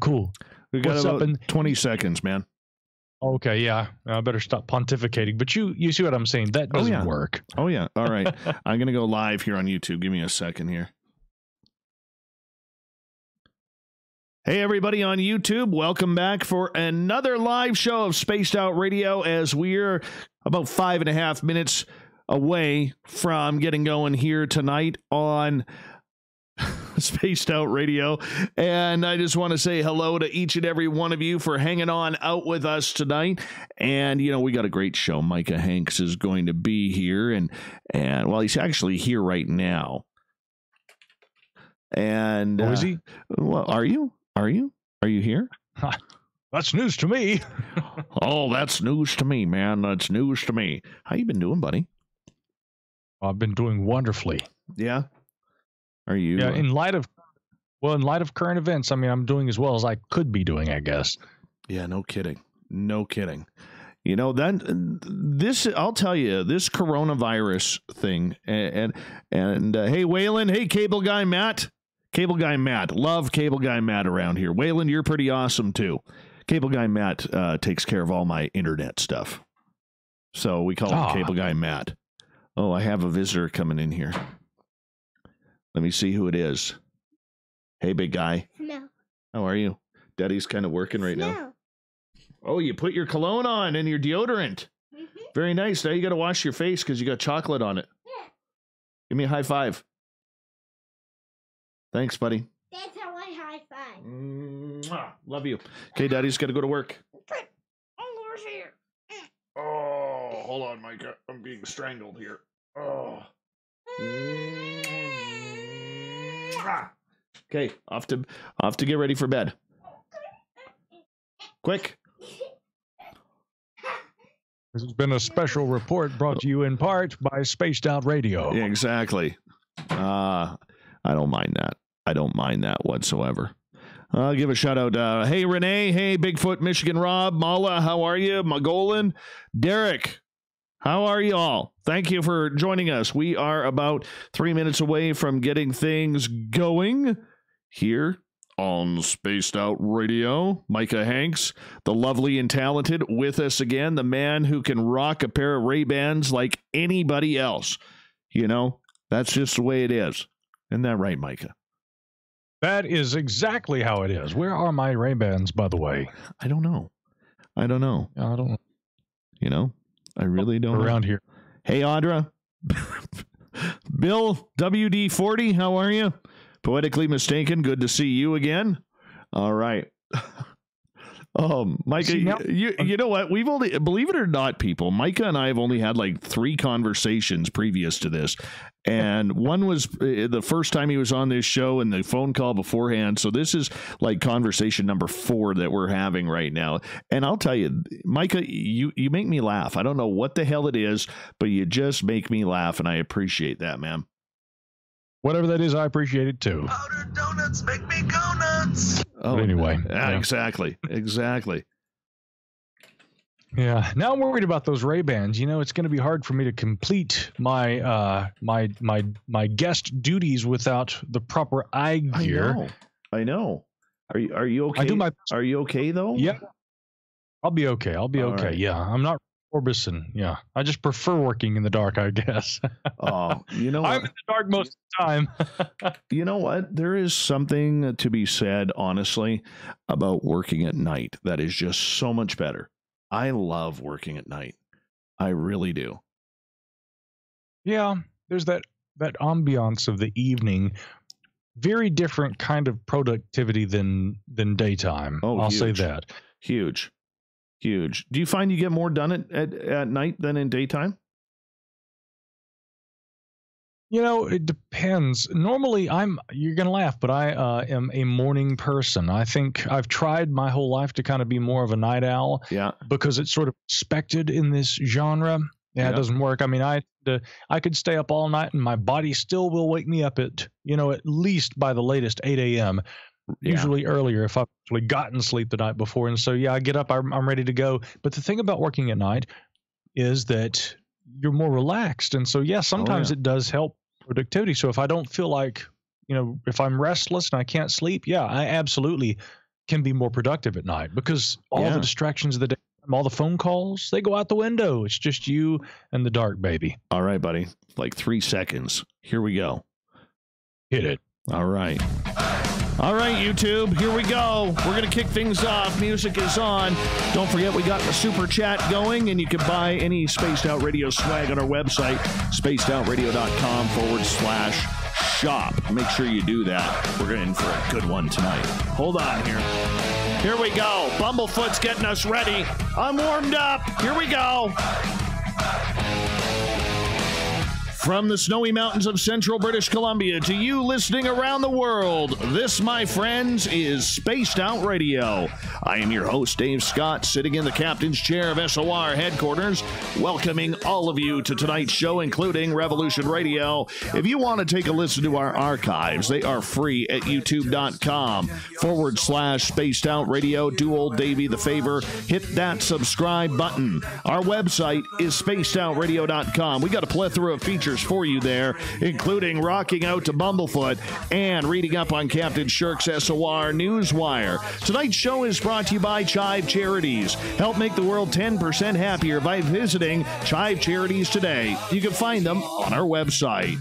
Cool. We got What's about up in- 20 seconds, man. Okay, yeah. I better stop pontificating. But you you see what I'm saying? That Oh, doesn't yeah. work. Oh, yeah. All right. I'm going to go live here on YouTube. Give me a second here. Hey, everybody on YouTube. Welcome back for another live show of Spaced Out Radio as we're about five and a half minutes away from getting going here tonight on Spaced Out Radio. And I just want to say hello to each and every one of you for hanging on out with us tonight. And you know, we got a great show. Micah Hanks is going to be here and and well, he's actually here right now. And Oh, is uh, he? well, are you? Are you? Are you here? That's news to me. oh, that's news to me, man. That's news to me. How you been doing, buddy? I've been doing wonderfully. Yeah. Are you? Yeah, uh, in light of well, in light of current events, I mean, I'm doing as well as I could be doing, I guess. Yeah, no kidding. No kidding. You know, then this I'll tell you, this coronavirus thing and and, and uh, hey Waylon, hey cable guy Matt. Cable guy Matt. Love cable guy Matt around here. Waylon, you're pretty awesome too. Cable guy Matt uh, takes care of all my internet stuff. So we call him Ah. cable guy Matt. Oh, I have a visitor coming in here. Let me see who it is. Hey big guy. Smell. How are you? Daddy's kind of working right now. Smell. Oh, you put your cologne on and your deodorant. Mhm. Very nice. Now you got to wash your face because you got chocolate on it. Yeah. Give me a high five. Thanks, buddy. That's how I high five. Mwah. Love you. Okay, Daddy's got to go to work. Oh, Laura's here. Oh, hold on, Micah. I'm being strangled here. Oh. Okay, off to off to get ready for bed. Quick. This has been a special report brought to you in part by Spaced Out Radio. Exactly. Uh, I don't mind that. I don't mind that whatsoever. I'll give a shout out. Uh, hey, Renee. Hey, Bigfoot, Michigan Rob. Mala, how are you? Magolan. Derek, how are you all? Thank you for joining us. We are about three minutes away from getting things going here on Spaced Out Radio. Micah Hanks, the lovely and talented, with us again. The man who can rock a pair of Ray-Bans like anybody else. You know, that's just the way it is. Isn't that right, Micah? That is exactly how it is. Where are my Ray-Bans, by the way? I don't know. I don't know. I don't know. You know, I really don't know. Around here. Hey, Audra. Bill WD40, how are you? Poetically mistaken. Good to see you again. All right. Um, Micah, See, now- you you know what? We've only believe it or not, people. Micah and I have only had like three conversations previous to this, and one was uh, the first time he was on this show, and the phone call beforehand. So this is like conversation number four that we're having right now. And I'll tell you, Micah, you you make me laugh. I don't know what the hell it is, but you just make me laugh, and I appreciate that, man. Whatever that is, I appreciate it too. Powdered donuts make me go nuts. Oh, But anyway, yeah, yeah. exactly, exactly. Yeah. Now I'm worried about those Ray Bans. You know, it's going to be hard for me to complete my uh my my my guest duties without the proper eye gear. I gear. know. I know. Are you are you okay? I do my Are you okay though? yeah. I'll be okay. I'll be All okay. right. Yeah. I'm not Orbison. Yeah. I just prefer working in the dark, I guess. Oh, you know I'm what? in the dark most of the time. You know what? There is something to be said, honestly, about working at night that is just so much better. I love working at night. I really do. yeah. There's that that ambiance of the evening. Very different kind of productivity than than daytime. Oh, I'll say that. Huge. Huge. Do you find you get more done at, at, at night than in daytime? You know, it depends. Normally, I'm, you're going to laugh, but I uh, am a morning person. I think I've tried my whole life to kind of be more of a night owl Yeah. because it's sort of expected in this genre. Yeah, Yeah. it doesn't work. I mean, I the, I could stay up all night and my body still will wake me up at, you know, at least by the latest 8 a.m. Yeah. Usually earlier if I've actually gotten sleep the night before. And so, yeah, I get up, I'm, I'm ready to go. But the thing about working at night is that you're more relaxed. And so, yeah, oh, sometimes yeah. it does help productivity. So if I don't feel like, you know, if I'm restless and I can't sleep, yeah, I absolutely can be more productive at night because all Yeah. the distractions of the day, all the phone calls, they go out the window. It's just you and the dark, baby. All right, buddy. Like three seconds. Here we go. Hit it. All right. All right, YouTube, here we go. We're going to kick things off. Music is on. Don't forget, we got the super chat going, and you can buy any Spaced Out Radio swag on our website, spacedoutradio.com forward slash shop. Make sure you do that. We're in for a good one tonight. Hold on here. Here we go. Bumblefoot's getting us ready. I'm warmed up. Here we go. From the snowy mountains of central British Columbia to you listening around the world, this, my friends, is Spaced Out Radio. I am your host, Dave Scott, sitting in the captain's chair of SOR headquarters, welcoming all of you to tonight's show, including Revolution Radio. If you want to take a listen to our archives, they are free at youtube.com forward slash Spaced Out Radio. Do old Davey the favor, hit that subscribe button. Our website is spacedoutradio.com. We got a plethora of features for you there, including rocking out to Bumblefoot and reading up on Captain Shirk's SOR Newswire. Tonight's show is brought to you by Chive Charities. Help make the world 10% happier by visiting Chive Charities today. You can find them on our website.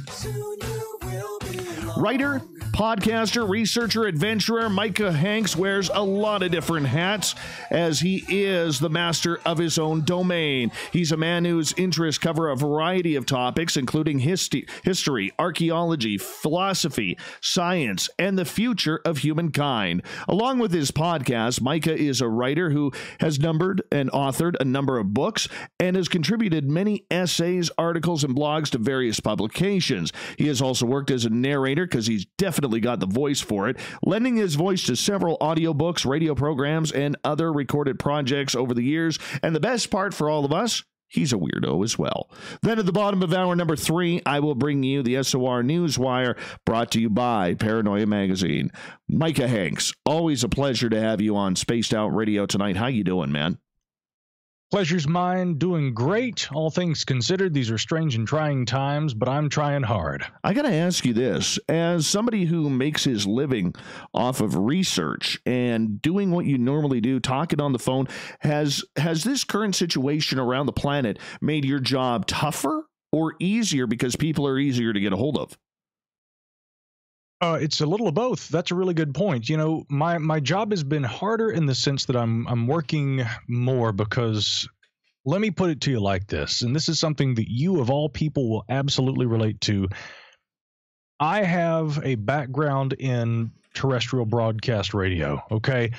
Writer, podcaster, researcher, adventurer, Micah Hanks wears a lot of different hats as he is the master of his own domain. He's a man whose interests cover a variety of topics, including history, history, archaeology, philosophy, science, and the future of humankind. Along with his podcast, Micah is a writer who has numbered and authored a number of books and has contributed many essays, articles, and blogs to various publications. He has also worked as a narrator because he's definitely got the voice for it, lending his voice to several audiobooks, radio programs, and other recorded projects over the years. And the best part for all of us, He's a weirdo as well. Then at the bottom of hour number three, I will bring you the SOR Newswire brought to you by Paranoia Magazine. Micah Hanks, always a pleasure to have you on Spaced Out Radio tonight. How you doing, man? Pleasure's mine, doing great. All things considered, these are strange and trying times, but I'm trying hard. I got to ask you this as somebody who makes his living off of research and doing what you normally do, talking on the phone, has has this current situation around the planet made your job tougher or easier because people are easier to get a hold of? Uh, it's a little of both. That's a really good point. You know, my my job has been harder in the sense that I'm I'm working more because let me put it to you like this, and this is something that you of all people will absolutely relate to. I have a background in terrestrial broadcast radio. Okay,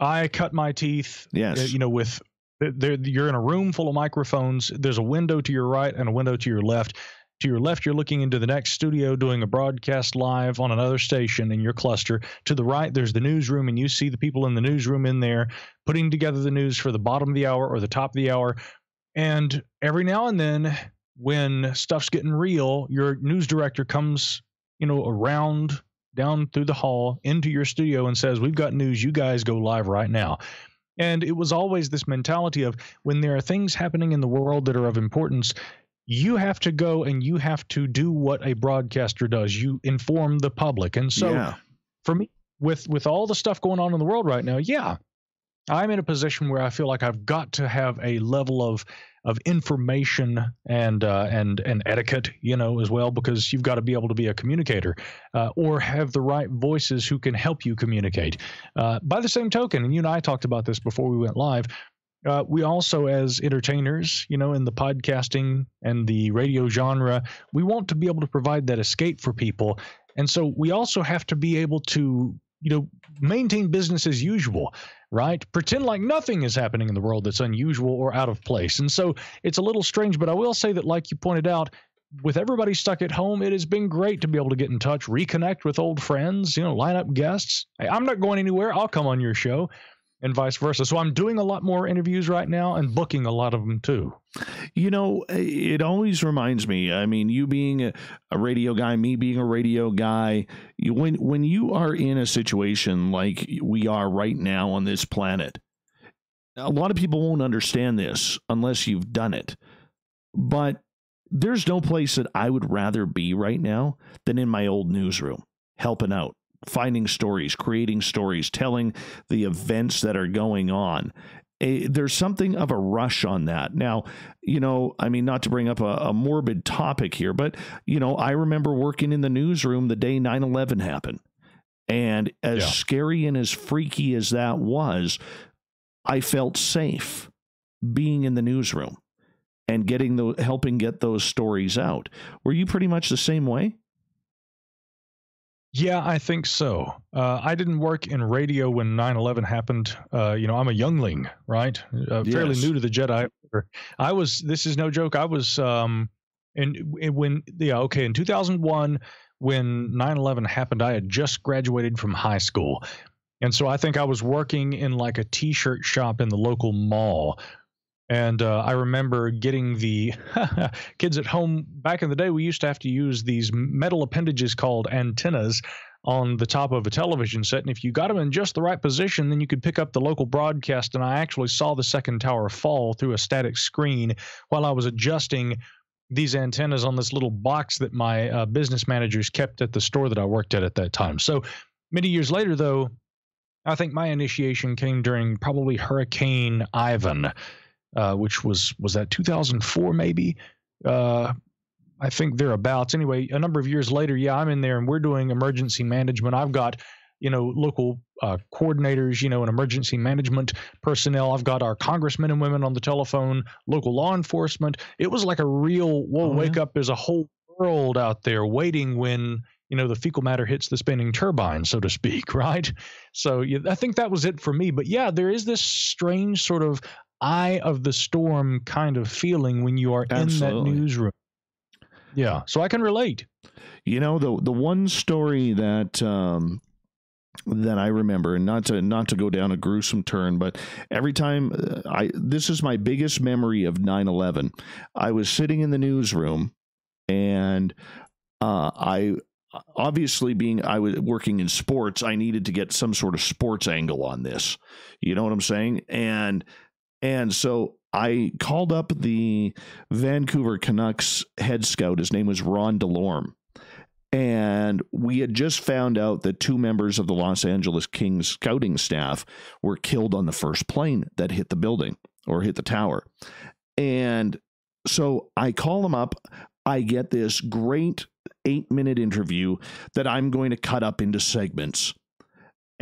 I cut my teeth. Yes. uh, you know, with there, you're in a room full of microphones. There's a window to your right and a window to your left. To your left, you're looking into the next studio doing a broadcast live on another station in your cluster. To the right, there's the newsroom, and you see the people in the newsroom in there putting together the news for the bottom of the hour or the top of the hour. And every now and then, when stuff's getting real, your news director comes, you know, around down through the hall into your studio and says, We've got news. You guys go live right now. And it was always this mentality of when there are things happening in the world that are of importance, you have to go and you have to do what a broadcaster does. You inform the public. And so yeah. for me, with with all the stuff going on in the world right now, yeah, I'm in a position where I feel like I've got to have a level of of information and uh, and and etiquette, you know, as well, because you've got to be able to be a communicator uh, or have the right voices who can help you communicate. Uh, by the same token, and you and I talked about this before we went live. Uh, we also, as entertainers, you know, in the podcasting and the radio genre, we want to be able to provide that escape for people. And so we also have to be able to, you know, maintain business as usual, right? Pretend like nothing is happening in the world that's unusual or out of place. And so it's a little strange, but I will say that, like you pointed out, with everybody stuck at home, it has been great to be able to get in touch, reconnect with old friends, you know, line up guests. Hey, I'm not going anywhere. I'll come on your show and vice versa. So I'm doing a lot more interviews right now and booking a lot of them too. You know, it always reminds me. I mean, you being a, radio guy, me being a radio guy, you, when when you are in a situation like we are right now on this planet, a lot of people won't understand this unless you've done it. But there's no place that I would rather be right now than in my old newsroom, helping out, finding stories, creating stories, telling the events that are going on. A, there's something of a rush on that. Now, you know, I mean, not to bring up a, a morbid topic here, but, you know, I remember working in the newsroom the day 9 11 happened. And as Yeah. scary and as freaky as that was, I felt safe being in the newsroom and getting the helping get those stories out. Were you pretty much the same way? Yeah, I think so. Uh, I didn't work in radio when 9/11 happened. Uh, you know, I'm a youngling, right? Uh, fairly new to the Jedi. I was. This is no joke. I was. Um, in when yeah okay in 2001 when 9/11 happened, I had just graduated from high school, and so I think I was working in like a T-shirt shop in the local mall. And uh, I remember getting the kids at home back in the day. We used to have to use these metal appendages called antennas on the top of a television set. And if you got them in just the right position, then you could pick up the local broadcast. And I actually saw the second tower fall through a static screen while I was adjusting these antennas on this little box that my uh, business managers kept at the store that I worked at at that time. So many years later, though, I think my initiation came during probably Hurricane Ivan uh, which was was that 2004 maybe? Uh, i think thereabouts. Anyway a number of years later yeah i'm in there and we're doing emergency management. I've got you know local uh, coordinators you know and emergency management personnel. I've got our congressmen and women on the telephone local law enforcement. It was like a real whoa Oh, wake yeah. up. There's a whole world out there waiting when you know the fecal matter hits the spinning turbine so to speak right? So yeah, i think that was it for me. But yeah there is this strange sort of eye of the storm kind of feeling when you are Absolutely. in that newsroom. Yeah, so I can relate. You know the the one story that um, that I remember, and not to not to go down a gruesome turn, but every time uh, I this is my biggest memory of 9-11. I was sitting in the newsroom, and uh, I obviously being I was working in sports, I needed to get some sort of sports angle on this. You know what I'm saying? And and so I called up the Vancouver Canucks head scout. His name was Ron Delorme. And we had just found out that two members of the Los Angeles Kings scouting staff were killed on the first plane that hit the building or hit the tower. And so I call him up. I get this great eight minute interview that I'm going to cut up into segments.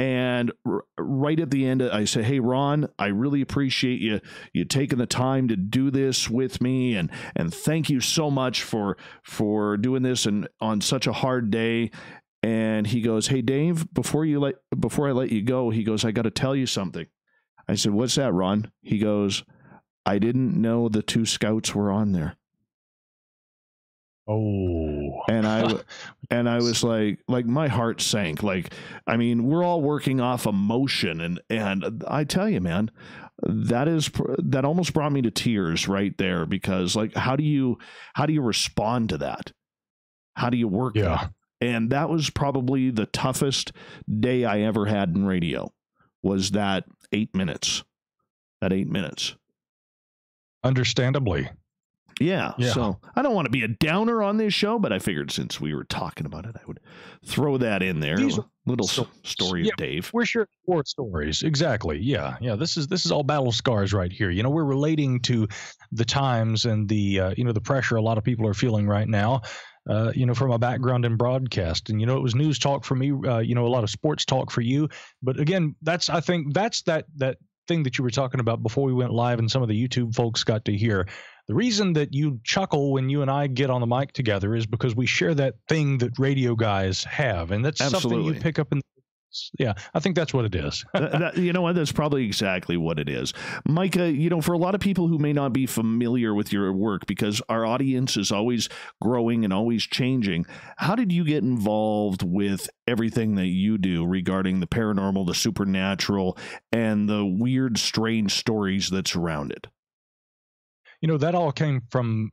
And r- right at the end, I say, "Hey, Ron, I really appreciate you you taking the time to do this with me, and and thank you so much for for doing this and on such a hard day." And he goes, "Hey, Dave, before you let before I let you go, he goes, I got to tell you something." I said, "What's that, Ron?" He goes, "I didn't know the two scouts were on there." Oh, and I and I was like like my heart sank like I mean we're all working off emotion and and I tell you man that is that almost brought me to tears right there because like how do you how do you respond to that how do you work Yeah. that? and that was probably the toughest day I ever had in radio was that 8 minutes that 8 minutes understandably. Yeah, Yeah. So I don't want to be a downer on this show, but I figured since we were talking about it, I would throw that in there. These little so- story yeah. of Dave. We're sharing war stories. Exactly. Yeah. Yeah. This is this is all battle scars right here. You know, we're relating to the times and the uh, you know the pressure a lot of people are feeling right now. Uh, you know, from a background in broadcast, and you know, it was news talk for me. Uh, you know, a lot of sports talk for you. But again, that's I think that's that that thing that you were talking about before we went live, and some of the YouTube folks got to hear. The reason that you chuckle when you and I get on the mic together is because we share that thing that radio guys have, and that's something you pick up in. Yeah, I think that's what it is. That- you know what? That's probably exactly what it is. Micah, you know, for a lot of people who may not be familiar with your work, because our audience is always growing and always changing, how did you get involved with everything that you do regarding the paranormal, the supernatural, and the weird, strange stories that surround it? You know that all came from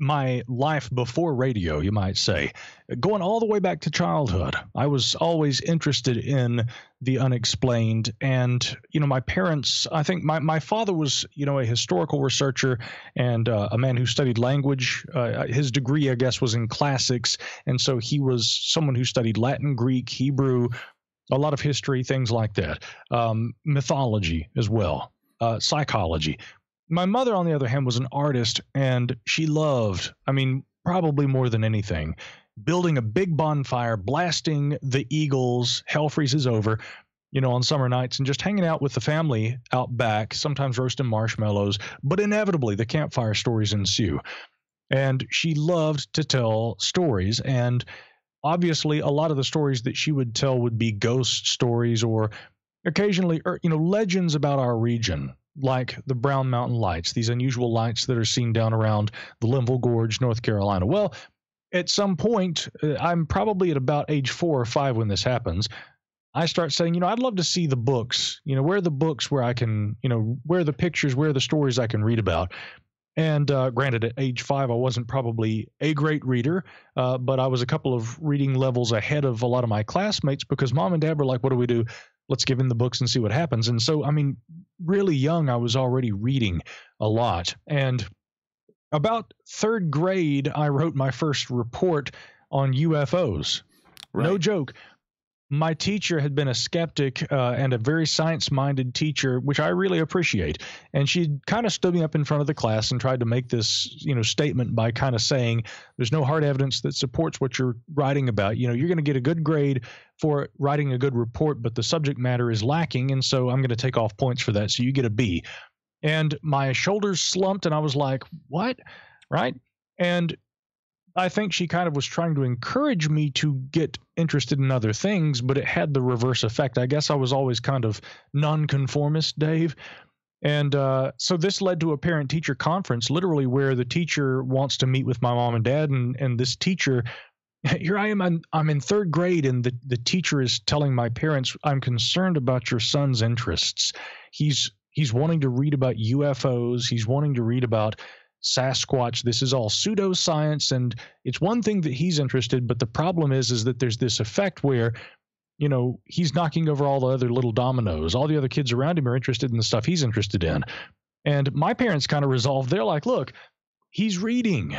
my life before radio, you might say, going all the way back to childhood. I was always interested in the unexplained. And, you know, my parents, I think my, my father was, you know, a historical researcher and uh, a man who studied language. Uh, his degree, I guess, was in classics. And so he was someone who studied Latin, Greek, Hebrew, a lot of history, things like that, um, mythology as well, uh, psychology my mother, on the other hand, was an artist and she loved, I mean, probably more than anything, building a big bonfire, blasting the Eagles, Hell Freezes Over, you know, on summer nights and just hanging out with the family out back, sometimes roasting marshmallows, but inevitably the campfire stories ensue. And she loved to tell stories. And obviously, a lot of the stories that she would tell would be ghost stories or occasionally, er, you know, legends about our region like the Brown Mountain Lights, these unusual lights that are seen down around the Linville Gorge, North Carolina. Well, at some point, uh, I'm probably at about age four or five when this happens. I start saying, you know, I'd love to see the books. You know, where are the books where I can, you know, where are the pictures, where are the stories I can read about? And uh, granted, at age five, I wasn't probably a great reader, uh, but I was a couple of reading levels ahead of a lot of my classmates because mom and dad were like, what do we do? Let's give him the books and see what happens. And so, I mean, really young, I was already reading a lot. And about third grade, I wrote my first report on UFOs. Right. No joke my teacher had been a skeptic uh, and a very science minded teacher, which I really appreciate. And she kind of stood me up in front of the class and tried to make this, you know, statement by kind of saying, there's no hard evidence that supports what you're writing about. You know, you're going to get a good grade for writing a good report, but the subject matter is lacking. And so I'm going to take off points for that. So you get a B. And my shoulders slumped and I was like, what? Right. And I think she kind of was trying to encourage me to get interested in other things, but it had the reverse effect. I guess I was always kind of nonconformist, Dave. And uh, so this led to a parent teacher conference, literally, where the teacher wants to meet with my mom and dad. And, and this teacher, here I am, I'm, I'm in third grade, and the, the teacher is telling my parents, I'm concerned about your son's interests. He's he's wanting to read about UFOs. He's wanting to read about Sasquatch. This is all pseudoscience, and it's one thing that he's interested. But the problem is, is that there's this effect where, you know, he's knocking over all the other little dominoes. All the other kids around him are interested in the stuff he's interested in. And my parents kind of resolved. They're like, look, he's reading.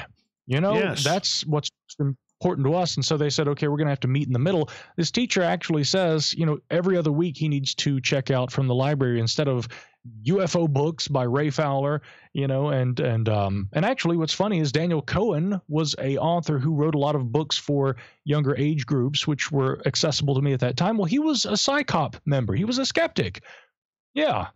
You know, yes. that's what's important to us. And so they said, okay, we're going to have to meet in the middle. This teacher actually says, you know, every other week he needs to check out from the library instead of UFO books by Ray Fowler, you know, and and um and actually what's funny is Daniel Cohen was a author who wrote a lot of books for younger age groups which were accessible to me at that time. Well, he was a CSICOP member. He was a skeptic. Yeah.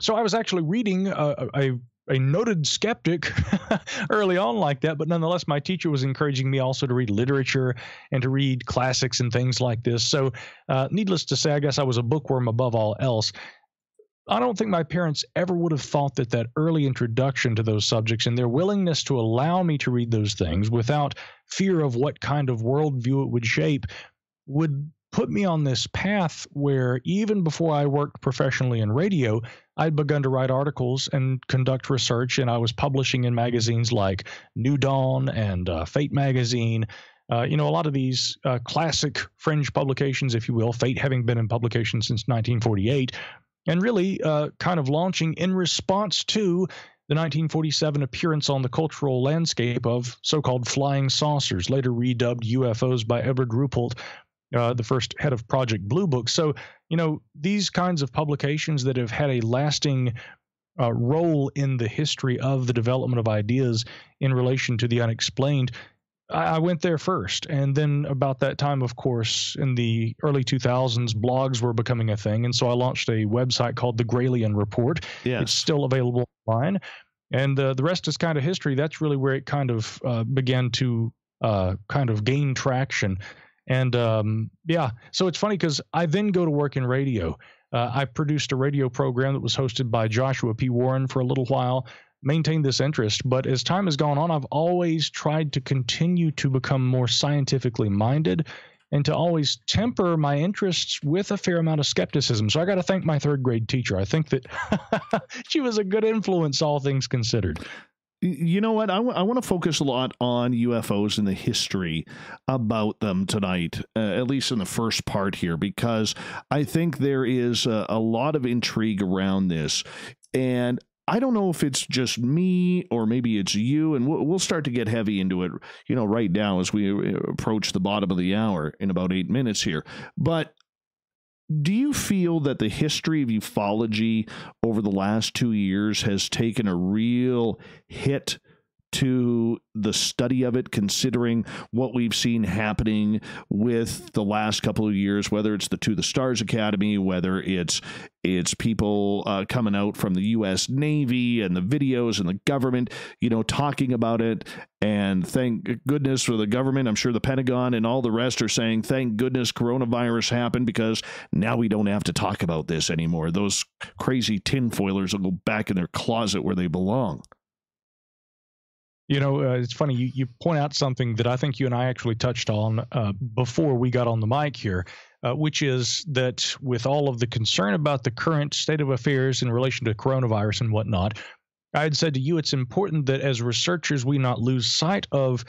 So I was actually reading a, a a noted skeptic early on like that, but nonetheless, my teacher was encouraging me also to read literature and to read classics and things like this. So, uh, needless to say, I guess I was a bookworm above all else. I don't think my parents ever would have thought that that early introduction to those subjects and their willingness to allow me to read those things without fear of what kind of worldview it would shape would put me on this path where even before I worked professionally in radio, I'd begun to write articles and conduct research, and I was publishing in magazines like New Dawn and uh, Fate magazine. Uh, you know, a lot of these uh, classic fringe publications, if you will, Fate having been in publication since 1948, and really uh, kind of launching in response to the 1947 appearance on the cultural landscape of so called flying saucers, later redubbed UFOs by Edward Ruppelt, uh, the first head of Project Blue Book. So, you know, these kinds of publications that have had a lasting uh, role in the history of the development of ideas in relation to the unexplained. I, I went there first. And then, about that time, of course, in the early 2000s, blogs were becoming a thing. And so I launched a website called the Gralien Report. Yes. It's still available online. And uh, the rest is kind of history. That's really where it kind of uh, began to uh, kind of gain traction. And um, yeah, so it's funny because I then go to work in radio. Uh, I produced a radio program that was hosted by Joshua P. Warren for a little while, maintained this interest. But as time has gone on, I've always tried to continue to become more scientifically minded and to always temper my interests with a fair amount of skepticism. So I got to thank my third grade teacher. I think that she was a good influence, all things considered. you know what? I, w- I want to focus a lot on UFOs and the history about them tonight, uh, at least in the first part here, because I think there is a, a lot of intrigue around this. And I don't know if it's just me or maybe it's you, and we'll, we'll start to get heavy into it, you know, right now as we uh, approach the bottom of the hour in about eight minutes here. But do you feel that the history of ufology over the last two years has taken a real hit to the study of it, considering what we've seen happening with the last couple of years, whether it's the To the Stars Academy, whether it's it's people uh, coming out from the U.S. Navy and the videos and the government, you know, talking about it. And thank goodness for the government. I'm sure the Pentagon and all the rest are saying, thank goodness coronavirus happened because now we don't have to talk about this anymore. Those crazy tinfoilers will go back in their closet where they belong. You know, uh, it's funny. You, you point out something that I think you and I actually touched on uh, before we got on the mic here, uh, which is that with all of the concern about the current state of affairs in relation to coronavirus and whatnot, I had said to you it's important that as researchers we not lose sight of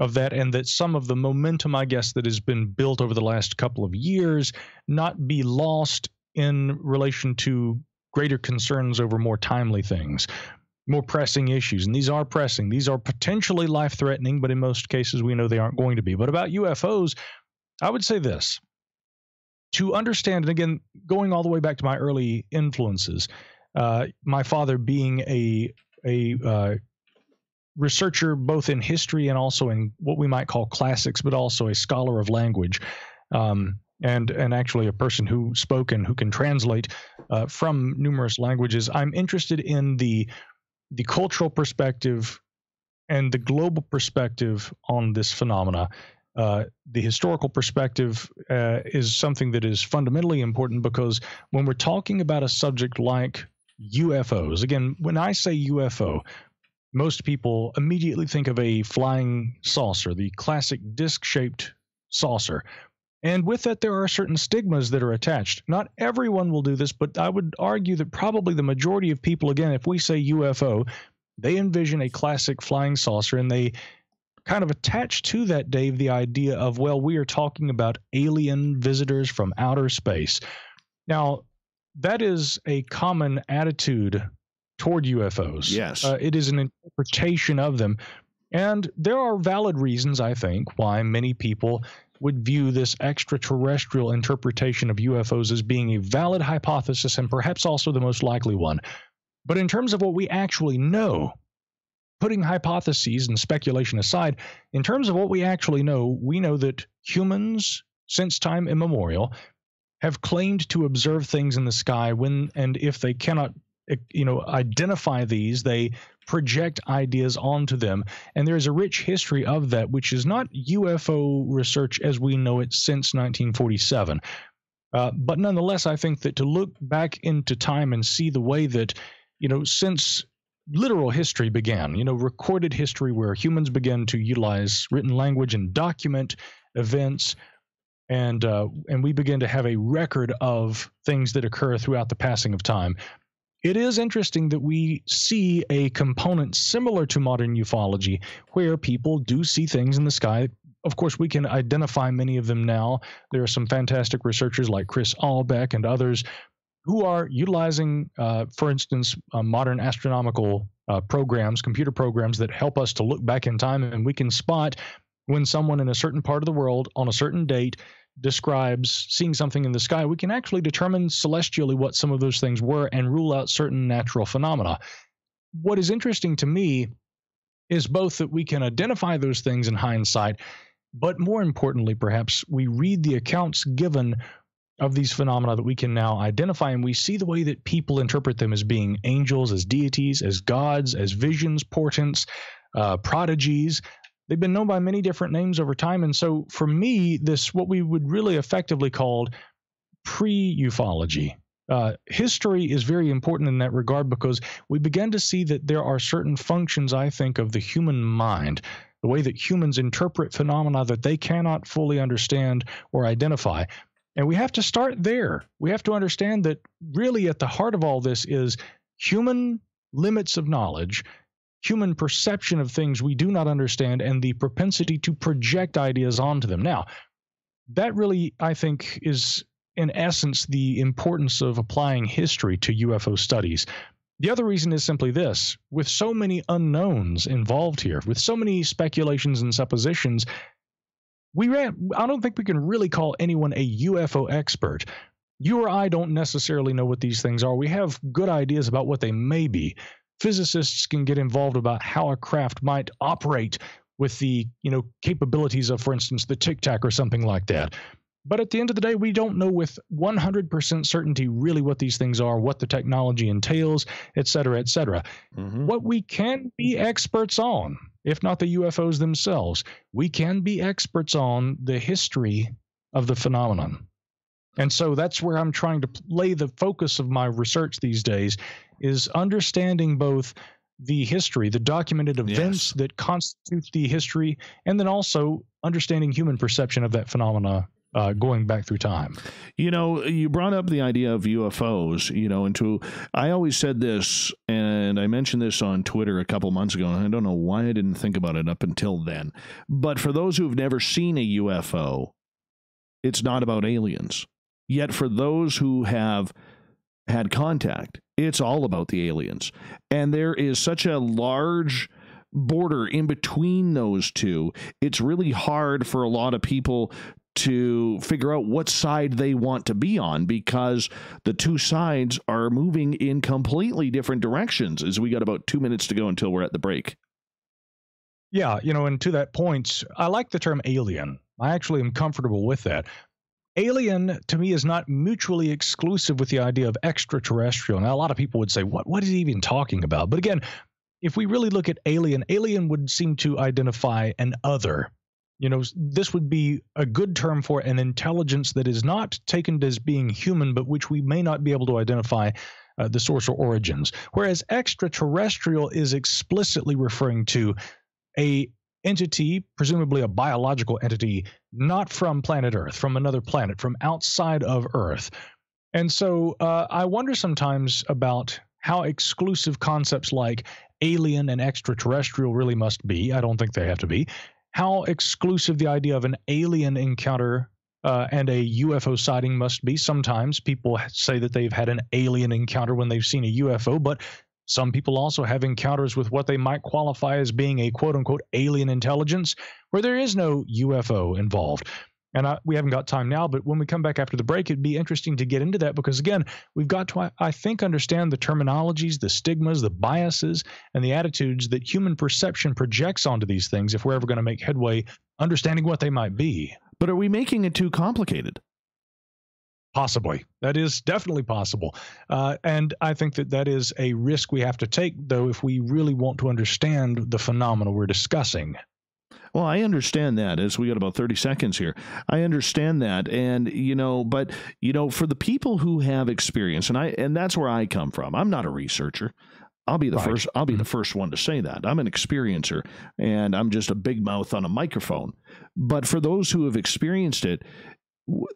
of that and that some of the momentum, I guess, that has been built over the last couple of years not be lost in relation to greater concerns over more timely things more pressing issues. And these are pressing. These are potentially life threatening, but in most cases, we know they aren't going to be. But about UFOs, I would say this to understand, and again, going all the way back to my early influences, uh, my father being a, a, uh, researcher both in history and also in what we might call classics, but also a scholar of language. Um, and and actually a person who spoke and who can translate uh, from numerous languages. I'm interested in the the cultural perspective and the global perspective on this phenomena. Uh, the historical perspective uh, is something that is fundamentally important because when we're talking about a subject like UFOs, again, when I say UFO, most people immediately think of a flying saucer, the classic disc shaped saucer. And with that, there are certain stigmas that are attached. Not everyone will do this, but I would argue that probably the majority of people, again, if we say UFO, they envision a classic flying saucer and they kind of attach to that, Dave, the idea of, well, we are talking about alien visitors from outer space. Now, that is a common attitude toward UFOs. Yes. Uh, it is an interpretation of them. And there are valid reasons, I think, why many people would view this extraterrestrial interpretation of UFOs as being a valid hypothesis and perhaps also the most likely one. But in terms of what we actually know, putting hypotheses and speculation aside, in terms of what we actually know, we know that humans, since time immemorial, have claimed to observe things in the sky when and if they cannot you know identify these they project ideas onto them. And there's a rich history of that, which is not UFO research as we know it since 1947. Uh, but nonetheless, I think that to look back into time and see the way that, you know, since literal history began, you know, recorded history where humans began to utilize written language and document events, and uh, and we begin to have a record of things that occur throughout the passing of time it is interesting that we see a component similar to modern ufology where people do see things in the sky. Of course, we can identify many of them now. There are some fantastic researchers like Chris Aubeck and others who are utilizing, uh, for instance, uh, modern astronomical uh, programs, computer programs that help us to look back in time and we can spot when someone in a certain part of the world on a certain date describes seeing something in the sky, we can actually determine celestially what some of those things were and rule out certain natural phenomena. What is interesting to me is both that we can identify those things in hindsight, but more importantly, perhaps, we read the accounts given of these phenomena that we can now identify, and we see the way that people interpret them as being angels, as deities, as gods, as visions, portents, uh, prodigies, They've been known by many different names over time. And so for me, this, what we would really effectively call pre ufology. Uh, history is very important in that regard because we begin to see that there are certain functions, I think, of the human mind, the way that humans interpret phenomena that they cannot fully understand or identify. And we have to start there. We have to understand that really at the heart of all this is human limits of knowledge human perception of things we do not understand and the propensity to project ideas onto them. Now, that really, I think, is in essence the importance of applying history to UFO studies. The other reason is simply this with so many unknowns involved here, with so many speculations and suppositions, we ran, I don't think we can really call anyone a UFO expert. You or I don't necessarily know what these things are. We have good ideas about what they may be. Physicists can get involved about how a craft might operate with the, you know, capabilities of, for instance, the Tic Tac or something like that. But at the end of the day, we don't know with 100% certainty really what these things are, what the technology entails, et cetera, et cetera. Mhm. What we can be experts on, if not the UFOs themselves, we can be experts on the history of the phenomenon. And so that's where I'm trying to lay the focus of my research these days is understanding both the history, the documented events Yes. that constitute the history, and then also understanding human perception of that phenomena uh, going back through time. You know, you brought up the idea of UFOs, you know, and to, I always said this, and I mentioned this on Twitter a couple months ago, and I don't know why I didn't think about it up until then. But for those who've never seen a UFO, it's not about aliens. Yet for those who have had contact, it's all about the aliens. And there is such a large border in between those two. It's really hard for a lot of people to figure out what side they want to be on because the two sides are moving in completely different directions as we got about two minutes to go until we're at the break. Yeah, you know, and to that point, I like the term alien. I actually am comfortable with that. Alien to me is not mutually exclusive with the idea of extraterrestrial. Now, a lot of people would say, "What? What is he even talking about?" But again, if we really look at alien, alien would seem to identify an other. You know, this would be a good term for an intelligence that is not taken as being human, but which we may not be able to identify uh, the source or origins. Whereas extraterrestrial is explicitly referring to a entity, presumably a biological entity, not from planet Earth, from another planet, from outside of Earth. And so uh, I wonder sometimes about how exclusive concepts like alien and extraterrestrial really must be. I don't think they have to be. How exclusive the idea of an alien encounter uh, and a UFO sighting must be. Sometimes people say that they've had an alien encounter when they've seen a UFO, but some people also have encounters with what they might qualify as being a quote unquote alien intelligence where there is no UFO involved. And I, we haven't got time now, but when we come back after the break, it'd be interesting to get into that because, again, we've got to, I- I think, understand the terminologies, the stigmas, the biases, and the attitudes that human perception projects onto these things if we're ever going to make headway understanding what they might be. But are we making it too complicated? Possibly. That is definitely possible. Uh, and I think that that is a risk we have to take, though, if we really want to understand the phenomena we're discussing. Well, I understand that as we got about 30 seconds here. I understand that. And, you know, but, you know, for the people who have experience, and I, and that's where I come from, I'm not a researcher. I'll be the Right. first, I'll be the Mhm. first one to say that. I'm an experiencer and I'm just a big mouth on a microphone. But for those who have experienced it,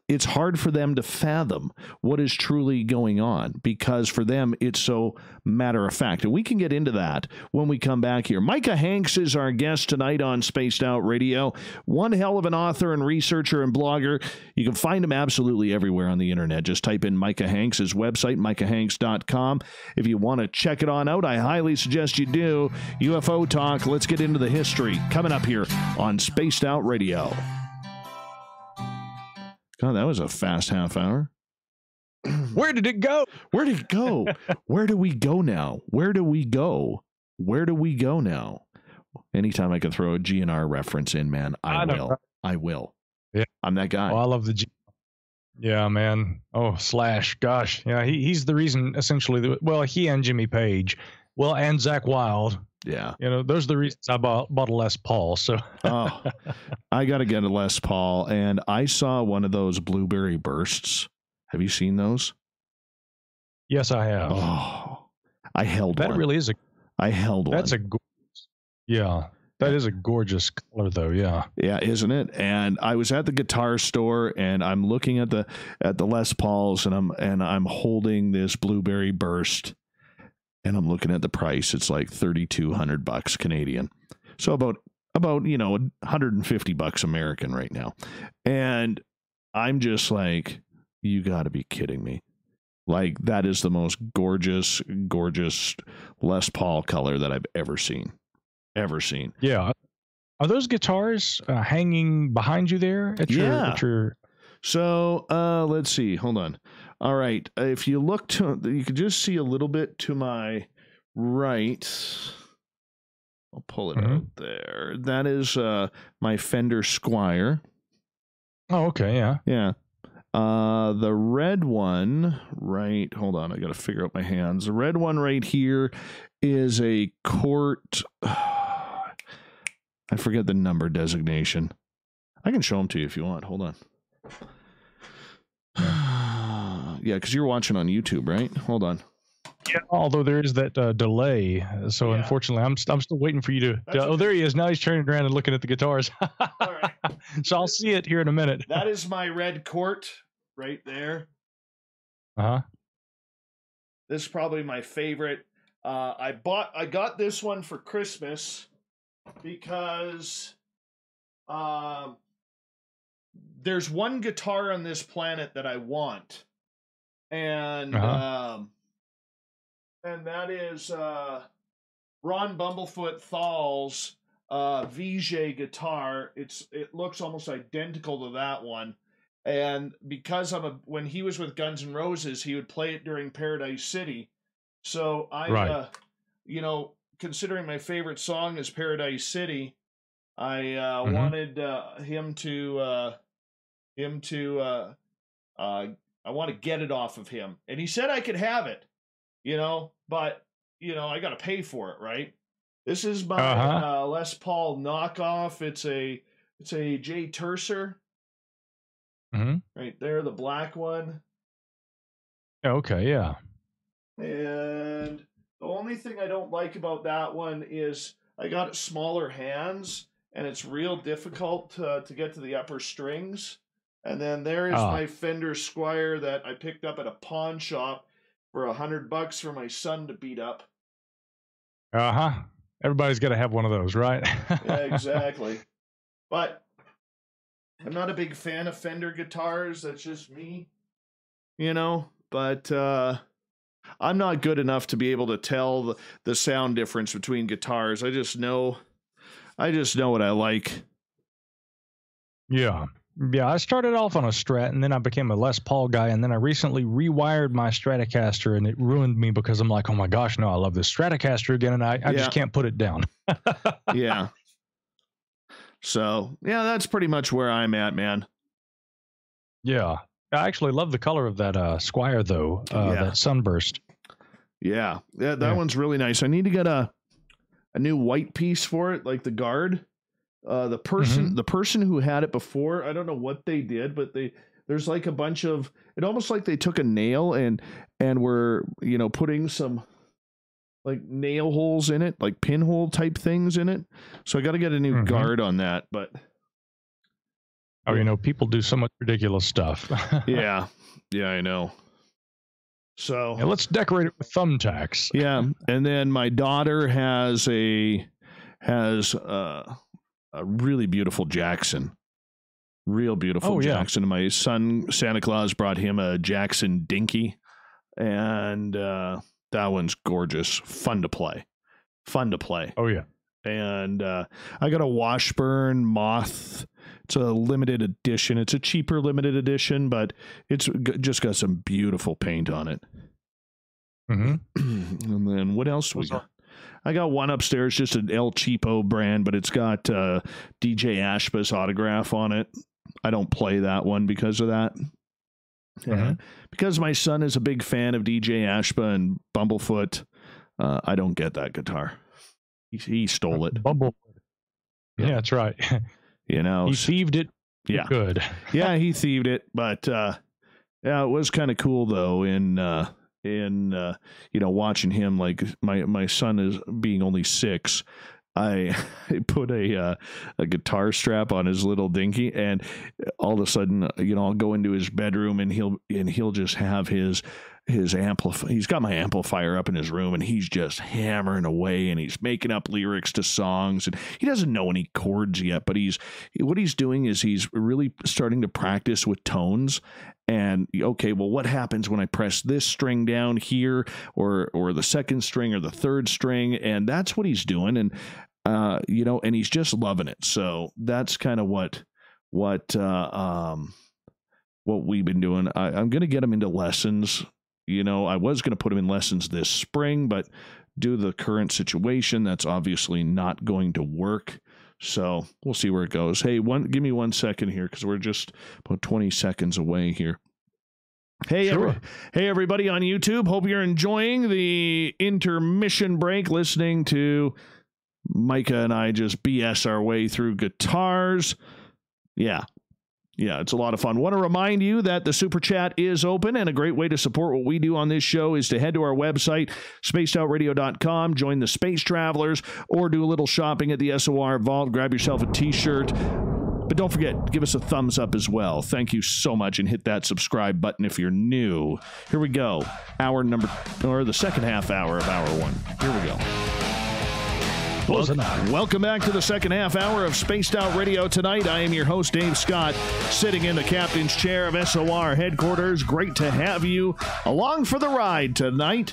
it's hard for them to fathom what is truly going on because for them it's so matter of fact. And we can get into that when we come back here. Micah Hanks is our guest tonight on Spaced Out Radio. One hell of an author and researcher and blogger. You can find him absolutely everywhere on the internet. Just type in Micah Hanks' website, micahhanks.com. If you want to check it on out, I highly suggest you do. UFO Talk, let's get into the history. Coming up here on Spaced Out Radio. God, that was a fast half hour. Where did it go? Where did it go? Where do we go now? Where do we go? Where do we go now? Anytime I can throw a GNR reference in, man, I, I will. right? I will. Yeah. I'm that guy. Oh, I love the G. Yeah, man. Oh, Slash. Gosh. Yeah, he, he's the reason, essentially. That, well, he and Jimmy Page. Well, and Zakk Wylde. Yeah. You know, those are the reasons I bought, bought a Les Paul. So, Oh, I got to get a Les Paul. And I saw one of those blueberry bursts. Have you seen those? yes, I have. Oh, I held that one. really is a. I held That's one. a. gorgeous- Yeah, that is a gorgeous color, though. Yeah. Yeah, isn't it? And I was at the guitar store and I'm looking at the at the Les Pauls and I'm and I'm holding this blueberry burst and I'm looking at the price. It's like thirty two hundred bucks Canadian, so about about you know 150 bucks American right now, and I'm just like, you got to be kidding me. Like that is the most gorgeous, gorgeous Les Paul color that I've ever seen, ever seen. Yeah. Are those guitars uh, hanging behind you there at your, Yeah. at your So uh, let's see. Hold on. All right. If you look to, you can just see a little bit to my right. I'll pull it Mhm. out there. That is uh, my Fender Squier. Oh, okay, yeah. Yeah. Uh, the red one, right? Hold on, I got to figure out my hands. The red one right here is a Cort. I forget the number designation. I can show them to you if you want. Hold on. yeah, because you're watching on YouTube, right? Hold on. Yeah, although there is that uh, delay, so Yeah. unfortunately, I'm st- I'm still waiting for you to. That's oh, there he is. Now he's turning around and looking at the guitars. right. so I'll see it here in a minute. That is my red Cort right there. Uh huh. This is probably my favorite. Uh, I bought, I got this one for Christmas because um, there's one guitar on this planet that I want, and Uh-huh. um, and that is uh, Ron Bumblefoot Thal's uh, VJ guitar. It's it looks almost identical to that one. And because I'm a when he was with Guns N' Roses, he would play it during Paradise City. So I, Right. uh, you know, considering my favorite song is Paradise City, I uh, Mhm. wanted uh, him to uh, him to uh, uh, I want to get it off of him, and he said I could have it, you know, but you know I got to pay for it, right? This is my Uh-huh. uh, Les Paul knockoff. It's a it's a Jay Turser hmm right there, the black one. Okay, yeah. And the only thing I don't like about that one is I got smaller hands and it's real difficult uh, to get to the upper strings. And then there is Ah. my Fender Squier that I picked up at a pawn shop for a hundred bucks for my son to beat up. Uh huh. Everybody's got to have one of those, right? Yeah, exactly. but I'm not a big fan of Fender guitars. That's just me. You know, but uh I'm not good enough to be able to tell the, the sound difference between guitars. I just know I just know what I like. Yeah. Yeah, I started off on a Strat and then I became a Les Paul guy and then I recently rewired my Stratocaster and it ruined me because I'm like, oh my gosh, no, I love this Stratocaster again and I, I Yeah. just can't put it down. Yeah. so, yeah, that's pretty much where I'm at, man. Yeah. I actually love the color of that uh, Squier though, uh, Yeah. that sunburst. Yeah. Yeah, that Yeah. one's really nice. I need to get a a new white piece for it, like the guard. Uh the person the person who had it before, I don't know what they did, but they there's like a bunch of it almost like they took a nail and and were, you know, putting some like nail holes in it, like pinhole type things in it. So I got to get a new Mhm. guard on that, but Oh, you know, people do so much ridiculous stuff. yeah. Yeah, I know. So Yeah, let's decorate it with thumbtacks. yeah and then my daughter has a has uh, a really beautiful jackson. Real beautiful Oh, jackson. And my son santa claus brought him a jackson dinky and uh that one's gorgeous. Fun to play. Fun to play. Oh yeah. and uh i got a washburn moth. It's a limited edition. It's a cheaper limited edition but it's just got some beautiful paint on it. Hmm and then what else we got? I got one upstairs, just an El Cheapo brand, but it's got uh, DJ Ashba's autograph on it. I don't play that one because of that. Yeah. Mhm. Because my son is a big fan of DJ Ashba and Bumblefoot, uh, I don't get that guitar. He, he stole it, Bumble. Yeah. Yeah, that's right. you know. he thieved it. yeah. Good. yeah, he thieved it, but uh, yeah, it was kind of cool though. In uh, in uh, you know, watching him like my my son is being only six. I, I put a uh, a guitar strap on his little dinky, and all of a sudden, uh, you know, I'll go into his bedroom and he'll and he'll just have his his amplif he's got my amplifier up in his room and he's just hammering away and he's making up lyrics to songs and he doesn't know any chords yet but he's what he's doing is he's really starting to practice with tones and okay well what happens when i press this string down here or or the second string or the third string? And that's what he's doing and uh you know and he's just loving it. So that's kind of what what uh um what we've been doing. I, i'm going to get him into lessons you know, I was going to put him in lessons this spring, but due to the current situation, that's obviously not going to work. So we'll see where it goes. Hey, one, give me one second here because we're just about 20 seconds away here. Hey, Sure. every- hey, everybody on YouTube. Hope you're enjoying the intermission break, listening to Micah and I just BS our way through guitars. Yeah. Yeah, it's a lot of fun. Want to remind you that the super chat is open, and a great way to support what we do on this show is to head to our website, spacedoutradio.com, join the Space Travelers, or do a little shopping at the SOR Vault. Grab yourself a t shirt. But don't forget, give us a thumbs up as well. Thank you so much, and hit that subscribe button if you're new. Here we go. Hour number, or the second half hour of hour one. Here we go. Close enough. Welcome back to the second half hour of Spaced Out Radio tonight. I am your host, Dave Scott, sitting in the captain's chair of SOR headquarters. Great to have you along for the ride tonight.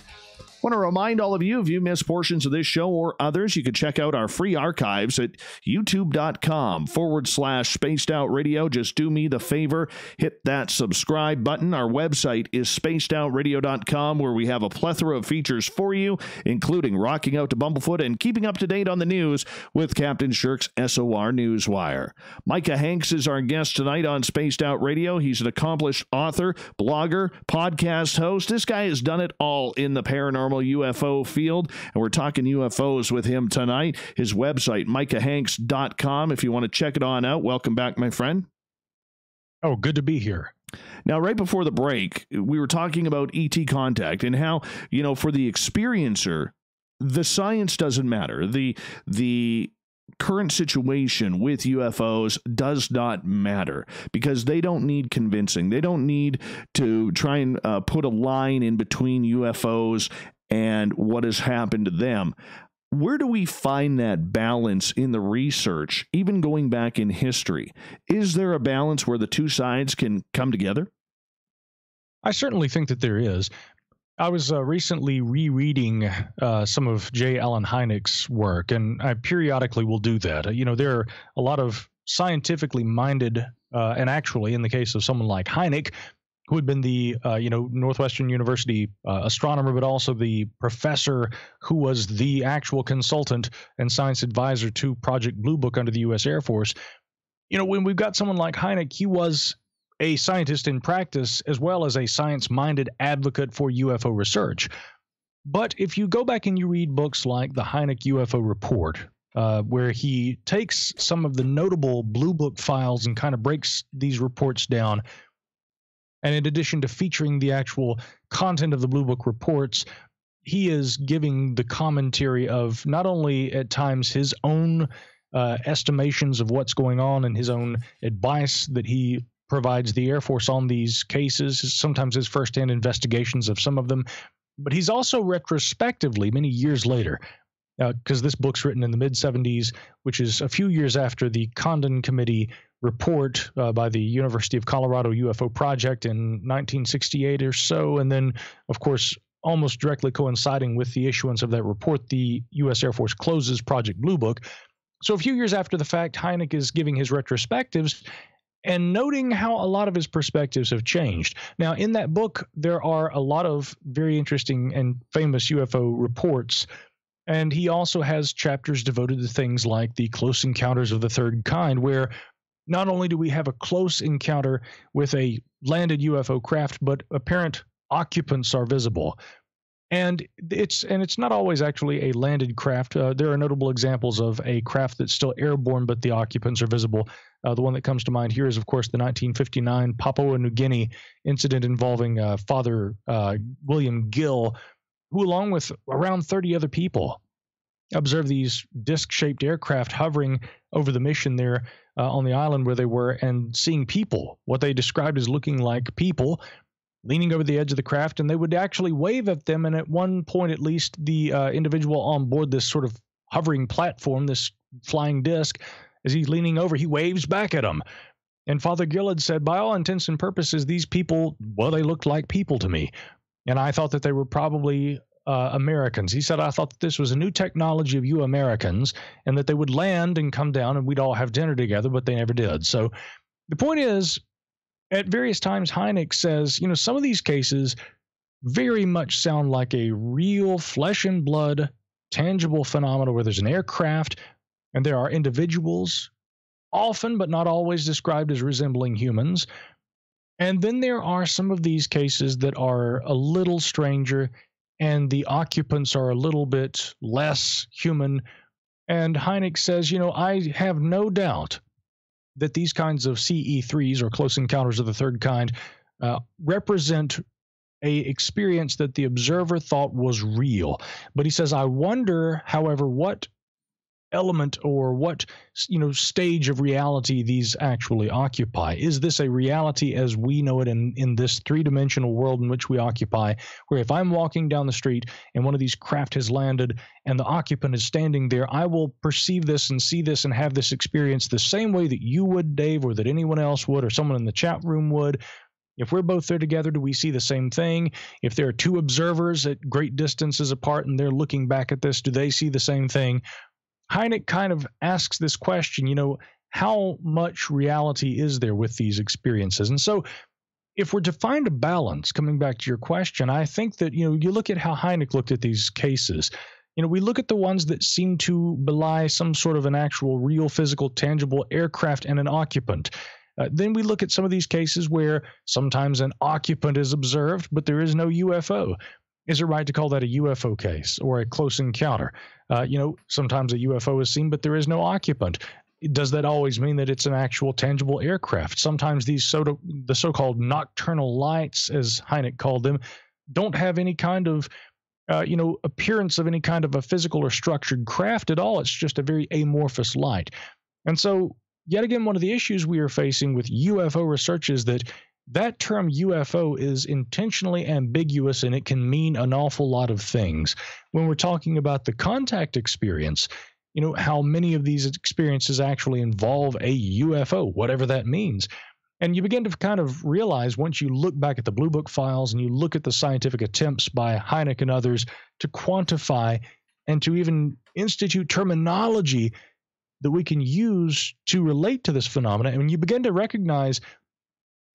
Want to remind all of you if you missed portions of this show or others, you can check out our free archives at youtube.com forward slash spaced out radio. Just do me the favor, hit that subscribe button. Our website is spacedoutradio.com, where we have a plethora of features for you, including rocking out to Bumblefoot and keeping up to date on the news with Captain Shirk's SOR Newswire. Micah Hanks is our guest tonight on Spaced Out Radio. He's an accomplished author, blogger, podcast host. This guy has done it all in the paranormal UFO field, and we're talking UFOs with him tonight. His website, micahhanks.com, if you want to check it on out. Welcome back, my friend. Oh, good to be here. Now, right before the break, we were talking about ET contact and how, you know, for the experiencer, the science doesn't matter. The the current situation with UFOs does not matter because they don't need convincing. They don't need to try and uh, put a line in between UFOs and what has happened to them. Where do we find that balance in the research, even going back in history? Is there a balance where the two sides can come together? I certainly think that there is. I was uh, recently rereading uh, some of J. Allen Hynek's work, and I periodically will do that. You know, there are a lot of scientifically minded, uh, and actually, in the case of someone like Hynek, who had been the uh, you know Northwestern University uh, astronomer, but also the professor who was the actual consultant and science advisor to Project Blue Book under the U.S. Air Force. You know, when we've got someone like Hynek, he was a scientist in practice as well as a science minded advocate for UFO research. But if you go back and you read books like the Hynek UFO Report, uh, where he takes some of the notable Blue Book files and kind of breaks these reports down, and in addition to featuring the actual content of the Blue Book reports, he is giving the commentary of not only at times his own uh, estimations of what's going on and his own advice that he provides the Air Force on these cases, sometimes his firsthand investigations of some of them. But he's also retrospectively, many years later, because this book's written in the mid 70s, which is a few years after the Condon Committee report uh, by the University of Colorado UFO Project in 1968 or so. And then, of course, almost directly coinciding with the issuance of that report, the U.S. Air Force closes Project Blue Book. So a few years after the fact, Hynek is giving his retrospectives and noting how a lot of his perspectives have changed. Now, in that book, there are a lot of very interesting and famous UFO reports. And he also has chapters devoted to things like the close encounters of the third kind, where not only do we have a close encounter with a landed UFO craft, but apparent occupants are visible. And it's and it's not always actually a landed craft. Uh, there are notable examples of a craft that's still airborne, but the occupants are visible. Uh, the one that comes to mind here is, of course, the 1959 Papua New Guinea incident involving uh, Father uh, William Gill, who, along with around 30 other people, observed these disc-shaped aircraft hovering over the mission there uh, on the island where they were, and seeing people, what they described as looking like people, leaning over the edge of the craft, and they would actually wave at them. And at one point, at least, the uh, individual on board this sort of hovering platform, this flying disc, as he's leaning over, he waves back at them. And Father Gillard said, by all intents and purposes, these people, well, they looked like people to me. And I thought that they were probably uh, Americans. He said, I thought that this was a new technology of you Americans and that they would land and come down and we'd all have dinner together, but they never did. So the point is, at various times, Hynek says, you know, some of these cases very much sound like a real flesh and blood, tangible phenomena where there's an aircraft and there are individuals, often but not always described as resembling humans. And then there are some of these cases that are a little stranger and the occupants are a little bit less human. And Hynek says, you know, I have no doubt that these kinds of CE3s or close encounters of the third kind uh, represent a experience that the observer thought was real. But he says, I wonder, however, what element or what you know stage of reality these actually occupy is this a reality as we know it in in this three-dimensional world in which we occupy where if i'm walking down the street and one of these craft has landed and the occupant is standing there i will perceive this and see this and have this experience the same way that you would dave or that anyone else would or someone in the chat room would if we're both there together, do we see the same thing? If there are two observers at great distances apart and they're looking back at this, do they see the same thing? Hynek kind of asks this question, you know, how much reality is there with these experiences? And so, if we're to find a balance, coming back to your question, I think that, you know, you look at how Hynek looked at these cases. You know, we look at the ones that seem to belie some sort of an actual, real, physical, tangible aircraft and an occupant. Uh, then we look at some of these cases where sometimes an occupant is observed, but there is no UFO. Is it right to call that a UFO case or a close encounter? Uh, you know, sometimes a UFO is seen, but there is no occupant. Does that always mean that it's an actual tangible aircraft? Sometimes these so the so-called nocturnal lights, as Hynek called them, don't have any kind of uh, you know appearance of any kind of a physical or structured craft at all. It's just a very amorphous light. And so, yet again, one of the issues we are facing with UFO research is that that term UFO is intentionally ambiguous and it can mean an awful lot of things. When we're talking about the contact experience, you know, how many of these experiences actually involve a UFO, whatever that means. And you begin to kind of realize once you look back at the Blue Book files and you look at the scientific attempts by Hynek and others to quantify and to even institute terminology that we can use to relate to this phenomenon. And you begin to recognize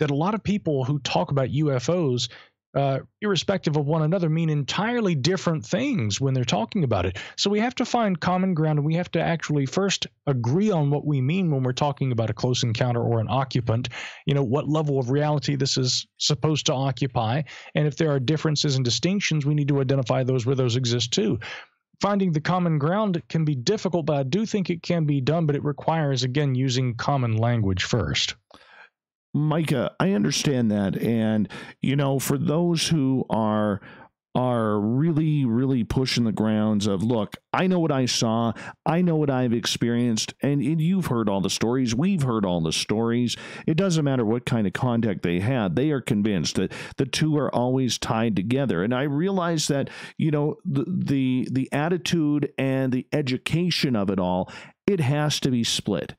that a lot of people who talk about UFOs, uh, irrespective of one another, mean entirely different things when they're talking about it. So we have to find common ground and we have to actually first agree on what we mean when we're talking about a close encounter or an occupant. You know, what level of reality this is supposed to occupy. And if there are differences and distinctions, we need to identify those where those exist too finding the common ground can be difficult, but I do think it can be done, but it requires, again, using common language first. Micah, I understand that. And, you know, for those who are are really, really pushing the grounds of look, I know what I saw, I know what I've experienced, and, and, you've heard all the stories, we've heard all the stories. It doesn't matter what kind of contact they had, they are convinced that the two are always tied together. And I realize that, you know, the the, the attitude and the education of it all, it has to be split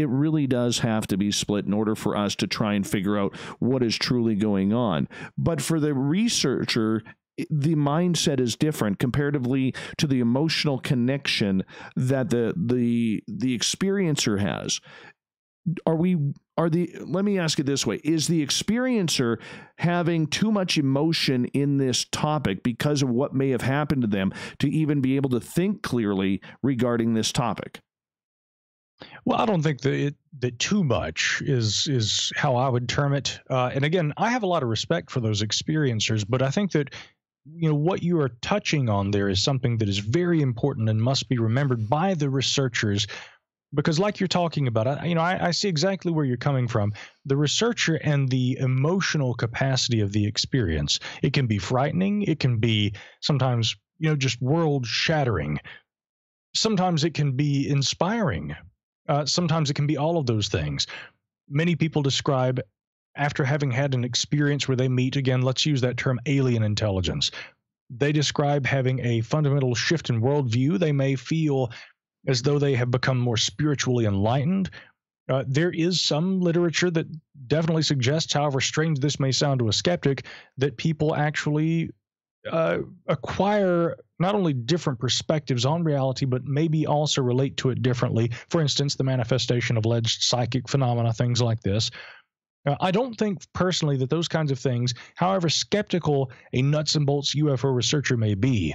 it really does have to be split in order for us to try and figure out what is truly going on. But for the researcher, the mindset is different comparatively to the emotional connection that the the the experiencer has. Are we are the let me ask it this way. Is the experiencer having too much emotion in this topic because of what may have happened to them to even be able to think clearly regarding this topic well, I don't think that it, that too much is is how I would term it. Uh, and again, I have a lot of respect for those experiencers, but I think that you know what you are touching on there is something that is very important and must be remembered by the researchers. Because like you're talking about I, you know I, I, see exactly where you're coming from. The researcher and the emotional capacity of the experience. It can be frightening. It can be sometimes you know just world shattering. Sometimes it can be inspiring uh, sometimes it can be all of those things. Many people describe after having had an experience where they meet again, let's use that term alien intelligence. They describe having a fundamental shift in worldview. They may feel as though they have become more spiritually enlightened. Uh, there is some literature that definitely suggests, however strange this may sound to a skeptic, that people actually uh, acquire not only different perspectives on reality, but maybe also relate to it differently. For instance, the manifestation of alleged psychic phenomena, things like this. Uh, I don't think personally that those kinds of things, however skeptical a nuts and bolts UFO researcher may be,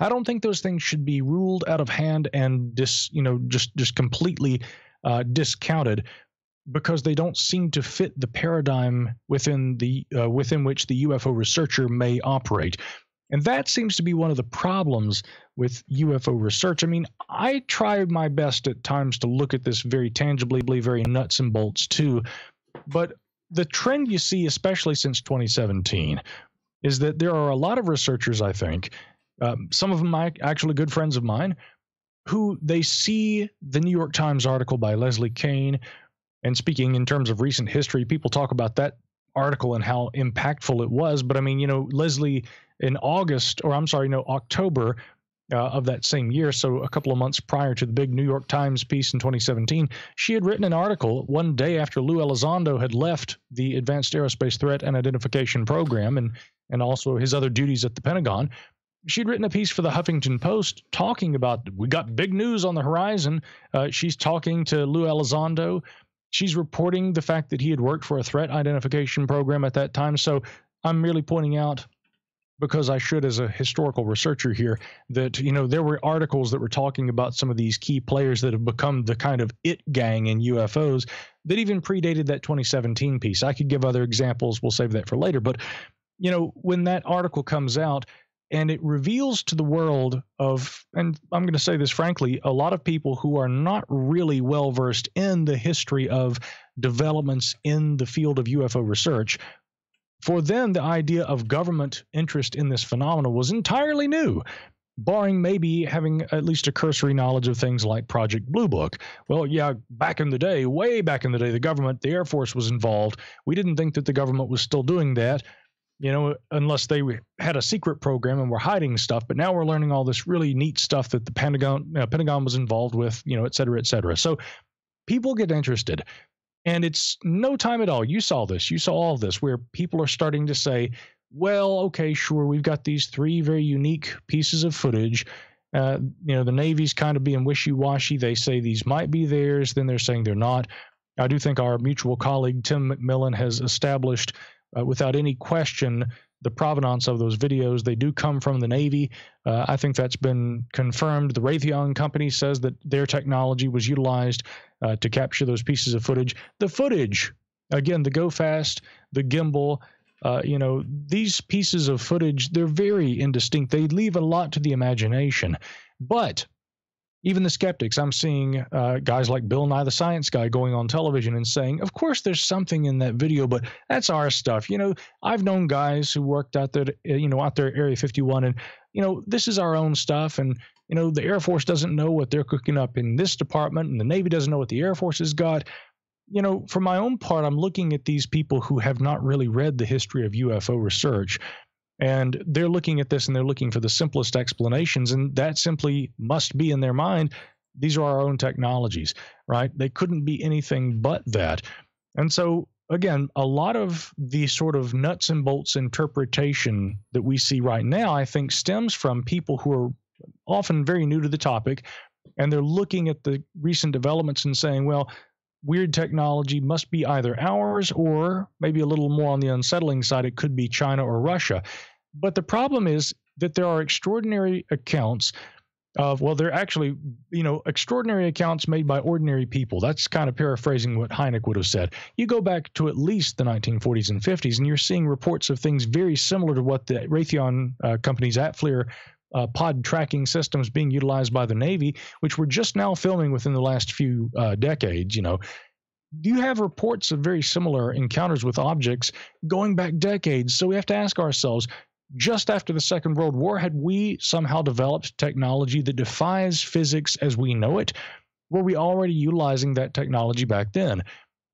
I don't think those things should be ruled out of hand and dis, you know, just just completely uh, discounted because they don't seem to fit the paradigm within the uh, within which the UFO researcher may operate. And that seems to be one of the problems with UFO research. I mean, I try my best at times to look at this very tangibly, very nuts and bolts too. But the trend you see, especially since 2017, is that there are a lot of researchers, I think, um, some of them actually good friends of mine, who they see the New York Times article by Leslie Kean. And speaking in terms of recent history, people talk about that article and how impactful it was. But I mean, you know, Leslie in August, or I'm sorry, no, October uh, of that same year, so a couple of months prior to the big New York Times piece in 2017, she had written an article one day after Lou Elizondo had left the Advanced Aerospace Threat and Identification Program and and also his other duties at the Pentagon she'd written a piece for the Huffington Post talking about we got big news on the horizon. Uh, she's talking to Lou Elizondo. She's reporting the fact that he had worked for a threat identification program at that time. So I'm merely pointing out because I should as a historical researcher here that you know there were articles that were talking about some of these key players that have become the kind of it gang in UFOs that even predated that 2017 piece. I could give other examples, we'll save that for later, but you know when that article comes out and it reveals to the world of and i'm going to say this frankly a lot of people who are not really well versed in the history of developments in the field of ufo research for them the idea of government interest in this phenomenon was entirely new barring maybe having at least a cursory knowledge of things like project blue book. Well yeah back in the day way back in the day the government the air force was involved. We didn't think that the government was still doing that you know, unless they had a secret program and were hiding stuff. But now we're learning all this really neat stuff that the Pentagon uh, Pentagon was involved with, you know, et cetera, et cetera. So people get interested, and it's no time at all. You saw this, you saw all this, where people are starting to say, "Well, okay, sure, we've got these three very unique pieces of footage." Uh, you know, the Navy's kind of being wishy-washy. They say these might be theirs, then they're saying they're not. I do think our mutual colleague Tim McMillan has established uh, without any question the provenance of those videos. They do come from the Navy. Uh, I think that's been confirmed. The Raytheon company says that their technology was utilized uh, to capture those pieces of footage. The footage, again, the go fast, the gimbal. Uh, you know, these pieces of footage, they're very indistinct. They leave a lot to the imagination. But even the skeptics, I'm seeing uh, guys like Bill Nye the Science Guy going on television and saying, "Of course, there's something in that video, but that's our stuff." You know, I've known guys who worked out there, uh, you know, out there Area 51, and you know, this is our own stuff, and you know, the Air Force doesn't know what they're cooking up in this department, and the Navy doesn't know what the Air Force has got. You know, for my own part, I'm looking at these people who have not really read the history of UFO research and they're looking at this and they're looking for the simplest explanations. And that simply must be in their mind. These are our own technologies, right? They couldn't be anything but that. And so, again, a lot of the sort of nuts and bolts interpretation that we see right now, I think, stems from people who are often very new to the topic. And they're looking at the recent developments and saying, well, weird technology must be either ours or maybe a little more on the unsettling side, it could be China or Russia. But the problem is that there are extraordinary accounts of, well, they're actually, you know, extraordinary accounts made by ordinary people. That's kind of paraphrasing what Hynek would have said. You go back to at least the 1940s and 50s, and you're seeing reports of things very similar to what the Raytheon uh, company's ATFLIR uh, pod tracking systems being utilized by the Navy, which we're just now filming within the last few uh, decades. You know, Do you have reports of very similar encounters with objects going back decades. So we have to ask ourselves. Just after the Second World War, had we somehow developed technology that defies physics as we know it? Were we already utilizing that technology back then?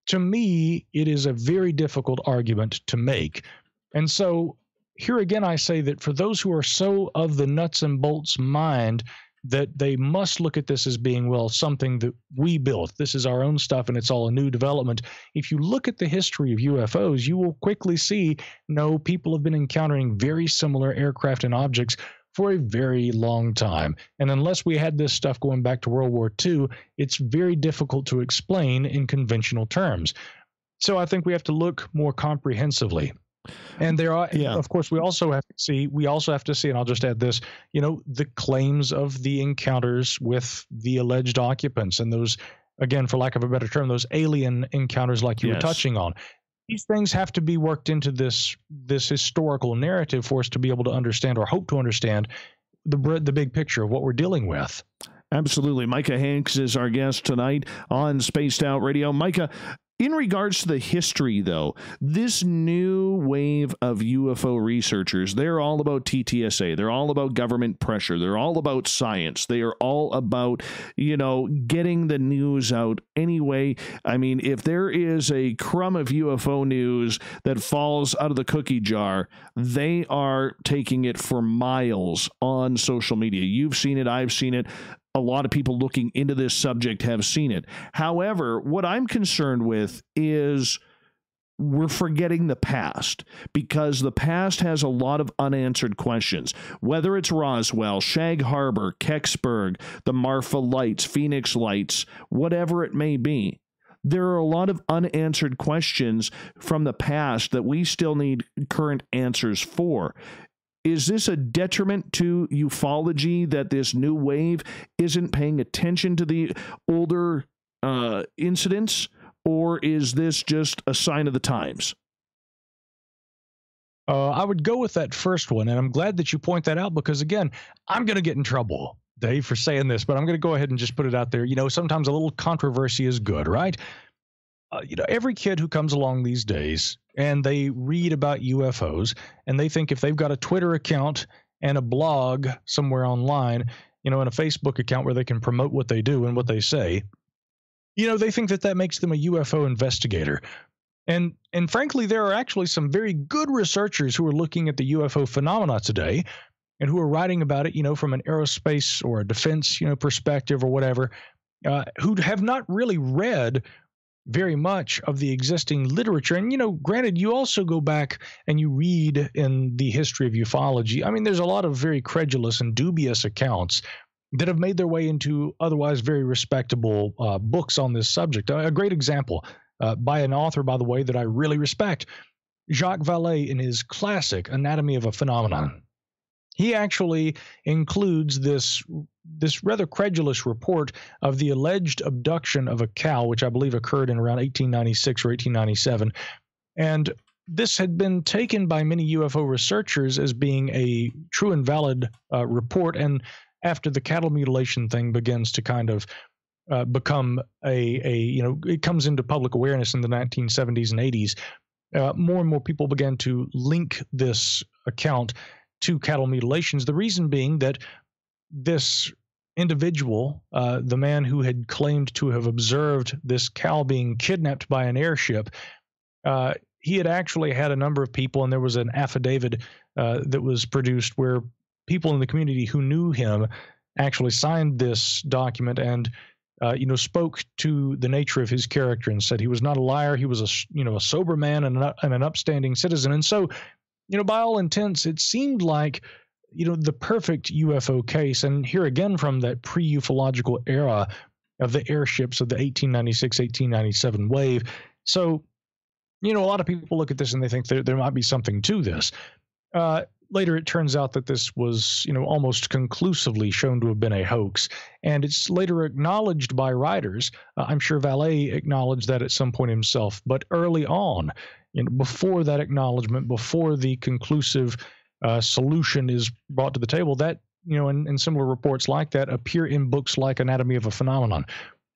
to me, it is a very difficult argument to make. And so here again, I say that for those who are so of the nuts and bolts mind that they must look at this as being, well, something that we built. This is our own stuff and it's all a new development. If you look at the history of UFOs, you will quickly see no, people have been encountering very similar aircraft and objects for a very long time. And unless we had this stuff going back to World War II, it's very difficult to explain in conventional terms. So I think we have to look more comprehensively. And there are, Yeah. of course, we also have to see, we also have to see, and I'll just add this, you know, the claims of the encounters with the alleged occupants and those, again, for lack of a better term, those alien encounters like you Yes. were touching on. These things have to be worked into this this historical narrative for us to be able to understand or hope to understand the the big picture of what we're dealing with. Absolutely. Micah Hanks is our guest tonight on Spaced Out Radio. Micah, in regards to the history, though, this new wave of UFO researchers, they're all about TTSA. They're all about government pressure. They're all about science. They are all about, you know, getting the news out anyway. I mean, if there is a crumb of UFO news that falls out of the cookie jar, they are taking it for miles on social media. You've seen it, I've seen it a lot of people looking into this subject have seen it. However, what I'm concerned with is we're forgetting the past because the past has a lot of unanswered questions. Whether it's Roswell, Shag Harbor, Kecksburg, the Marfa Lights, Phoenix Lights, whatever it may be. There are a lot of unanswered questions from the past that we still need current answers for is this a detriment to ufology that this new wave isn't paying attention to the older uh, incidents, or is this just a sign of the times? Uh, I would go with that first one, and I'm glad that you point that out because again, I'm going to get in trouble, Dave, for saying this, but I'm going to go ahead and just put it out there. You know, sometimes a little controversy is good, right? Uh, you know, every kid who comes along these days and they read about UFOs and they think if they've got a Twitter account and a blog somewhere online, you know, and a Facebook account where they can promote what they do and what they say, you know, they think that that makes them a UFO investigator. And and frankly, there are actually some very good researchers who are looking at the UFO phenomena today and who are writing about it, you know, from an aerospace or a defense, you know, perspective or whatever, uh, who have not really read very much of the existing literature. And, you know, granted, you also go back and you read in the history of ufology. I mean, there's a lot of very credulous and dubious accounts that have made their way into otherwise very respectable uh, books on this subject. A, great example uh, by an author, by the way, that I really respect, Jacques Vallée, in his classic Anatomy of a Phenomenon. He actually includes this this rather credulous report of the alleged abduction of a cow, which I believe occurred in around 1896 or 1897, and this had been taken by many UFO researchers as being a true and valid uh, report. And after the cattle mutilation thing begins to kind of uh, become a, a, you know, it comes into public awareness in the 1970s and 80s, uh, more and more people began to link this account to cattle mutilations. The reason being that this individual, uh, the man who had claimed to have observed this cow being kidnapped by an airship, uh, he had actually had a number of people, and there was an affidavit uh, that was produced where people in the community who knew him actually signed this document and uh, you know spoke to the nature of his character and said he was not a liar he was a you know a sober man and an, and an upstanding citizen and so you know by all intents it seemed like you know the perfect UFO case. And here again from that pre-ufological era of the airships of the 1896 1897 wave. So you know a lot of people look at this and they think there, there might be something to this. Uh, later it turns out that this was you know almost conclusively shown to have been a hoax. And it's later acknowledged by writers. Uh, i'm sure Vallée acknowledged that at some point himself. But early on you know, before that acknowledgement before the conclusive uh, solution is brought to the table that you know and, and similar reports like that appear in books like anatomy of a phenomenon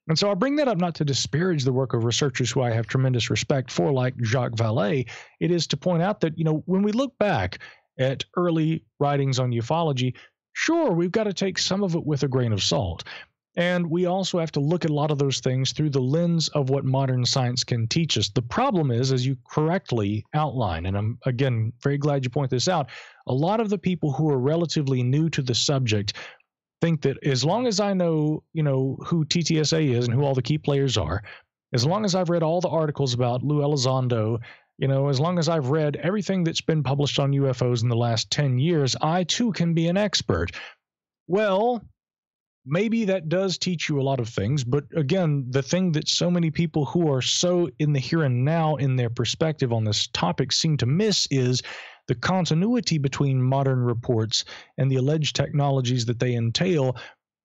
and so I bring that up not to disparage the work of researchers who I have tremendous respect for, like Jacques Vallée. It is to point out that, you know, when we look back at early writings on ufology, sure, we've got to take some of it with a grain of salt. And we also have to look at a lot of those things through the lens of what modern science can teach us. The problem is, as you correctly outline, and I'm again very glad you point this out, a lot of the people who are relatively new to the subject think that as long as I know, you know, who TTSA is and who all the key players are, as long as I've read all the articles about Lou Elizondo, you know, as long as I've read everything that's been published on UFOs in the last 10 years, I too can be an expert. Well, maybe that does teach you a lot of things. But again, the thing that so many people who are so in the here and now in their perspective on this topic seem to miss is the continuity between modern reports and the alleged technologies that they entail.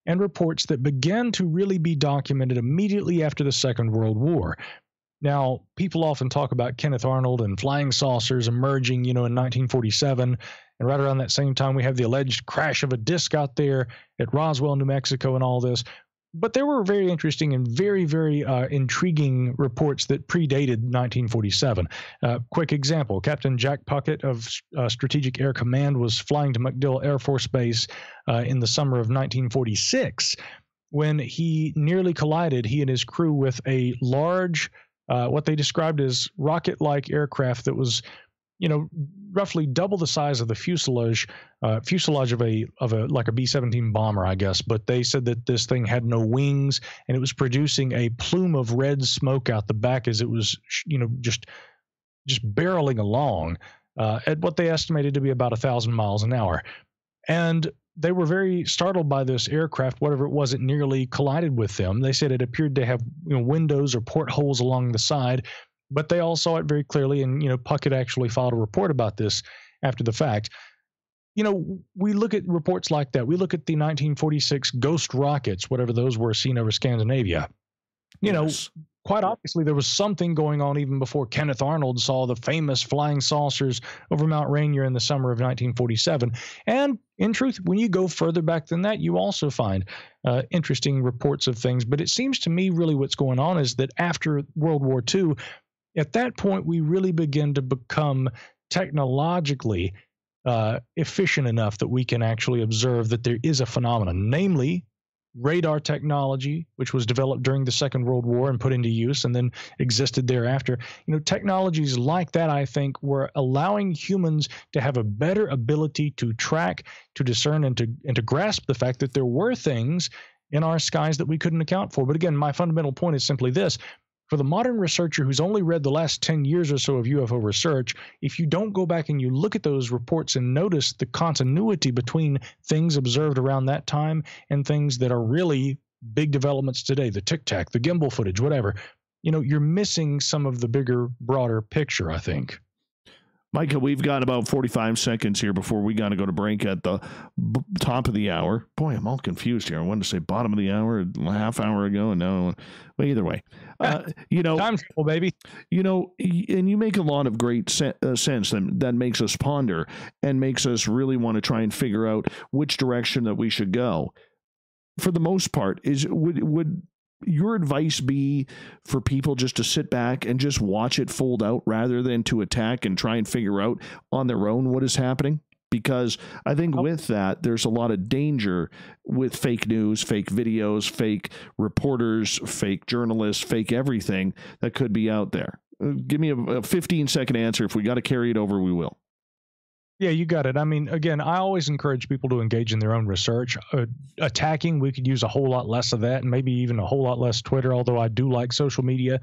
And reports that began to really be documented immediately after the Second World War. Now, people often talk about Kenneth Arnold and flying saucers emerging, you know, in 1947. And right around that same time, we have the alleged crash of a disc out there at Roswell, New Mexico, and all this. But there were very interesting and very, very uh, intriguing reports that predated 1947. Uh, quick example Captain Jack Puckett of uh, Strategic Air Command was flying to MacDill Air Force Base uh, in the summer of 1946 when he nearly collided, he and his crew, with a large uh, what they described as rocket-like aircraft that was, you know, roughly double the size of the fuselage uh, fuselage of a of a like a B-17 bomber, I guess. But they said that this thing had no wings and it was producing a plume of red smoke out the back as it was, you know, just just barreling along uh, at what they estimated to be about a thousand miles an hour. And they were very startled by this aircraft, whatever it was, it nearly collided with them. They said it appeared to have you know, windows or portholes along the side, but they all saw it very clearly. And you know, Puckett actually filed a report about this after the fact. You know, we look at reports like that. We look at the 1946 Ghost rockets, whatever those were, seen over Scandinavia. You yes. know, quite obviously there was something going on even before Kenneth Arnold saw the famous flying saucers over Mount Rainier in the summer of 1947. And in truth, when you go further back than that, you also find uh, interesting reports of things. But it seems to me really what's going on is that after World War II, at that point, we really begin to become technologically uh, efficient enough that we can actually observe that there is a phenomenon, namely radar technology, which was developed during the Second World War and put into use and then existed thereafter. You know, technologies like that, I think, were allowing humans to have a better ability to track, to discern, and to and to grasp the fact that there were things in our skies that we couldn't account for. But again, my fundamental point is simply this for the modern researcher who's only read the last 10 years or so of UFO research, if you don't go back and you look at those reports and notice the continuity between things observed around that time and things that are really big developments today, the tic tac, the gimbal footage, whatever, you know, you're missing some of the bigger, broader picture, I think. Micah, we've got about 45 seconds here before we got to go to break at the b- top of the hour. Boy, I'm all confused here. I wanted to say bottom of the hour a half hour ago, and now, well, either way, uh, you know, time travel, baby. You know, and you make a lot of great se- uh, sense that that makes us ponder and makes us really want to try and figure out which direction that we should go. For the most part, is would would your advice be for people just to sit back and just watch it fold out rather than to attack and try and figure out on their own what is happening? Because I think with that, there's a lot of danger with fake news, fake videos, fake reporters, fake journalists, fake everything that could be out there. Uh, give me a 15 second answer. If we got to carry it over, we will. Yeah, you got it. I mean, again, I always encourage people to engage in their own research. Uh, attacking, we could use a whole lot less of that, and maybe even a whole lot less Twitter. Although I do like social media,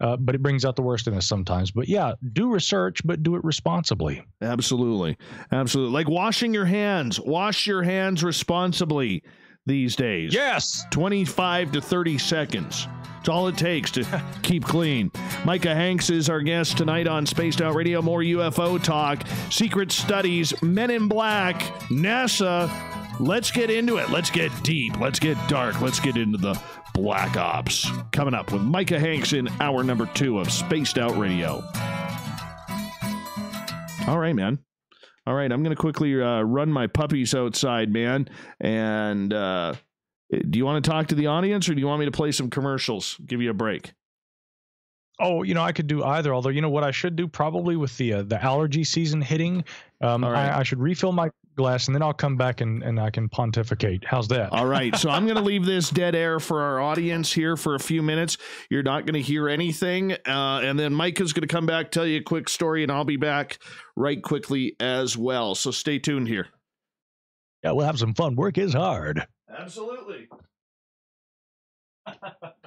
uh, but it brings out the worst in us sometimes. But yeah, do research, but do it responsibly. Absolutely, absolutely. Like washing your hands. Wash your hands responsibly these days. Yes, twenty-five to thirty seconds. It's all it takes to keep clean. Micah Hanks is our guest tonight on Spaced Out Radio. More UFO talk, secret studies, Men in Black, NASA. Let's get into it. Let's get deep. Let's get dark. Let's get into the Black Ops. Coming up with Micah Hanks in hour number two of Spaced Out Radio. All right, man. All right, I'm going to quickly uh, run my puppies outside, man, and uh, do you want to talk to the audience or do you want me to play some commercials? Give you a break. Oh, you know, I could do either. Although, you know what I should do probably with the uh, the allergy season hitting, um, right. I, I, should refill my glass, and then I'll come back and, and I can pontificate. How's that? All right. So I'm going to leave this dead air for our audience here for a few minutes. You're not going to hear anything. Uh, and then Mike is going to come back, tell you a quick story, and I'll be back right quickly as well. So stay tuned here. Yeah, we'll have some fun. Work is hard. Absolutely.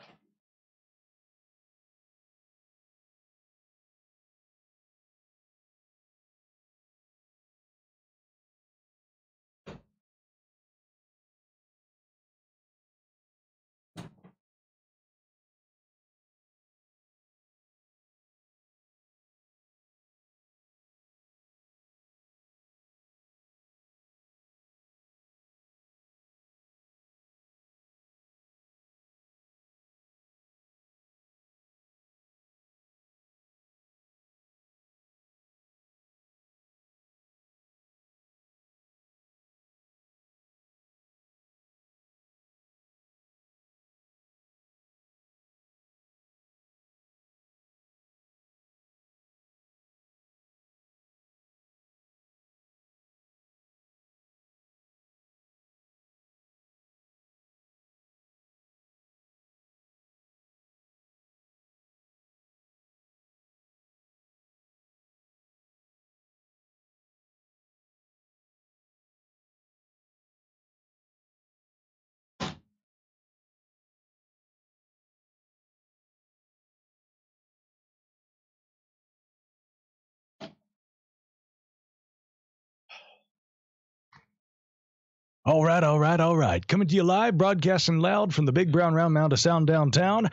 All right, all right, all right. Coming to you live, broadcasting loud from the big brown round mound of sound downtown.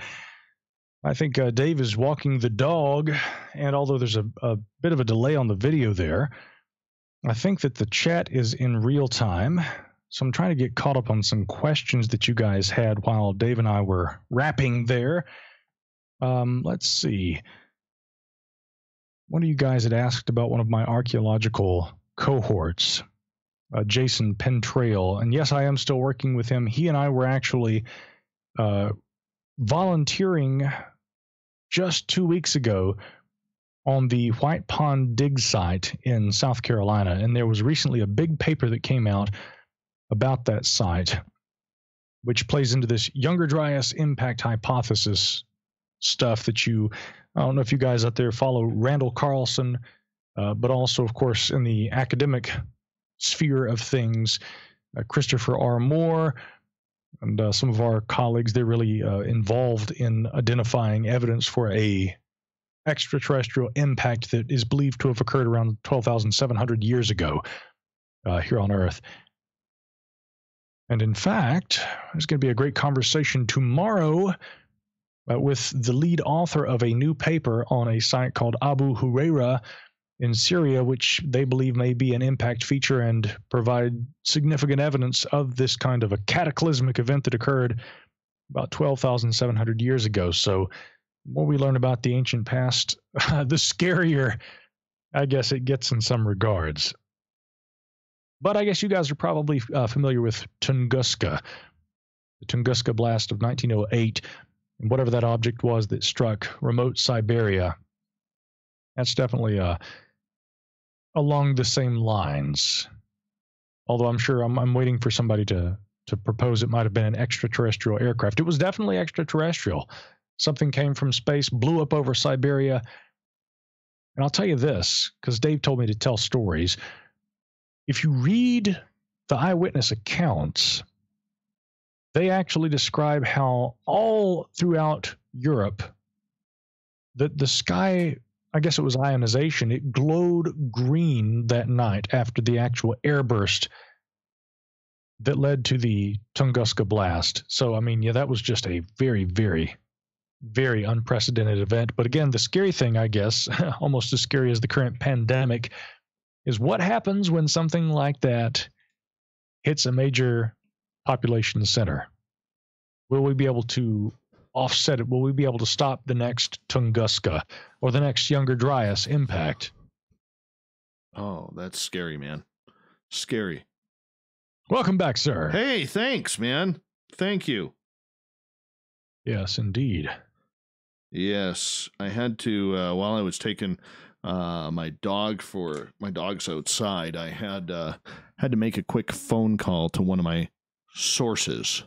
I think uh, Dave is walking the dog, and although there's a, a bit of a delay on the video there, I think that the chat is in real time. So I'm trying to get caught up on some questions that you guys had while Dave and I were rapping there. Um, let's see. One of you guys had asked about one of my archaeological cohorts uh, Jason Pentrail. And yes, I am still working with him. He and I were actually uh, volunteering just two weeks ago on the White Pond dig site in South Carolina. And there was recently a big paper that came out about that site, which plays into this Younger Dryas impact hypothesis stuff that you, I don't know if you guys out there follow Randall Carlson, uh, but also, of course, in the academic sphere of things. Uh, Christopher R. Moore and uh, some of our colleagues, they're really uh, involved in identifying evidence for a extraterrestrial impact that is believed to have occurred around 12,700 years ago uh, here on Earth. And in fact, there's going to be a great conversation tomorrow uh, with the lead author of a new paper on a site called Abu Hureyra in Syria, which they believe may be an impact feature and provide significant evidence of this kind of a cataclysmic event that occurred about 12,700 years ago. So, the more we learn about the ancient past, the scarier, I guess, it gets in some regards. But I guess you guys are probably uh, familiar with Tunguska, the Tunguska blast of 1908, and whatever that object was that struck remote Siberia. That's definitely a along the same lines. Although I'm sure I'm, I'm waiting for somebody to to propose it might have been an extraterrestrial aircraft. It was definitely extraterrestrial. Something came from space, blew up over Siberia. And I'll tell you this, because Dave told me to tell stories. If you read the eyewitness accounts, they actually describe how all throughout Europe, the, the sky I guess it was ionization. It glowed green that night after the actual airburst that led to the Tunguska blast. So, I mean, yeah, that was just a very, very, very unprecedented event. But again, the scary thing, I guess, almost as scary as the current pandemic, is what happens when something like that hits a major population center. Will we be able to offset it? Will we be able to stop the next Tunguska or the next Younger Dryas impact? Oh, that's scary, man. Scary. Welcome back, sir. Hey, thanks, man. Thank you. Yes, indeed. Yes, I had to uh, while I was taking uh, my dog for my dog's outside, I had uh, had to make a quick phone call to one of my sources.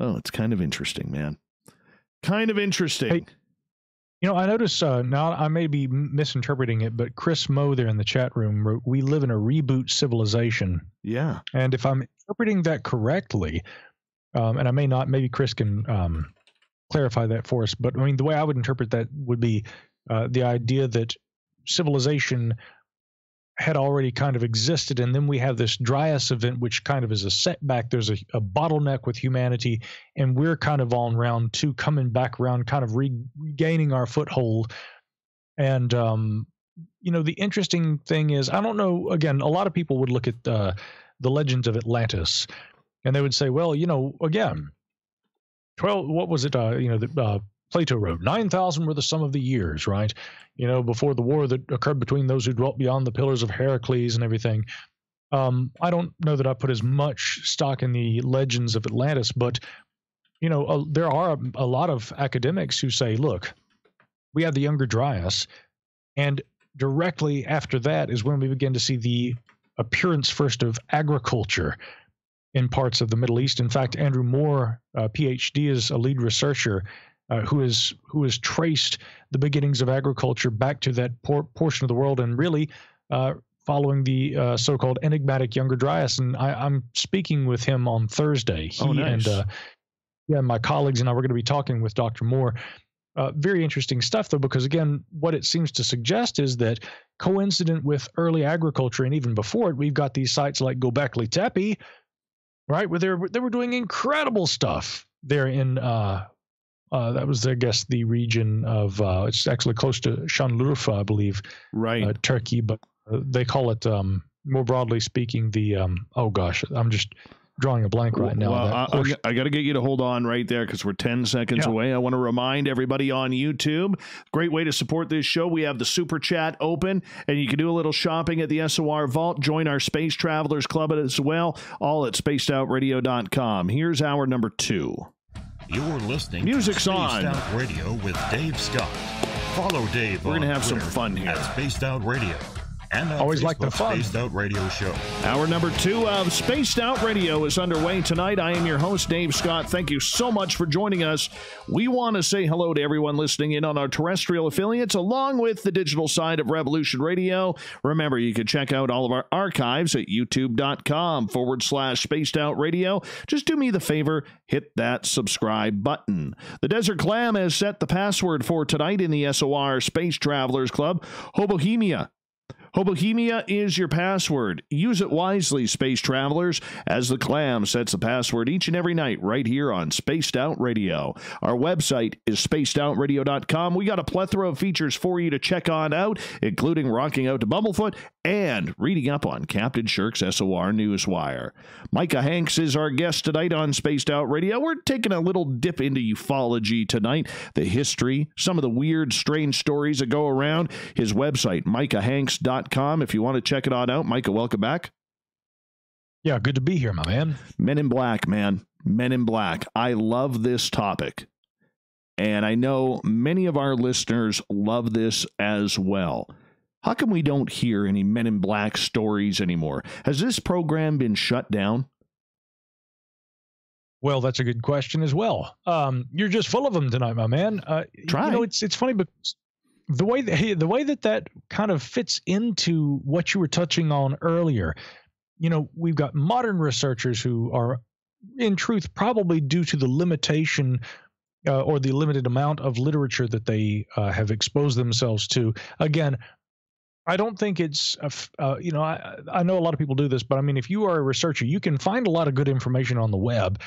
Oh, it's kind of interesting, man. Kind of interesting. Hey, You know, I notice uh, now I may be misinterpreting it, but Chris Moe there in the chat room wrote, "We live in a reboot civilization," yeah. and if I'm interpreting that correctly, um, and I may not, maybe Chris can um, clarify that for us. But I mean, the way I would interpret that would be uh, the idea that civilization had already kind of existed, and then we have this Dryas event, which kind of is a setback. There's a, a bottleneck with humanity, and we're kind of on round two, coming back around, kind of re- regaining our foothold. And um, you know, the interesting thing is, I don't know. Again, a lot of people would look at uh, the legends of Atlantis, and they would say, well, you know, again, twelve. What was it? Uh, you know, the, uh, Plato wrote nine thousand were the sum of the years, right? You know, before the war that occurred between those who dwelt beyond the pillars of Heracles and everything. Um, I don't know that I put as much stock in the legends of Atlantis, but you know, uh, there are a, a lot of academics who say, look, we have the Younger Dryas, and directly after that is when we begin to see the appearance first of agriculture in parts of the Middle East. In fact, Andrew Moore, uh, PhD, is a lead researcher uh, who is who has traced the beginnings of agriculture back to that por- portion of the world, and really uh, following the uh, so-called enigmatic Younger Dryas. And I, I'm speaking with him on Thursday. He Oh, nice. and uh, yeah, my colleagues and I were going to be talking with Dr. Moore. Uh, very interesting stuff, though, because again, what it seems to suggest is that coincident with early agriculture and even before it, we've got these sites like Gobekli Tepe, right, where they were, they were doing incredible stuff there in uh, uh, that was, I guess, the region of uh, it's actually close to Şanlıurfa, I believe, Right. uh, Turkey, but uh, they call it um, more broadly speaking the um, oh gosh, I'm just drawing a blank right now. Well, I, I got to get you to hold on right there because we're 10 seconds Yeah. away. I want to remind everybody on YouTube great way to support this show. We have the super chat open, and you can do a little shopping at the SOR Vault. Join our Space Travelers Club as well, all at spacedoutradio.com. Here's our number two. You're listening Music's to on. Spaced Out Radio with Dave Scott. Follow Dave We're on gonna have some Twitter fun here. At Spaced Out Radio. And Always like the fun. Spaced Out Radio Show. Hour number two of Spaced Out Radio is underway tonight. I am your host, Dave Scott. Thank you so much for joining us. We want to say hello to everyone listening in on our terrestrial affiliates, along with the digital side of Revolution Radio. Remember, you can check out all of our archives at youtube.com forward slash spaced out radio. Just do me the favor, hit that subscribe button. The Desert Clam has set the password for tonight in the SOR Space Travelers Club, Hobohemia. Hobohemia is your password. Use it wisely, space travelers, as the clam sets the password each and every night right here on Spaced Out Radio. Our website is spacedoutradio.com. We got a plethora of features for you to check on out, including rocking out to Bumblefoot and reading up on Captain Shirk's SOR Newswire. Micah Hanks is our guest tonight on Spaced Out Radio. We're taking a little dip into ufology tonight, the history, some of the weird, strange stories that go around. His website, micahhanks.com. If you want to check it on out, Micah, welcome back. yeah, good to be here, my man. Men in Black, man. Men in Black. I love this topic. And I know many of our listeners love this as well. How come we don't hear any Men in Black stories anymore? Has this program been shut down? Well, that's a good question as well. Um, you're just full of them tonight, my man. Uh, Try. You know, it's it's funny because the way that the way that that kind of fits into what you were touching on earlier. You know, we've got modern researchers who are, in truth, probably due to the limitation uh, or the limited amount of literature that they uh, have exposed themselves to. Again, I don't think it's, uh, you know, I, I know a lot of people do this, but I mean, if you are a researcher, you can find a lot of good information on the web.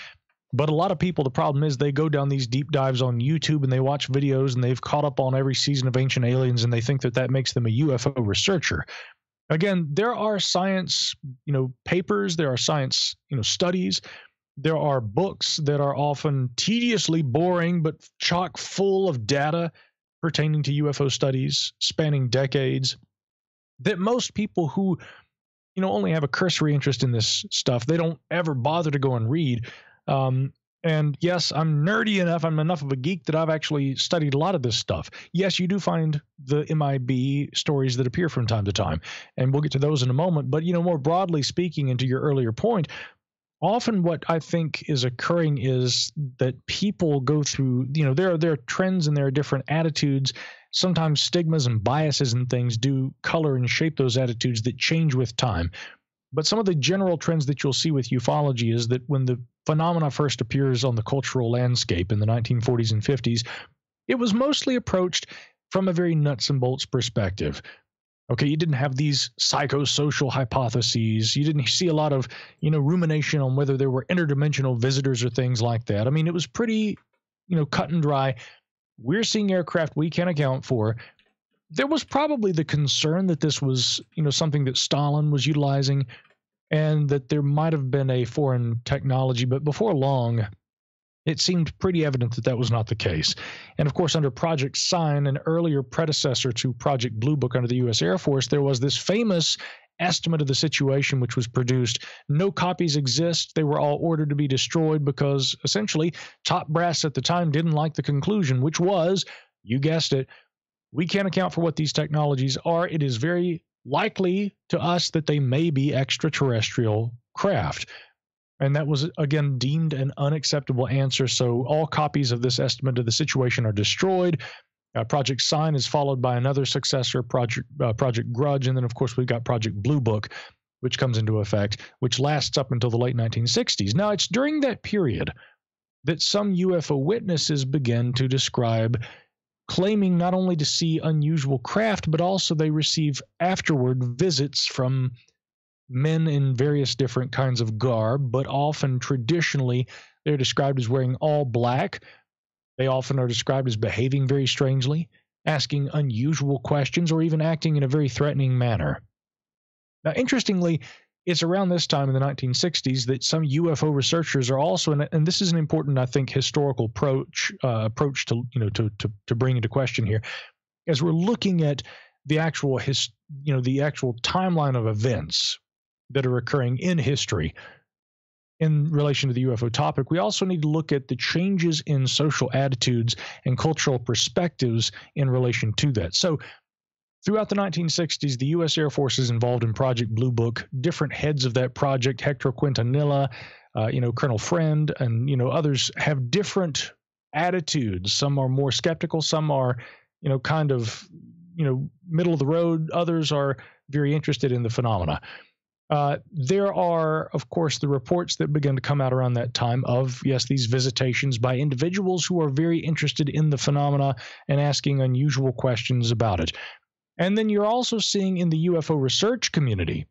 But a lot of people, the problem is they go down these deep dives on YouTube and they watch videos and they've caught up on every season of Ancient Aliens and they think that that makes them a UFO researcher. Again, there are science, you know, papers, there are science, you know, studies, there are books that are often tediously boring but chock full of data pertaining to UFO studies spanning decades that most people who you know only have a cursory interest in this stuff they don't ever bother to go and read um, And yes, I'm nerdy enough, I'm enough of a geek that I've actually studied a lot of this stuff. Yes, you do find the MIB stories that appear from time to time, and we'll get to those in a moment. But, you know, more broadly speaking, into your earlier point, often what I think is occurring is that people go through, you know, there are there are trends and there are different attitudes. Sometimes stigmas and biases and things do color and shape those attitudes that change with time. But some of the general trends that you'll see with ufology is that when the phenomena first appears on the cultural landscape in the 1940s and 50s, it was mostly approached from a very nuts and bolts perspective. Okay, you didn't have these psychosocial hypotheses. You didn't see a lot of, you know, rumination on whether there were interdimensional visitors or things like that. I mean, it was pretty, you know, cut and dry. We're seeing aircraft we can't account for. There was probably the concern that this was, you know, something that Stalin was utilizing and that there might have been a foreign technology, but before long, it seemed pretty evident that that was not the case. And of course, under Project Sign, an earlier predecessor to Project Blue Book under the U.S. Air Force, there was this famous estimate of the situation which was produced. No copies exist. They were all ordered to be destroyed because essentially top brass at the time didn't like the conclusion, which was, you guessed it, we can't account for what these technologies are. It is very likely to us that they may be extraterrestrial craft. And that was, again, deemed an unacceptable answer. So all copies of this estimate of the situation are destroyed. Uh, Project Sign is followed by another successor, Project uh, Project Grudge, and then of course we've got Project Blue Book, which comes into effect, which lasts up until the late 1960s. Now it's during that period that some UFO witnesses begin to describe claiming not only to see unusual craft, but also they receive afterward visits from men in various different kinds of garb, but often traditionally they're described as wearing all black. They often are described as behaving very strangely, asking unusual questions, or even acting in a very threatening manner. Now, interestingly, it's around this time in the 1960s that some UFO researchers are also, and this is an important, I think, historical approach uh, approach to you know to, to to bring into question here, as we're looking at the actual his you know the actual timeline of events that are occurring in history in relation to the UFO topic, we also need to look at the changes in social attitudes and cultural perspectives in relation to that. So, throughout the 1960s, the U.S. Air Force is involved in Project Blue Book. Different heads of that project, Hector Quintanilla, uh, you know, Colonel Friend, and you know others have different attitudes. Some are more skeptical. Some are, you know, kind of, you know, middle of the road. Others are very interested in the phenomena. Uh, there are, of course, the reports that begin to come out around that time of, yes, these visitations by individuals who are very interested in the phenomena and asking unusual questions about it. And then you're also seeing in the UFO research community,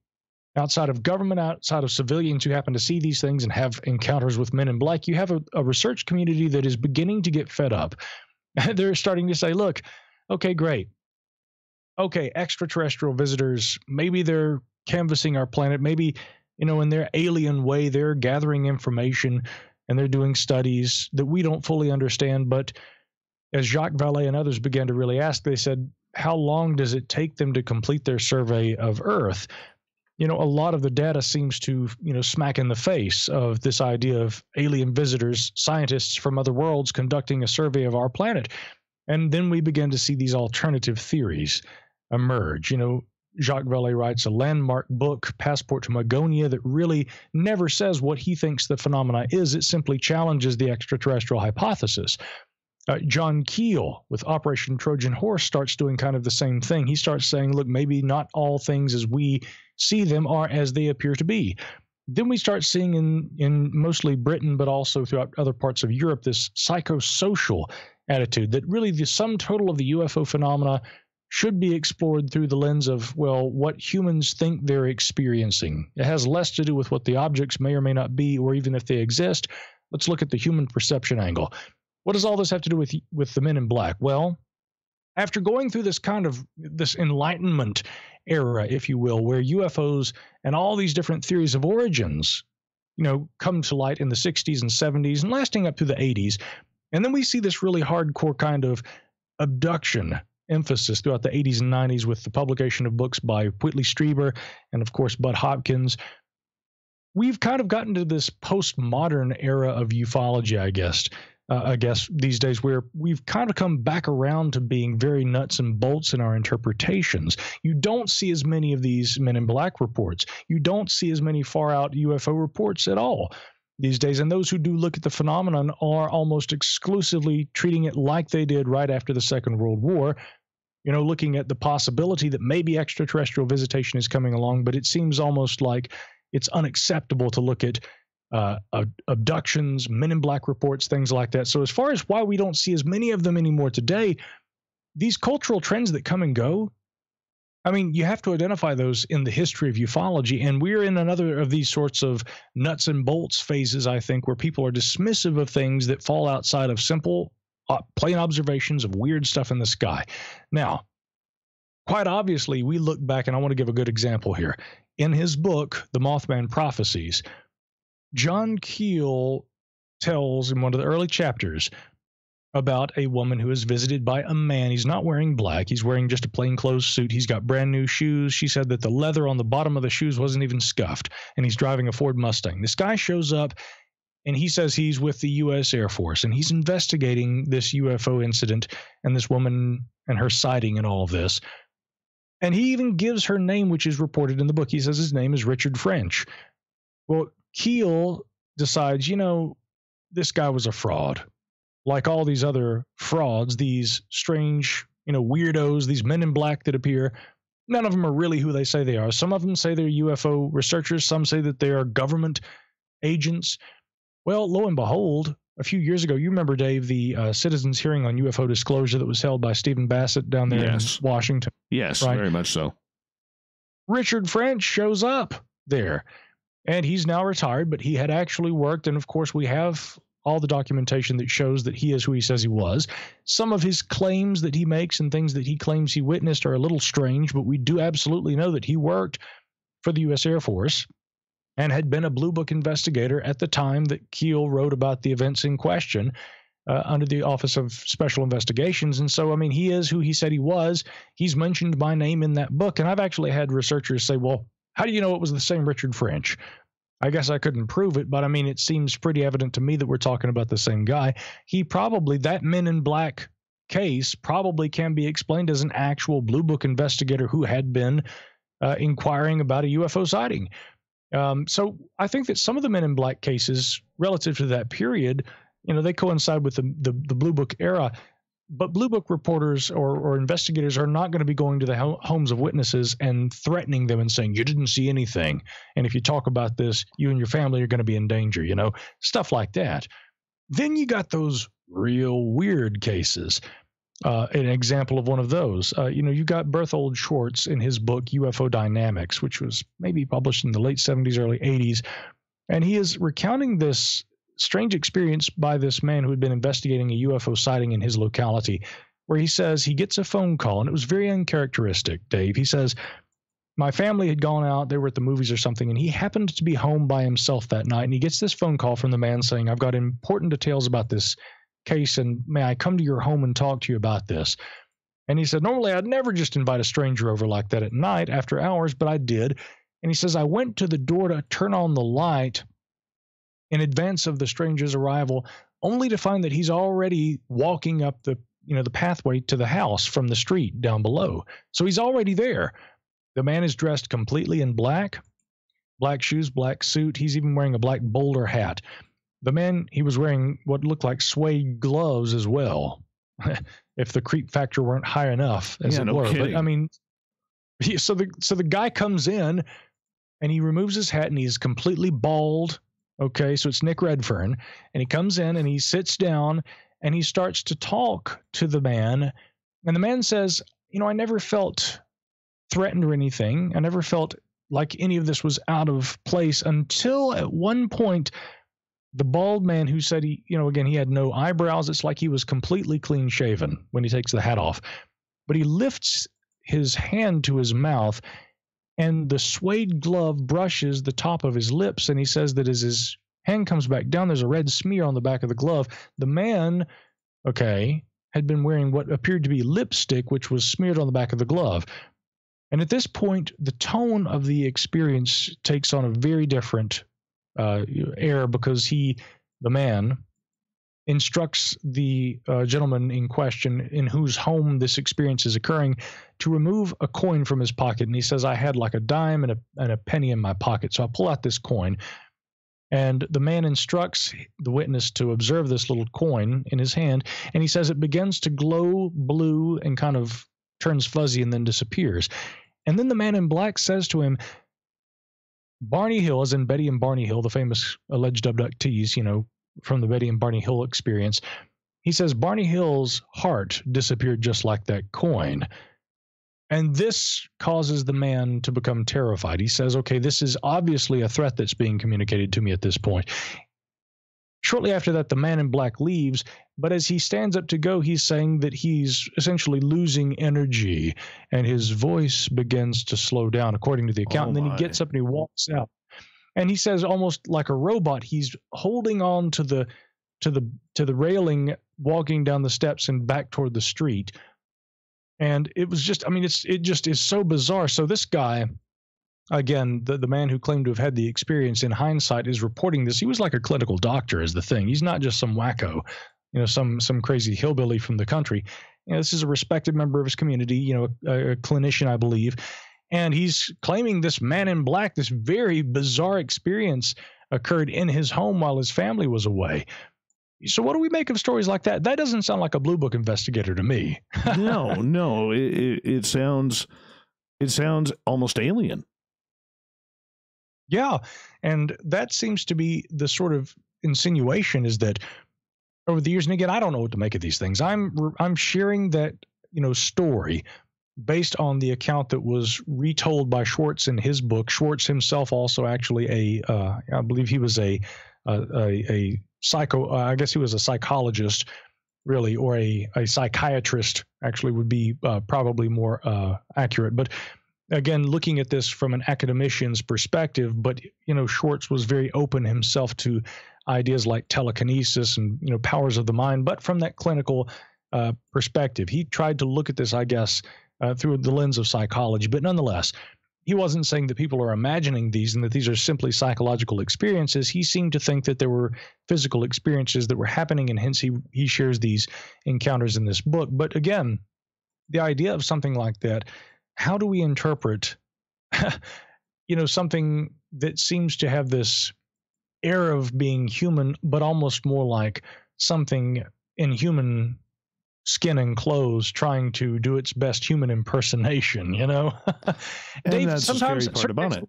outside of government, outside of civilians who happen to see these things and have encounters with men in black, you have a, a research community that is beginning to get fed up. They're starting to say, look, okay, great. Okay, extraterrestrial visitors, maybe they're canvassing our planet. Maybe, you know, in their alien way, they're gathering information and they're doing studies that we don't fully understand. But as Jacques Vallée and others began to really ask, they said, how long does it take them to complete their survey of Earth? You know, a lot of the data seems to, you know, smack in the face of this idea of alien visitors, scientists from other worlds conducting a survey of our planet. And then we begin to see these alternative theories emerge. You know, Jacques Vallée writes a landmark book, Passport to Magonia, that really never says what he thinks the phenomena is. It simply challenges the extraterrestrial hypothesis. Uh, John Keel with Operation Trojan Horse starts doing kind of the same thing. He starts saying, look, maybe not all things as we see them are as they appear to be. Then we start seeing in, in mostly Britain, but also throughout other parts of Europe, this psychosocial attitude that really the sum total of the UFO phenomena should be explored through the lens of, well, what humans think they're experiencing. It has less to do with what the objects may or may not be, or even if they exist. Let's look at the human perception angle. What does all this have to do with with the men in black? Well, after going through this kind of this enlightenment era, if you will, where UFOs and all these different theories of origins, you know, come to light in the 60s and 70s and lasting up to the 80s, and then we see this really hardcore kind of abduction emphasis throughout the 80s and 90s with the publication of books by Whitley Strieber and, of course, Bud Hopkins. we've kind of gotten to this postmodern era of ufology, I guess. Uh, I guess these days where we've kind of come back around to being very nuts and bolts in our interpretations. You don't see as many of these Men in Black reports. You don't see as many far out UFO reports at all these days. And those who do look at the phenomenon are almost exclusively treating it like they did right after the Second World War. You know, looking at the possibility that maybe extraterrestrial visitation is coming along, but it seems almost like it's unacceptable to look at uh, abductions, men in black reports, things like that. So, as far as why we don't see as many of them anymore today, these cultural trends that come and go, I mean, you have to identify those in the history of ufology. And we're in another of these sorts of nuts and bolts phases, I think, where people are dismissive of things that fall outside of simple, uh, plain observations of weird stuff in the sky. Now, quite obviously, we look back, and I want to give a good example here. In his book, The Mothman Prophecies, John Keel tells in one of the early chapters about a woman who is visited by a man. He's not wearing black, he's wearing just a plain clothes suit. He's got brand new shoes. She said that the leather on the bottom of the shoes wasn't even scuffed, and he's driving a Ford Mustang. This guy shows up and he says he's with the U.S. Air Force and he's investigating this UFO incident and this woman and her sighting and all of this. And he even gives her name, which is reported in the book. He says his name is Richard French. Well, Keel decides, you know, this guy was a fraud. Like all these other frauds, these strange, you know, weirdos, these men in black that appear, none of them are really who they say they are. Some of them say they're UFO researchers, some say that they are government agents. Well, lo and behold, a few years ago, you remember, Dave, the uh, citizens' hearing on UFO disclosure that was held by Stephen Bassett down there yes. in Washington. Yes, right? very much so. Richard French shows up there and he's now retired, but he had actually worked. And of course, we have all the documentation that shows that he is who he says he was. Some of his claims that he makes and things that he claims he witnessed are a little strange, but we do absolutely know that he worked for the U.S. Air Force and had been a Blue Book investigator at the time that Keel wrote about the events in question. Uh, under the Office of Special Investigations. And so, I mean, he is who he said he was. He's mentioned my name in that book. And I've actually had researchers say, well, how do you know it was the same Richard French? I guess I couldn't prove it, but I mean, it seems pretty evident to me that we're talking about the same guy. He probably, that Men in Black case probably can be explained as an actual Blue Book investigator who had been uh, inquiring about a UFO sighting. Um, so I think that some of the Men in Black cases relative to that period, you know, they coincide with the, the, the Blue Book era but blue book reporters or, or investigators are not going to be going to the homes of witnesses and threatening them and saying you didn't see anything. And if you talk about this you and your family are going to be in danger you know stuff like that. Then you got those real weird cases uh, an example of one of those. Uh, you know you got berthold schwarz in his book ufo dynamics which was maybe published in the late 70s early 80s and he is recounting this strange experience by this man who had been investigating a UFO sighting in his locality, where he says he gets a phone call, and it was very uncharacteristic, Dave. He says, My family had gone out, they were at the movies or something, and he happened to be home by himself that night, and he gets this phone call from the man saying, I've got important details about this case, and may I come to your home and talk to you about this? And he said, Normally, I'd never just invite a stranger over like that at night after hours, but I did. And he says, I went to the door to turn on the light in advance of the stranger's arrival, only to find that he's already walking up the you know the pathway to the house from the street down below. So he's already there. The man is dressed completely in black, black shoes, black suit. He's even wearing a black bowler hat. The man he was wearing what looked like suede gloves as well. if the creep factor weren't high enough, as yeah, it no were. Kidding. But I mean, so the so the guy comes in and he removes his hat and he's completely bald Okay, so it's Nick Redfern, and he comes in and he sits down and he starts to talk to the man. And the man says, You know, I never felt threatened or anything. I never felt like any of this was out of place until at one point, the bald man who said he, you know, again, he had no eyebrows. It's like he was completely clean shaven when he takes the hat off. But he lifts his hand to his mouth and the suede glove brushes the top of his lips and he says that as his hand comes back down there's a red smear on the back of the glove. The man okay had been wearing what appeared to be lipstick which was smeared on the back of the glove. And at this point the tone of the experience takes on a very different uh, air because he, the man, instructs the uh, gentleman in question in whose home this experience is occurring to remove a coin from his pocket. And he says, I had like a dime and a, and a penny in my pocket. So I pull out this coin. And the man instructs the witness to observe this little coin in his hand. And he says it begins to glow blue and kind of turns fuzzy and then disappears. And then the man in black says to him, Barney Hill, as in Betty and Barney Hill, the famous alleged abductees, you know, from the Betty and Barney Hill experience. He says Barney Hill's heart disappeared just like that coin. And this causes the man to become terrified. He says, okay, this is obviously a threat that's being communicated to me at this point. Shortly after that, the man in black leaves, but as he stands up to go, he's saying that he's essentially losing energy and his voice begins to slow down, according to the account. Oh and then he gets up and he walks out. And he says, almost like a robot, he's holding on to the to the to the railing, walking down the steps and back toward the street. And it was just, I mean, it's it just is so bizarre. So this guy, again, the, the man who claimed to have had the experience in hindsight is reporting this. He was like a clinical doctor, is the thing. He's not just some wacko, you know, some some crazy hillbilly from the country. You know, this is a respected member of his community, you know, a, a clinician, I believe. And he's claiming this man in black, this very bizarre experience occurred in his home while his family was away. So, what do we make of stories like that? That doesn't sound like a blue book investigator to me. no, no, it, it, it sounds it sounds almost alien. Yeah, and that seems to be the sort of insinuation is that over the years, and again, I don't know what to make of these things. I'm I'm sharing that you know story based on the account that was retold by Schwarz in his book. Schwarz himself also actually a uh, I believe he was a a, a, a psycho. Uh, I guess he was a psychologist, really, or a a psychiatrist. Actually, would be uh, probably more uh, accurate, but again looking at this from an academician's perspective but you know schwarz was very open himself to ideas like telekinesis and you know powers of the mind but from that clinical uh, perspective he tried to look at this i guess uh, through the lens of psychology. But nonetheless he wasn't saying that people are imagining these and that these are simply psychological experiences. He seemed to think that there were physical experiences that were happening and hence he he shares these encounters in this book. But again the idea of something like that how do we interpret you know something that seems to have this air of being human but almost more like something in human skin and clothes trying to do its best human impersonation you know And Dave, that's the scary part about days- it.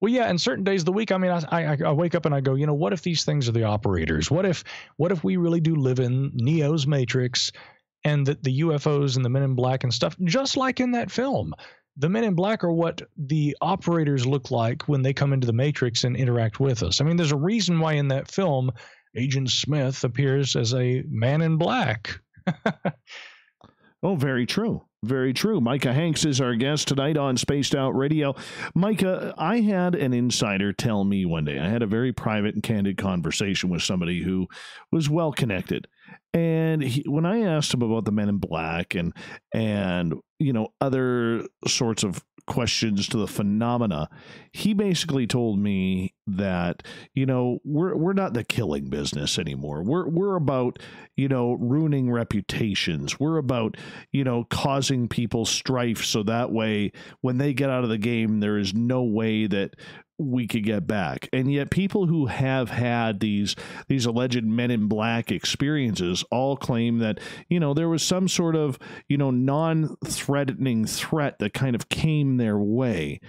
well, yeah, and certain days of the week. I mean, I, I I wake up and I go, you know, what if these things are the operators? What if what if we really do live in Neo's Matrix, and that the UFOs and the Men in Black and stuff, just like in that film, the Men in Black are what the operators look like when they come into the Matrix and interact with us. I mean, there's a reason why in that film Agent Smith appears as a man in black. Oh, very true. Very true. Micah Hanks is our guest tonight on Spaced Out Radio. Micah, I had an insider tell me one day, I had a very private and candid conversation with somebody who was well connected. And he, when I asked him about the men in black and and you know other sorts of questions to the phenomena, he basically told me that you know we're we're not the killing business anymore. We're we're about you know ruining reputations. We're about you know causing people strife so that way when they get out of the game there is no way that we could get back. And yet people who have had these these alleged men in black experiences all claim that, you know, there was some sort of, you know, non-threatening threat that kind of came their way.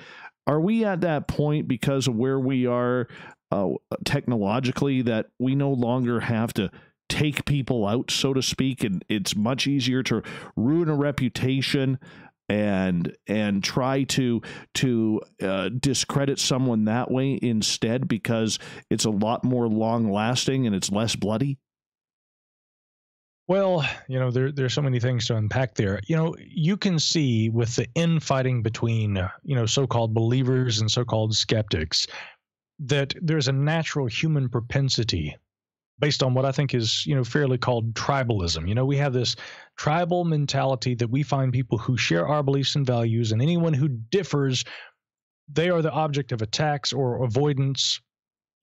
Are we at that point because of where we are uh, technologically that we no longer have to take people out, so to speak, and it's much easier to ruin a reputation and and try to to uh, discredit someone that way instead because it's a lot more long lasting and it's less bloody. Well, you know, there there's so many things to unpack there. You know, you can see with the infighting between, uh, you know, so-called believers and so-called skeptics that there's a natural human propensity based on what I think is, you know, fairly called tribalism. You know, we have this tribal mentality that we find people who share our beliefs and values and anyone who differs they are the object of attacks or avoidance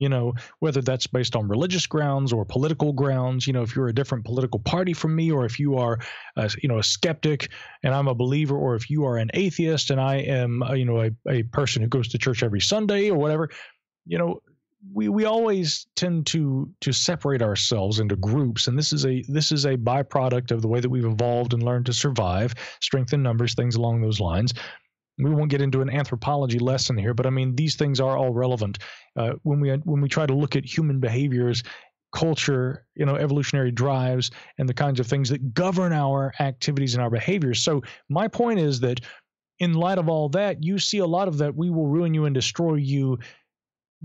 you know, whether that's based on religious grounds or political grounds, you know, if you're a different political party from me, or if you are, a, you know, a skeptic and I'm a believer, or if you are an atheist and I am, uh, you know, a, a person who goes to church every Sunday or whatever, you know, we we always tend to to separate ourselves into groups and this is a this is a byproduct of the way that we've evolved and learned to survive strength in numbers things along those lines we won't get into an anthropology lesson here, but I mean these things are all relevant uh, when we when we try to look at human behaviors, culture, you know, evolutionary drives, and the kinds of things that govern our activities and our behaviors. So my point is that in light of all that, you see a lot of that we will ruin you and destroy you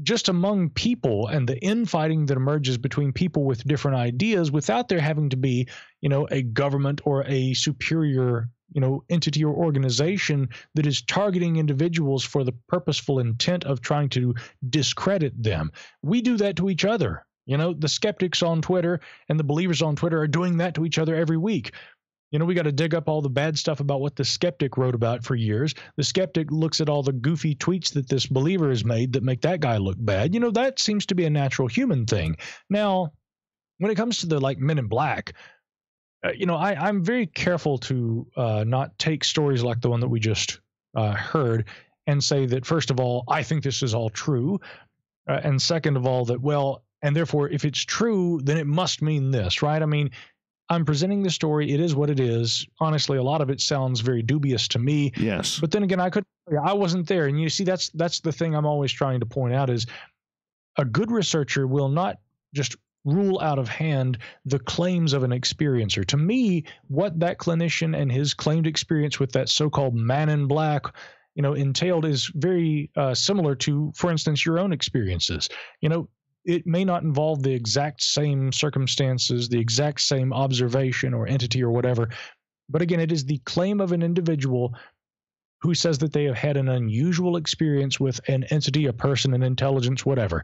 just among people and the infighting that emerges between people with different ideas without there having to be, you know, a government or a superior you know entity or organization that is targeting individuals for the purposeful intent of trying to discredit them. We do that to each other. You know the skeptics on twitter and the believers on twitter are doing that to each other every week you know we got to dig up all the bad stuff about what the skeptic wrote about for years the skeptic looks at all the goofy tweets that this believer has made that make that guy look bad you know that seems to be a natural human thing now when it comes to the like men in black uh, you know, I, I'm very careful to uh, not take stories like the one that we just uh, heard and say that, first of all, I think this is all true. Uh, and second of all, that, well, and therefore, if it's true, then it must mean this, right? I mean, I'm presenting the story. It is what it is. Honestly, a lot of it sounds very dubious to me. Yes. But then again, I could, I wasn't there. And you see, that's, that's the thing I'm always trying to point out is a good researcher will not just rule out of hand the claims of an experiencer. To me, what that clinician and his claimed experience with that so-called man in black you know entailed is very uh, similar to for instance your own experiences you know it may not involve the exact same circumstances the exact same observation or entity or whatever but again it is the claim of an individual who says that they have had an unusual experience with an entity a person an intelligence whatever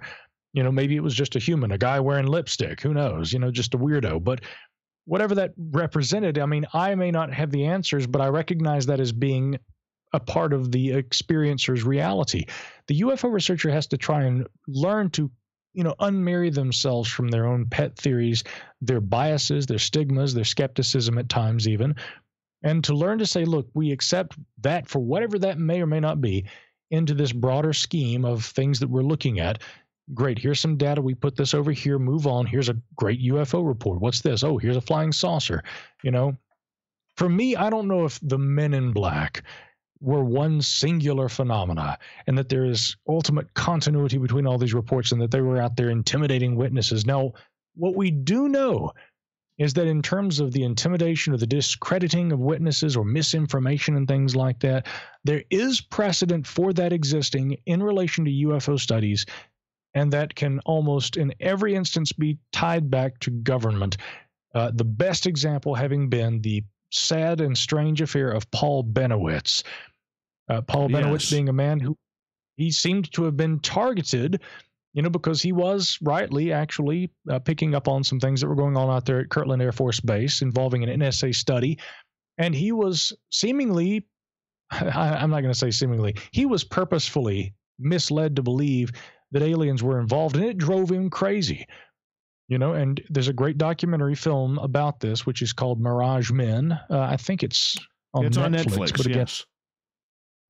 you know, maybe it was just a human, a guy wearing lipstick, who knows, you know, just a weirdo. But whatever that represented, I mean, I may not have the answers, but I recognize that as being a part of the experiencer's reality. The UFO researcher has to try and learn to, you know, unmarry themselves from their own pet theories, their biases, their stigmas, their skepticism at times, even, and to learn to say, look, we accept that for whatever that may or may not be into this broader scheme of things that we're looking at Great. Here's some data. We put this over here. Move on. Here's a great UFO report. What's this? Oh, here's a flying saucer. You know, for me, I don't know if the men in black were one singular phenomena and that there is ultimate continuity between all these reports and that they were out there intimidating witnesses. Now, what we do know is that in terms of the intimidation or the discrediting of witnesses or misinformation and things like that, there is precedent for that existing in relation to UFO studies and that can almost in every instance be tied back to government. Uh, the best example having been the sad and strange affair of Paul Bennewitz. Uh, Paul yes. Bennewitz being a man who he seemed to have been targeted, you know, because he was rightly actually uh, picking up on some things that were going on out there at Kirtland Air Force Base involving an NSA study. And he was seemingly, I, I'm not going to say seemingly, he was purposefully misled to believe that aliens were involved, and it drove him crazy. You know, and there's a great documentary film about this, which is called Mirage Men. Uh, I think it's on it's Netflix. On Netflix but again, yes.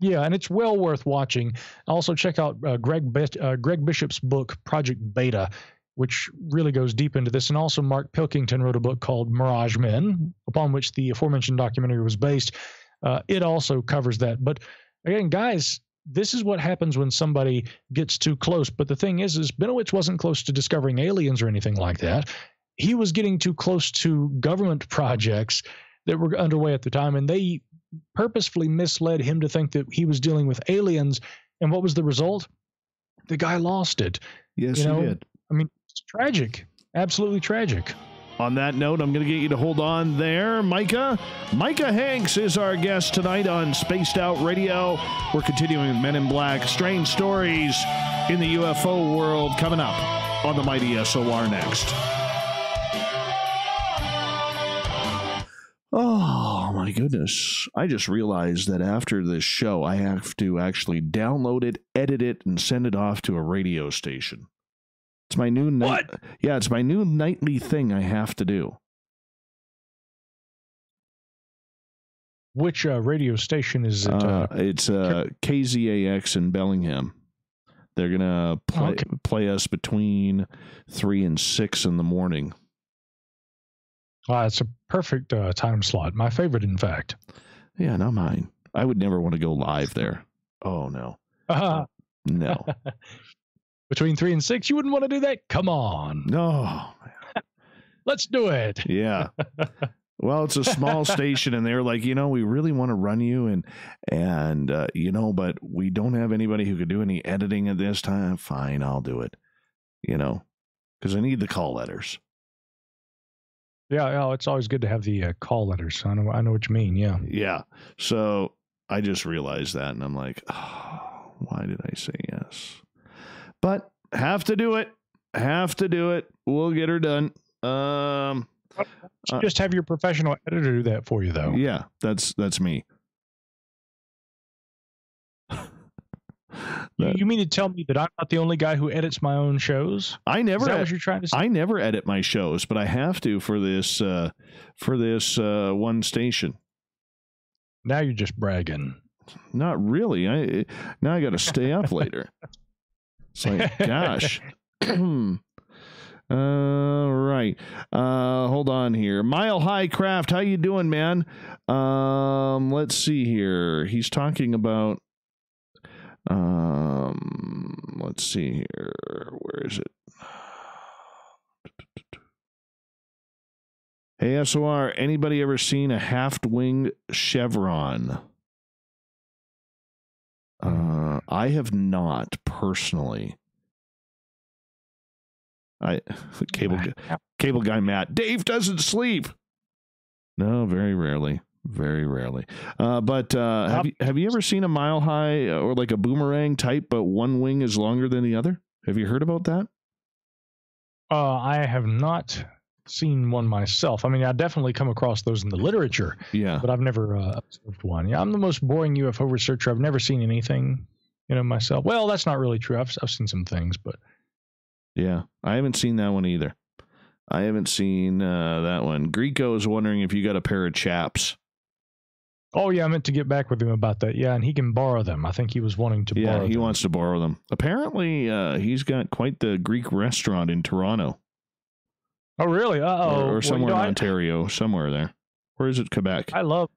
Yeah, and it's well worth watching. Also, check out uh, Greg Be- uh, Greg Bishop's book Project Beta, which really goes deep into this. And also, Mark Pilkington wrote a book called Mirage Men, upon which the aforementioned documentary was based. Uh, it also covers that. But again, guys, this is what happens when somebody gets too close. But the thing is, is Bennewitz wasn't close to discovering aliens or anything like that. He was getting too close to government projects that were underway at the time, and they purposefully misled him to think that he was dealing with aliens. And what was the result? The guy lost it. Yes, you know? he did. I mean, it's tragic. Absolutely tragic. On that note, I'm going to get you to hold on there, Micah. Micah Hanks is our guest tonight on Spaced Out Radio. We're continuing with Men in Black, strange stories in the UFO world coming up on the Mighty SOR next. Oh my goodness. I just realized that after this show, I have to actually download it, edit it, and send it off to a radio station. It's my new night. Yeah, it's my new nightly thing I have to do. Which uh, radio station is it? Uh, Uh, it's uh, KZAX in Bellingham. They're gonna play Okay. play us between three and six in the morning. uh, it's a perfect uh, time slot. My favorite, in fact. Yeah, not mine. I would never want to go live there. Oh no, Uh, no, between three and six, you wouldn't want to do that. Come on, no. let's do it. Yeah. Well, it's a small station, and they're like, you know, we really want to run you, and and uh, you know, but we don't have anybody who could do any editing at this time. Fine, I'll do it. You know, because I need the call letters. Yeah, yeah, it's always good to have the uh, call letters. I know, I know what you mean. Yeah. Yeah. So I just realized that, and I'm like, oh, why did I say yes? But have to do it. Have to do it. We'll get her done. Um. Uh, Just have your professional editor do that for you, though. Yeah, that's that's me. That- you mean to tell me that I'm not the only guy who edits my own shows? I Is never that ed- what you're trying to say? I never edit my shows, but I have to for this uh for this uh one station. now you're just bragging. Not really. I now I got to stay up later. It's like, gosh. All right. Uh hold on here. Mile High Craft, how you doing, man? Um let's see here. He's talking about um let's see here. Where is it? Hey SOR, anybody ever seen a half wing chevron? Uh, I have not personally. I cable cable guy Matt Dave doesn't sleep. No, very rarely, very rarely. Uh, but uh, have you have you ever seen a mile high uh, or like a boomerang type, but one wing is longer than the other? Have you heard about that? Uh, I have not seen one myself. I mean, I definitely come across those in the literature, Yeah, but I've never uh, observed one. Yeah, I'm the most boring UFO researcher. I've never seen anything, you know, myself. Well, that's not really true. I've I've seen some things, but yeah. I haven't seen that one either. I haven't seen uh, that one. Greco is wondering if you got a pair of chaps. Oh yeah, I meant to get back with him about that. Yeah, and he can borrow them. I think he was wanting to Yeah, he them. wants to borrow them. Apparently, uh, he's got quite the Greek restaurant in Toronto Oh really? Uh oh. or somewhere you know, in I- Ontario, somewhere there. Where is it? Quebec. I love.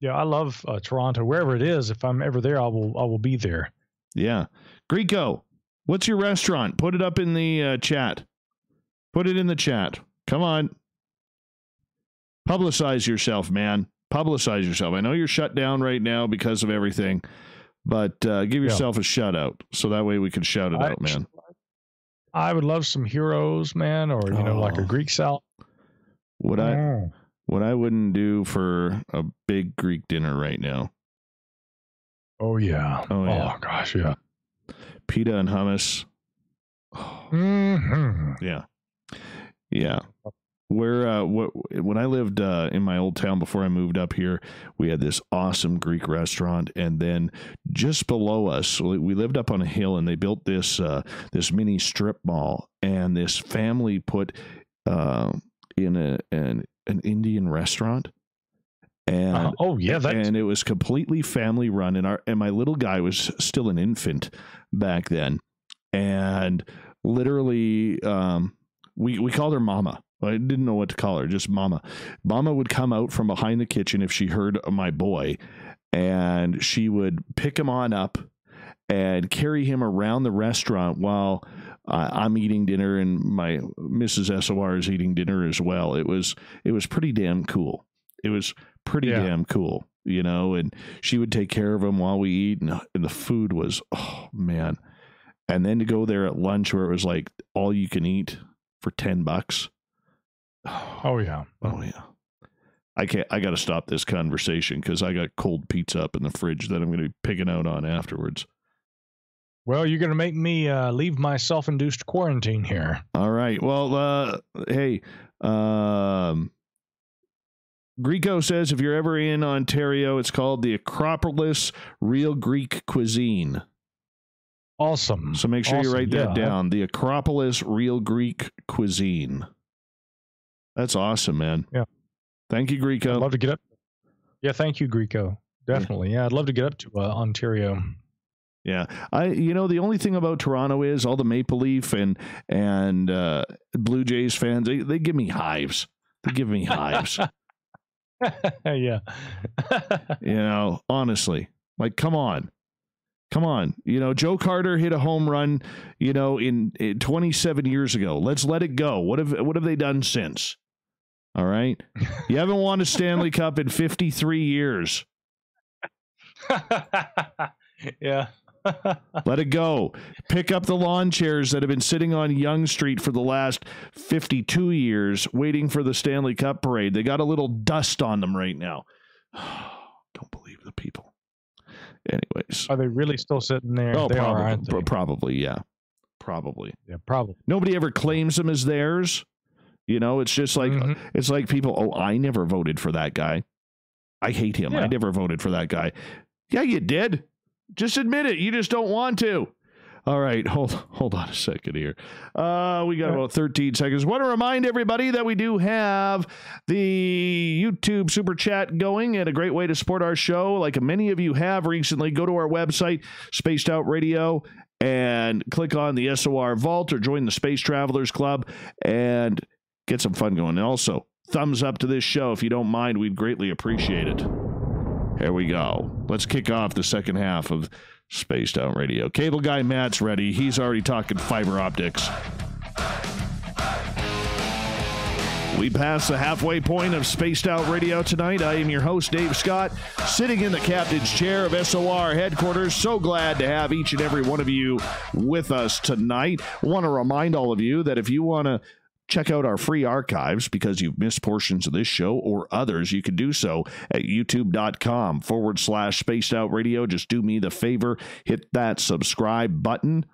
Yeah, I love uh, Toronto. Wherever it is, if I'm ever there, I will. I will be there. yeah, Greco. What's your restaurant? Put it up in the uh, chat. Put it in the chat. Come on. Publicize yourself, man. Publicize yourself. I know you're shut down right now because of everything, but uh, give Yeah. yourself a shout out so that way we can shout it I- out, man. I would love some gyros, man, or you know, like a Oh. Greek salad. What I Mm. what I wouldn't do for a big Greek dinner right now. Oh yeah. Oh, yeah. oh gosh, yeah. Pita and hummus. Oh, hmm yeah. Yeah. Where uh what when I lived uh in my old town before I moved up here, we had this awesome Greek restaurant. And then just below us, we lived up on a hill and they built this uh this mini strip mall. And this family put uh in a an an Indian restaurant. And Uh, oh yeah, that's and it was completely family run. And our and my little guy was still an infant back then. And literally um we we called her mama I didn't know what to call her, just mama. Mama would come out from behind the kitchen if she heard my boy, and she would pick him on up and carry him around the restaurant while uh, I'm eating dinner and my Mrs. SOR is eating dinner as well. It was it was pretty damn cool. It was pretty Yeah. damn cool, you know. And she would take care of him while we eat, and, and the food was oh man. And then to go there at lunch where it was like all you can eat for ten bucks. oh yeah. Oh yeah. I can't. I got to stop this conversation because I got cold pizza up in the fridge that I'm going to be picking out on afterwards. Well, you're gonna make me uh, leave my self-induced quarantine here. All right. Well, uh, hey, um, Greco says if you're ever in Ontario, it's called the Acropolis Real Greek Cuisine. Awesome. So make sure you Awesome. write that Yeah. down. The Acropolis Real Greek Cuisine. That's awesome, man. Yeah. Thank you, Greco. I'd love to get up. Yeah, thank you, Greco. Definitely. Yeah, I'd love to get up to uh, Ontario. Yeah, I you know the only thing about Toronto is all the Maple Leaf and and uh, Blue Jays fans they, they give me hives. They give me hives. yeah. you know, honestly, like come on, come on. You know, Joe Carter hit a home run. You know, in, in 27 years ago. Let's let it go. What have what have they done since? All right, you haven't won a Stanley Cup in 53 years. yeah. Let it go. Pick up the lawn chairs that have been sitting on Yonge Street for the last 52 years waiting for the Stanley Cup parade. They got a little dust on them right now. Don't believe the people. Anyways. Are they really still sitting there? Oh, they probably, are, aren't they? probably, yeah. Probably. yeah, probably. Nobody ever claims them as theirs. You know, it's just like Mhm. it's like people, oh, I never voted for that guy. I hate him. I never voted for that guy. Yeah, you did. Just admit it. You just don't want to. All right, hold hold on a second here. Uh, we got about 13 seconds. Want to remind everybody that we do have the YouTube super chat going and a great way to support our show, like many of you have recently. Go to our website, Spaced Out Radio, and click on the SOR Vault or join the Space Travelers Club and get some fun going. And also, thumbs up to this show if you don't mind. We'd greatly appreciate it. Here we go. Let's kick off the second half of Spaced Out Radio. Cable guy Matt's ready. He's already talking fiber optics. We pass the halfway point of Spaced Out Radio tonight. I am your host, Dave Scott, sitting in the captain's chair of SOR headquarters. So glad to have each and every one of you with us tonight. I want to remind all of you that if you want to check out our free archives because you've missed portions of this show or others, you can do so at youtube.com forward slash spaced out radio. Just do me the favor, hit that subscribe button.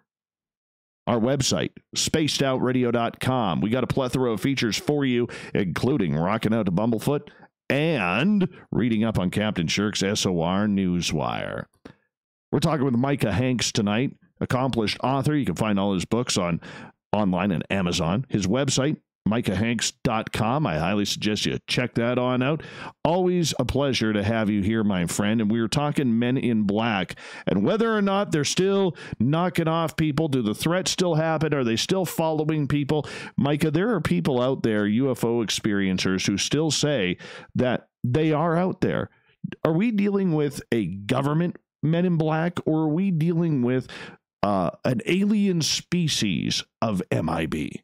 Our website, spacedoutradio.com. We got a plethora of features for you, including rocking out to Bumblefoot and reading up on Captain Shirk's SOR Newswire. We're talking with Micah Hanks tonight, accomplished author. You can find all his books on online and Amazon. His website, micahhanks.com. I highly suggest you check that on out. Always a pleasure to have you here, my friend. And we were talking Men in Black and whether or not they're still knocking off people. Do the threats still happen? Are they still following people? Micah, there are people out there, UFO experiencers, who still say that they are out there. Are we dealing with a government Men in Black or are we dealing with uh, an alien species of MIB?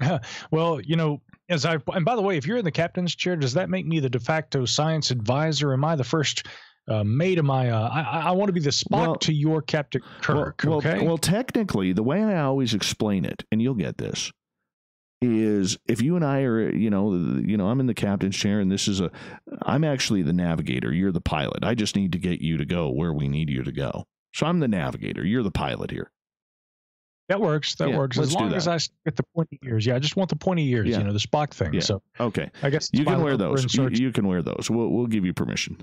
Well, you know, as I and by the way, if you're in the captain's chair, does that make me the de facto science advisor? Am I the first uh, mate? Am I? Uh, I, I want to be the Spock Well- to your Captain Kirk. well, okay. well, well, technically, the way I always explain it, and you'll get this, is if you and I are, you know, you know, I'm in the captain's chair, and this is a, I'm actually the navigator. You're the pilot. I just need to get you to go where we need you to go. So I'm the navigator. You're the pilot here. that works. That yeah, works. As long as I get the pointy ears. Yeah, I just want the pointy ears. Yeah. You know, the Spock thing. Yeah. So Okay, I guess you can wear if we're in those. You, you can wear those. We'll we'll give you permission.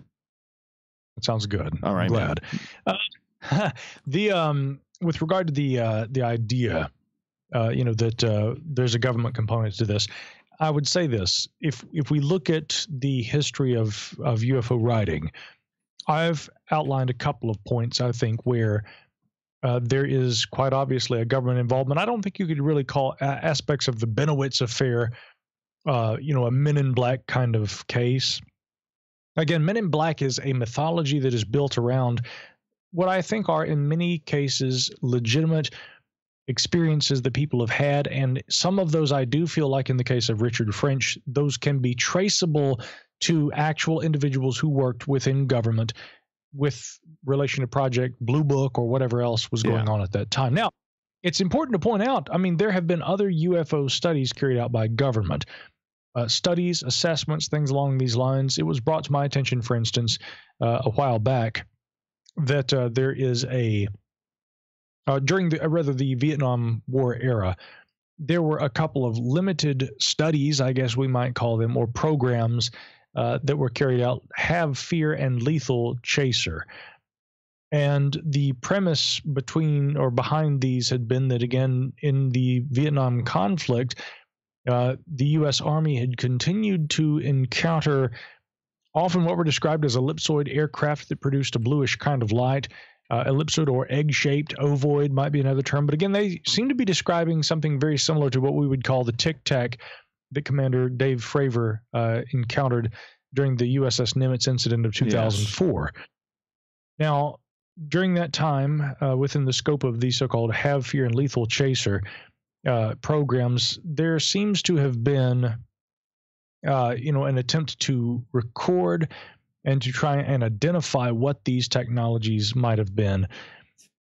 That sounds good. All right, I'm glad. Uh, the um, with regard to the uh, the idea, uh, you know that uh, there's a government component to this. I would say this: if if we look at the history of of UFO writing, I've outlined a couple of points I think where. Uh, there is quite obviously a government involvement. I don't think you could really call aspects of the Bennewitz affair, uh, you know, a Men in Black kind of case. Again, Men in Black is a mythology that is built around what I think are, in many cases, legitimate experiences that people have had. And some of those I do feel like, in the case of Richard French, those can be traceable to actual individuals who worked within government with relation to Project Blue Book or whatever else was going Yeah. on at that time. Now, it's important to point out, I mean, there have been other UFO studies carried out by government. Uh, studies, assessments, things along these lines. It was brought to my attention, for instance, uh, a while back, that uh, there is a uh, during the uh, rather the Vietnam War era, there were a couple of limited studies, I guess we might call them, or programs uh, that were carried out. Have Fear and Lethal Chaser. And the premise between or behind these had been that, again, in the Vietnam conflict, uh, the U.S. Army had continued to encounter often what were described as ellipsoid aircraft that produced a bluish kind of light. Uh, ellipsoid or egg shaped, ovoid might be another term. But again, they seem to be describing something very similar to what we would call the Tic Tac that Commander Dave Fravor uh, encountered during the USS Nimitz incident of 2004. Yes. Now, during that time, uh, within the scope of the so called Have Fear and Lethal Chaser uh, programs, there seems to have been. Uh, you know, an attempt to record and to try and identify what these technologies might have been.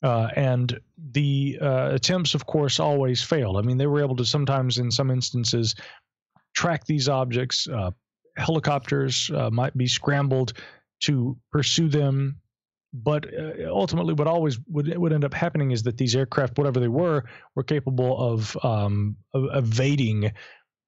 Uh, and the uh, attempts, of course, always failed. I mean, they were able to sometimes, in some instances, track these objects. Uh, helicopters uh, might be scrambled to pursue them but uh, ultimately, what always would would end up happening is that these aircraft, whatever they were, were capable of, um, of evading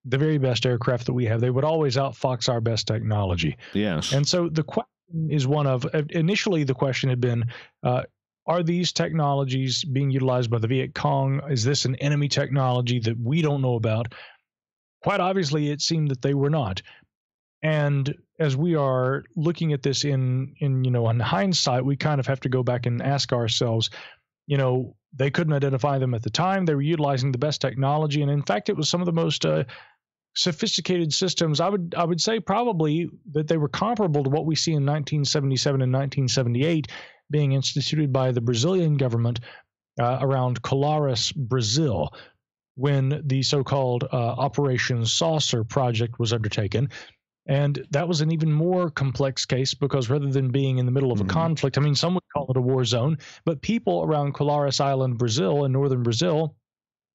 the very best aircraft that we have. They would always outfox our best technology. Yes. And so the question is one of initially the question had been. Uh, are these technologies being utilized by the Viet Cong? Is this an enemy technology that we don't know about? Quite obviously, it seemed that they were not. And as we are looking at this in in you know in hindsight, we kind of have to go back and ask ourselves, you know, they couldn't identify them at the time. They were utilizing the best technology, and in fact, it was some of the most uh, sophisticated systems. I would I would say probably that they were comparable to what we see in 1977 and 1978 being instituted by the Brazilian government uh, around Colares, Brazil, when the so-called uh, Operation Saucer project was undertaken. And that was an even more complex case because rather than being in the middle of a mm-hmm. conflict, I mean, some would call it a war zone, but people around Colares Island, Brazil, in northern Brazil,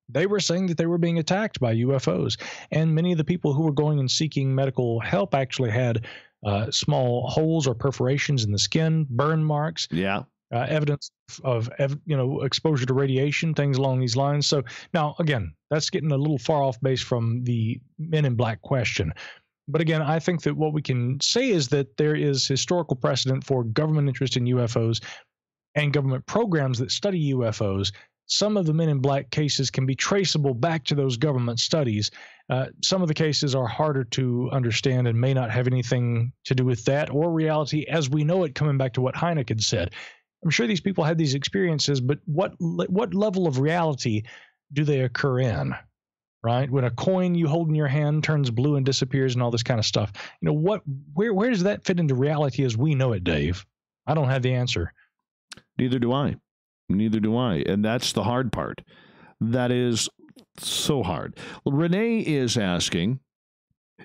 they were saying that they were being attacked by UFOs. And many of the people who were going and seeking medical help actually had uh, small holes or perforations in the skin, burn marks. Yeah. Uh, evidence of you know exposure to radiation, things along these lines. So now again, that's getting a little far off base from the Men in Black question. But again, I think that what we can say is that there is historical precedent for government interest in UFOs and government programs that study UFOs. Some of the men in black cases can be traceable back to those government studies. Uh, some of the cases are harder to understand and may not have anything to do with that or reality as we know it, coming back to what Hynek had said. I'm sure these people had these experiences, but what what level of reality do they occur in? right? When a coin you hold in your hand turns blue and disappears and all this kind of stuff. You know, what where where does that fit into reality as we know it, Dave? I don't have the answer. Neither do I. Neither do I. And that's the hard part. That is so hard. Renee is asking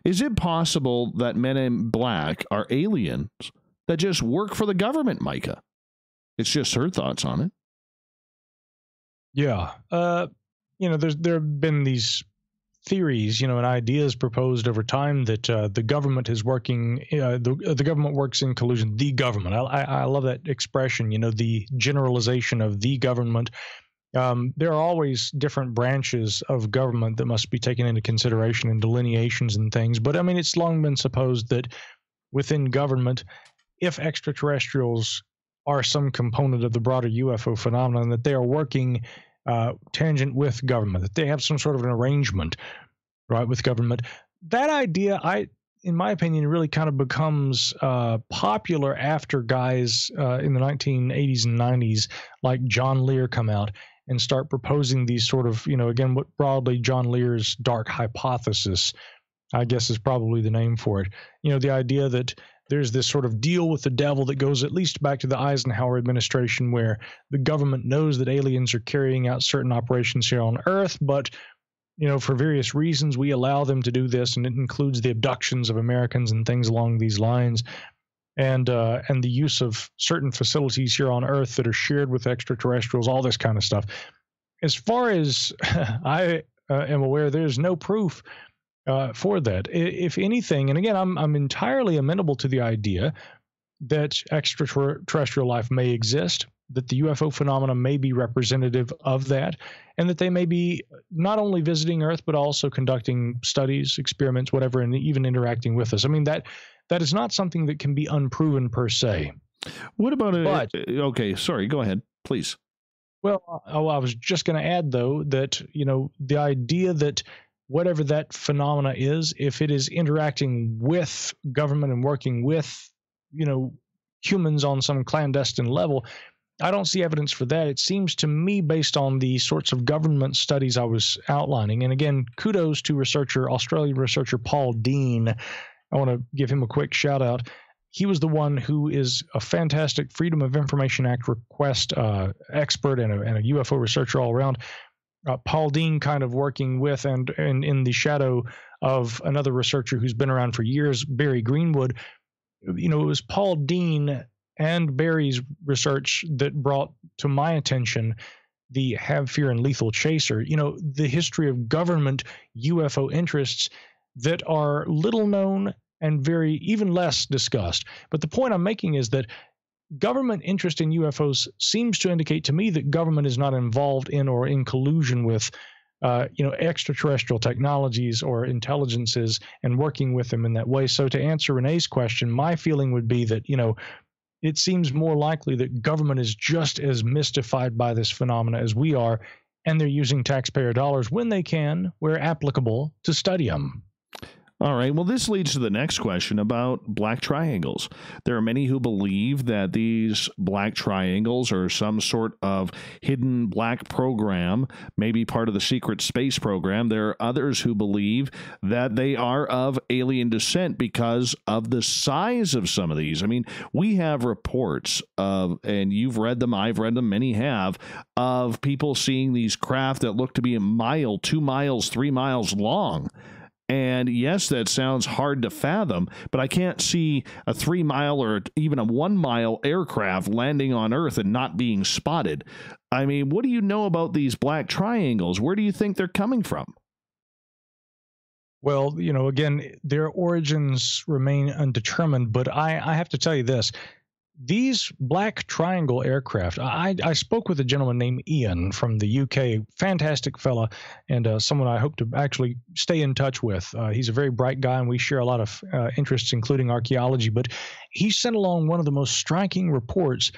Is it possible that men in black are aliens that just work for the government, Micah? It's just her thoughts on it. Yeah. Uh, you know, there's there have been these theories, you know, and ideas proposed over time that uh, the government is working, uh, the, uh, the government works in collusion. The government, I, I, I, love that expression, you know, the generalization of the government. Um, there are always different branches of government that must be taken into consideration and delineations and things. But I mean, it's long been supposed that within government, if extraterrestrials are some component of the broader UFO phenomenon, that they are working uh, tangent with government, that they have some sort of an arrangement, right, with government. That idea, I, in my opinion, really kind of becomes uh, popular after guys uh, in the 1980s and 90s like John Lear come out and start proposing these sort of, you know, again, what broadly John Lear's dark hypothesis, I guess, is probably the name for it. You know, the idea that there's this sort of deal with the devil that goes at least back to the Eisenhower administration, where the government knows that aliens are carrying out certain operations here on Earth, but you know, for various reasons, we allow them to do this, and it includes the abductions of Americans and things along these lines, and uh, and the use of certain facilities here on Earth that are shared with extraterrestrials, all this kind of stuff. As far as I uh, am aware, there's no proof uh, for that. If anything, and again, I'm I'm entirely amenable to the idea that extraterrestrial life may exist, that the UFO phenomena may be representative of that, and that they may be not only visiting Earth but also conducting studies, experiments, whatever, and even interacting with us. I mean that that is not something that can be unproven per se. What about it? But- okay, sorry. Go ahead, please. Well, oh, I was just going to add though that you know the idea that whatever that phenomena is, if it is interacting with government and working with you know humans on some clandestine level, I don't see evidence for that. It seems to me, based on the sorts of government studies I was outlining, and again, kudos to researcher Australian researcher Paul Dean. I want to give him a quick shout out he was the one who is a fantastic Freedom of Information Act request uh, expert and a, and a, UFO researcher all around. Uh, Paul Dean kind of working with and, and in the shadow of another researcher who's been around for years, Barry Greenwood. You know, it was Paul Dean and Barry's research that brought to my attention the Have Fear and Lethal Chaser. You know, the history of government UFO interests that are little known and very even less discussed. But the point I'm making is that government interest in UFOs seems to indicate to me that government is not involved in or in collusion with uh, you know extraterrestrial technologies or intelligences and working with them in that way. So to answer Renee's question, my feeling would be that you know it seems more likely that government is just as mystified by this phenomena as we are, and they're using taxpayer dollars when they can, where applicable, to study them. All right. Well, this leads to the next question about black triangles. There are many who believe that these black triangles are some sort of hidden black program, maybe part of the secret space program. There are others who believe that they are of alien descent because of the size of some of these. I mean, we have reports of, and you've read them, I've read them, many have, of people seeing these craft that look to be a mile, two miles, three miles long. And yes, that sounds hard to fathom, but I can't see a three mile or even a one mile aircraft landing on Earth and not being spotted. I mean, what do you know about these black triangles? Where do you think they're coming from? Well, you know, again, their origins remain undetermined, but I, I have to tell you this these black triangle aircraft I, I spoke with a gentleman named ian from the uk fantastic fella and uh, someone i hope to actually stay in touch with. Uh, he's a very bright guy and we share a lot of uh, interests including archaeology but he sent along one of the most striking reports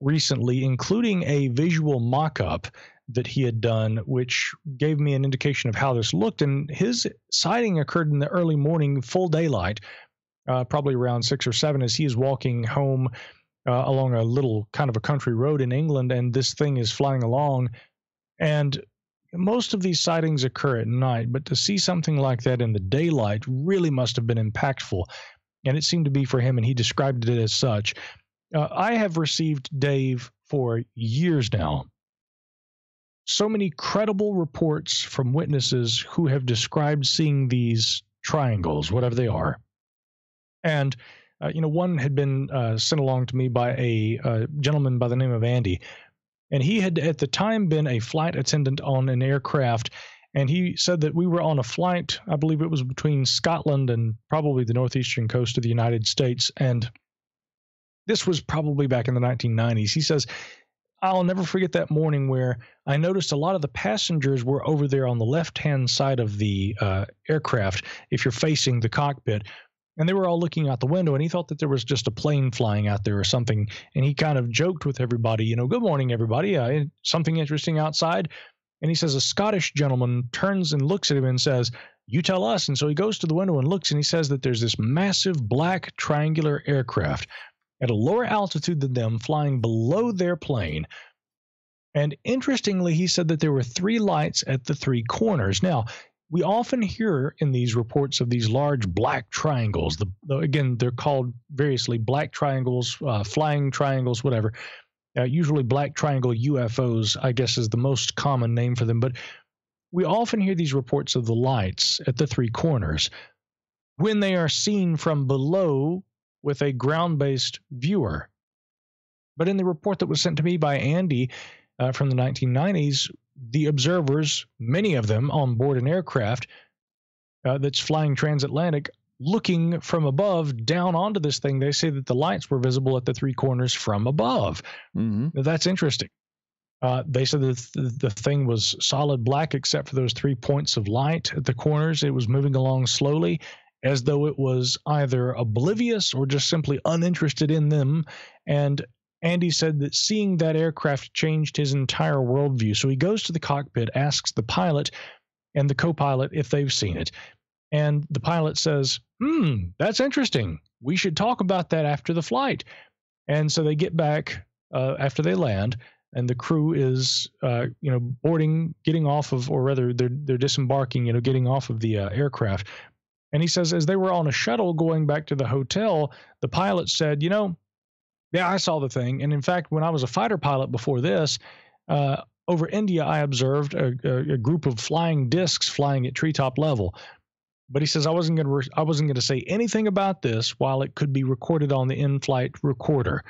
recently including a visual mock-up that he had done which gave me an indication of how this looked and his sighting occurred in the early morning full daylight uh, probably around six or seven, as he is walking home uh, along a little kind of a country road in England, and this thing is flying along. And most of these sightings occur at night, but to see something like that in the daylight really must have been impactful. And it seemed to be for him, and he described it as such. Uh, I have received Dave for years now so many credible reports from witnesses who have described seeing these triangles, whatever they are. And uh, you know, one had been uh, sent along to me by a uh, gentleman by the name of Andy, and he had at the time been a flight attendant on an aircraft. And he said that we were on a flight, I believe it was between Scotland and probably the northeastern coast of the United States. And this was probably back in the 1990s. He says, I'll never forget that morning where I noticed a lot of the passengers were over there on the left hand side of the uh, aircraft, if you're facing the cockpit, and they were all looking out the window and he thought that there was just a plane flying out there or something. And he kind of joked with everybody you know good morning everybody. Uh, something interesting outside? And he says a scottish gentleman turns and looks at him and says you tell us and so he goes to the window and looks and he says that there's this massive black triangular aircraft at a lower altitude than them flying below their plane. And interestingly he said that there were three lights at the three corners. Now we often hear in these reports of these large black triangles. The, the again, they're called variously black triangles, uh, flying triangles, whatever. Uh, usually, black triangle UFOs, I guess, is the most common name for them. But we often hear these reports of the lights at the three corners when they are seen from below with a ground-based viewer. But in the report that was sent to me by Andy uh, from the 1990s, the observers, many of them on board an aircraft uh, that's flying transatlantic, looking from above down onto this thing, they say that the lights were visible at the three corners from above. Mm-hmm. That's interesting. Uh, they said that the, the thing was solid black except for those three points of light at the corners. It was moving along slowly. as though it was either oblivious or just simply uninterested in them. And Andy said that seeing that aircraft changed his entire worldview. So he goes to the cockpit, asks the pilot and the co pilot if they've seen it. And the pilot says, Hmm, that's interesting. We should talk about that after the flight. And so they get back uh, after they land, and the crew is, uh, you know, boarding, getting off of, or rather, they're they're disembarking, you know, getting off of the uh, aircraft. And he says, as they were on a shuttle going back to the hotel, the pilot said, you know, yeah, I saw the thing. And in fact, when I was a fighter pilot before this, uh, over India, I observed a, a, a, group of flying discs flying at treetop level. But he says I wasn't going to re- I wasn't going to say anything about this while it could be recorded on the in-flight recorder.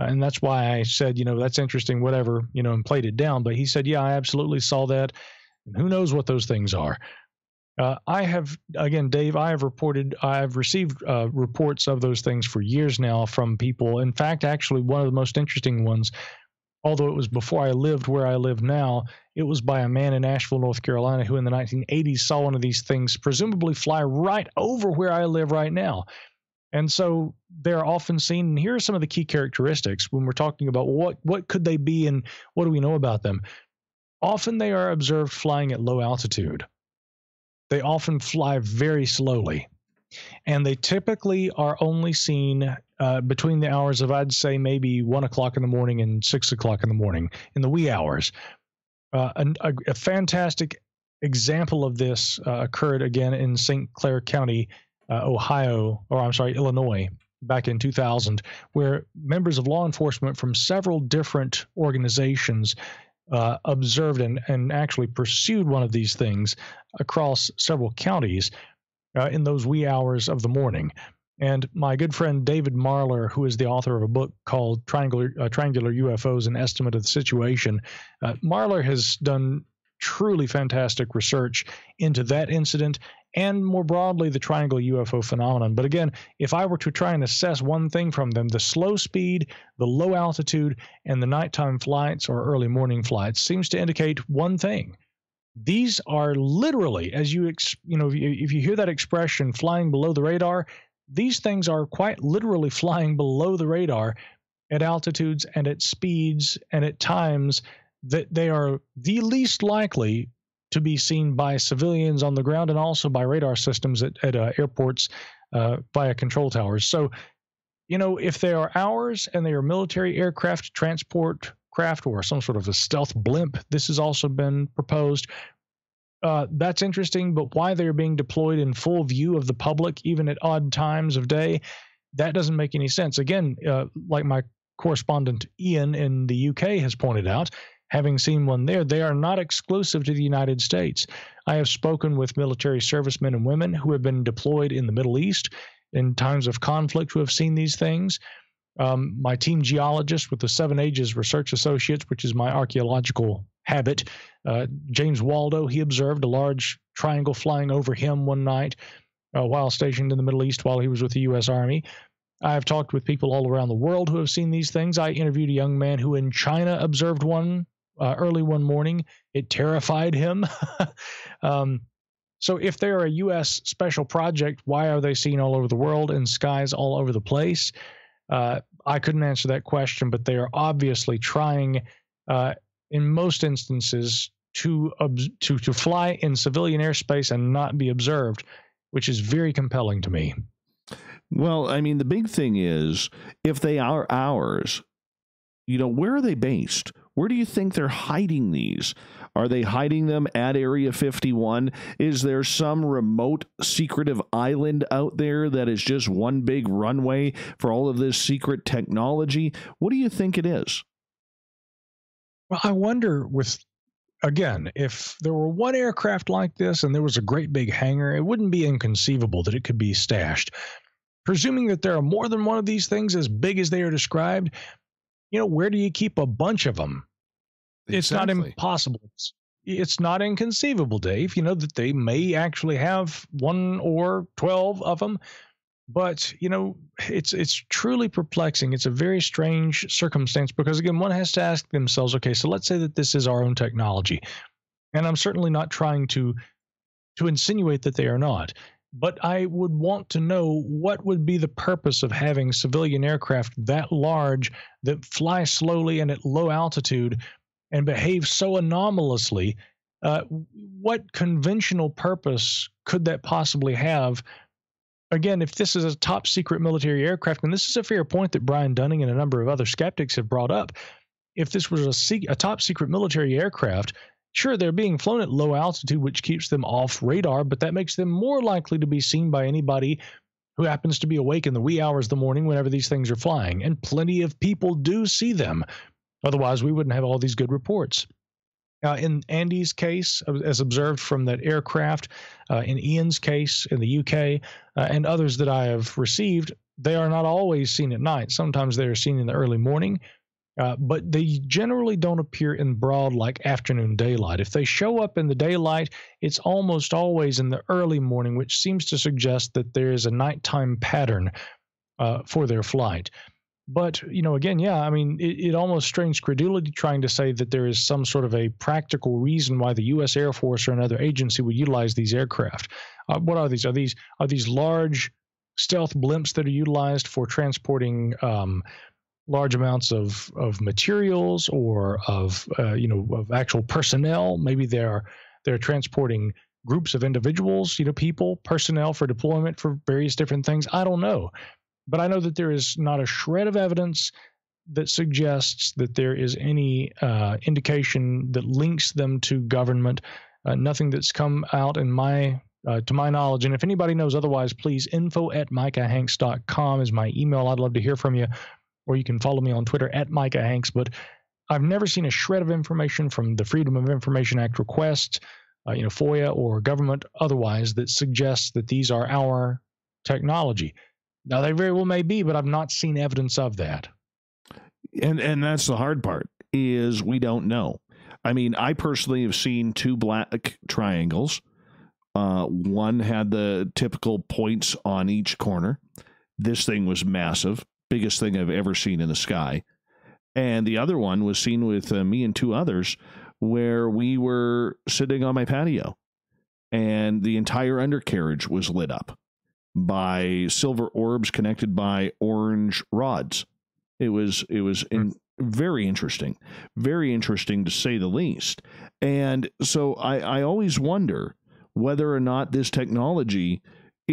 Uh, and that's why I said, you know, that's interesting, whatever, you know, and played it down. But he said, yeah, I absolutely saw that. And who knows what those things are. Uh, I have, again, Dave, I have reported, I've received uh, reports of those things for years now from people. In fact, actually, one of the most interesting ones, although it was before I lived where I live now, it was by a man in Asheville, North Carolina, who in the 1980s saw one of these things presumably fly right over where I live right now. And so they're often seen. And here are some of the key characteristics when we're talking about what what could they be and what do we know about them. Often they are observed flying at low altitude. They often fly very slowly, and they typically are only seen uh, between the hours of I'd say maybe one o'clock in the morning and six o'clock in the morning in the wee hours. Uh, a, a, fantastic example of this uh, occurred again in St. Clair County uh, Ohio, or I'm sorry, Illinois, back in 2000, where members of law enforcement from several different organizations uh, observed and, and actually pursued one of these things across several counties uh, in those wee hours of the morning. And my good friend David Marler, who is the author of a book called Triangular, uh, Triangular UFOs An Estimate of the Situation, uh, Marler has done truly fantastic research into that incident and more broadly the triangle UFO phenomenon. But again, if I were to try and assess one thing from them, the slow speed, the low altitude, and the nighttime flights or early morning flights seems to indicate one thing. These are literally, as you you know, if you, if you hear that expression, flying below the radar, these things are quite literally flying below the radar at altitudes and at speeds and at times that they are the least likely to be seen by civilians on the ground and also by radar systems at, at uh, airports uh, via control towers. So, you know, if they are ours and they are military aircraft, transport craft, or some sort of a stealth blimp, this has also been proposed. Uh, that's interesting, but why they're being deployed in full view of the public, even at odd times of day, that doesn't make any sense. Again, uh, like my correspondent Ian in the UK has pointed out, having seen one there, they are not exclusive to the United States. I have spoken with military servicemen and women who have been deployed in the Middle East in times of conflict who have seen these things. Um, my team geologist with the Seven Ages Research Associates, which is my archaeological habit, uh, James Waldo, he observed a large triangle flying over him one night uh, while stationed in the Middle East while he was with the U.S. Army. I've talked with people all around the world who have seen these things. I interviewed a young man who in China observed one uh, early one morning. It terrified him. um, so, if they're a U.S. special project, why are they seen all over the world in skies all over the place? Uh, I couldn't answer that question, but they are obviously trying, uh, in most instances, to to to fly in civilian airspace and not be observed, which is very compelling to me. Well, I mean, the big thing is if they are ours, you know, where are they based? Where do you think they're hiding these? Are they hiding them at Area 51? Is there some remote secretive island out there that is just one big runway for all of this secret technology? What do you think it is? Well, I wonder with again, if there were one aircraft like this and there was a great big hangar, it wouldn't be inconceivable that it could be stashed. Presuming that there are more than one of these things as big as they are described, you know, where do you keep a bunch of them? Exactly. It's not impossible. It's, it's not inconceivable, Dave, you know, that they may actually have one or 12 of them. But, you know, it's it's truly perplexing. It's a very strange circumstance because again, one has to ask themselves, okay, so let's say that this is our own technology. And I'm certainly not trying to to insinuate that they are not. But I would want to know what would be the purpose of having civilian aircraft that large that fly slowly and at low altitude and behave so anomalously. Uh, what conventional purpose could that possibly have? Again, if this is a top secret military aircraft, and this is a fair point that Brian Dunning and a number of other skeptics have brought up, if this was a, a top secret military aircraft, Sure, they're being flown at low altitude, which keeps them off radar, but that makes them more likely to be seen by anybody who happens to be awake in the wee hours of the morning whenever these things are flying. And plenty of people do see them. Otherwise, we wouldn't have all these good reports. Uh, in Andy's case, as observed from that aircraft, uh, in Ian's case in the UK, uh, and others that I have received, they are not always seen at night. Sometimes they are seen in the early morning. Uh, but they generally don't appear in broad like afternoon daylight. If they show up in the daylight, it's almost always in the early morning, which seems to suggest that there is a nighttime pattern uh, for their flight. But, you know, again, yeah, I mean, it, it, almost strains credulity trying to say that there is some sort of a practical reason why the U.S. Air Force or another agency would utilize these aircraft. Uh, what are these? Are these are these large stealth blimps that are utilized for transporting um, large amounts of of materials or of uh, you know of actual personnel. Maybe they're they're transporting groups of individuals, you know, people, personnel for deployment for various different things. I don't know, but I know that there is not a shred of evidence that suggests that there is any uh, indication that links them to government. Uh, nothing that's come out in my uh, to my knowledge. And if anybody knows otherwise, please info at micahhanks.com is my email. I'd love to hear from you or you can follow me on Twitter at Micah Hanks. But I've never seen a shred of information from the Freedom of Information Act request, uh, you know, FOIA or government otherwise that suggests that these are our technology. Now they very well may be, but I've not seen evidence of that. And and that's the hard part is we don't know. I mean, I personally have seen two black triangles. Uh, one had the typical points on each corner. This thing was massive biggest thing I've ever seen in the sky. And the other one was seen with uh, me and two others where we were sitting on my patio and the entire undercarriage was lit up by silver orbs connected by orange rods. It was it was in, very interesting, very interesting to say the least. And so I, I always wonder whether or not this technology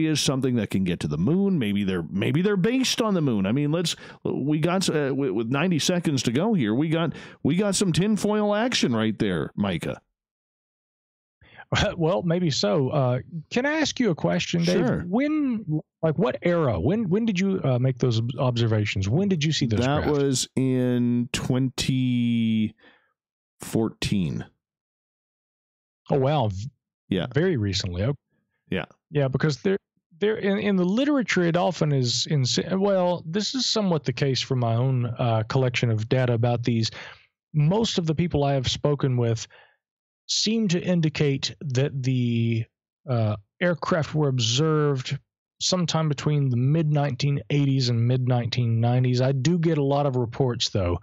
is something that can get to the moon. Maybe they're maybe they're based on the moon. I mean, let's we got uh, with 90 seconds to go here. We got we got some tinfoil action right there, Micah. Well, maybe so. Uh, can I ask you a question, Dave? Sure. When, like, what era? When when did you uh, make those observations? When did you see those? That craft? was in 2014. Oh wow! Yeah, very recently. Okay. Yeah, yeah, because there there in, in the literature it often is in well this is somewhat the case for my own uh, collection of data about these. Most of the people i have spoken with seem to indicate that the uh, aircraft were observed sometime between the mid 1980s and mid 1990s i do get a lot of reports though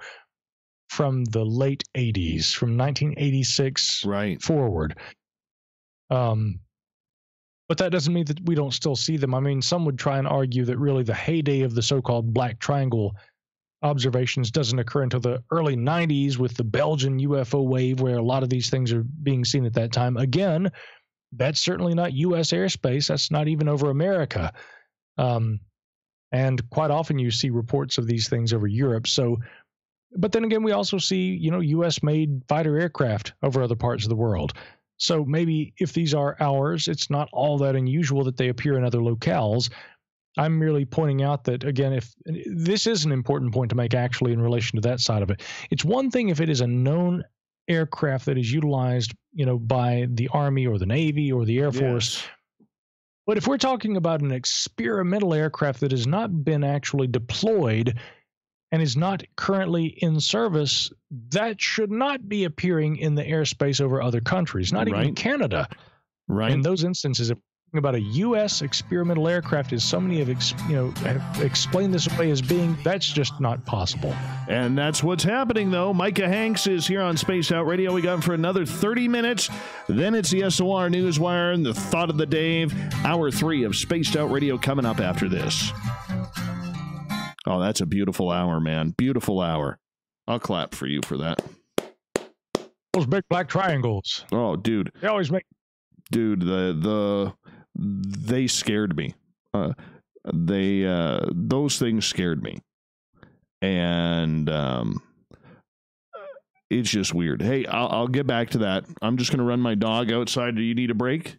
from the late 80s from 1986 right. forward. Um but that doesn't mean that we don't still see them. I mean, some would try and argue that really the heyday of the so called Black Triangle observations doesn't occur until the early 90s with the Belgian UFO wave, where a lot of these things are being seen at that time. Again, that's certainly not U.S. airspace. That's not even over America. Um, and quite often you see reports of these things over Europe. So, but then again, we also see, you know, U.S. made fighter aircraft over other parts of the world. So maybe if these are ours, it's not all that unusual that they appear in other locales. I'm merely pointing out that again, if this is an important point to make actually in relation to that side of it, it's one thing if it is a known aircraft that is utilized, you know, by the Army or the Navy or the Air Force. Yes. But if we're talking about an experimental aircraft that has not been actually deployed and is not currently in service, that should not be appearing in the airspace over other countries, not right. even Canada. Right. In those instances, if talking about a U.S. experimental aircraft, as so many have, ex, you know, have explained this away as being, that's just not possible. And that's what's happening, though. Micah Hanks is here on Spaced Out Radio. We got him for another 30 minutes. Then it's the SOR Newswire and the Thought of the Dave. Hour three of Spaced Out Radio coming up after this. Oh, that's a beautiful hour, man. Beautiful hour. I'll clap for you for that. Those big black triangles. Oh, dude. They always make dude the the they scared me uh they uh those things scared me and um it's just weird hey i'll, I'll get back to that i'm just gonna run my dog outside do you need a break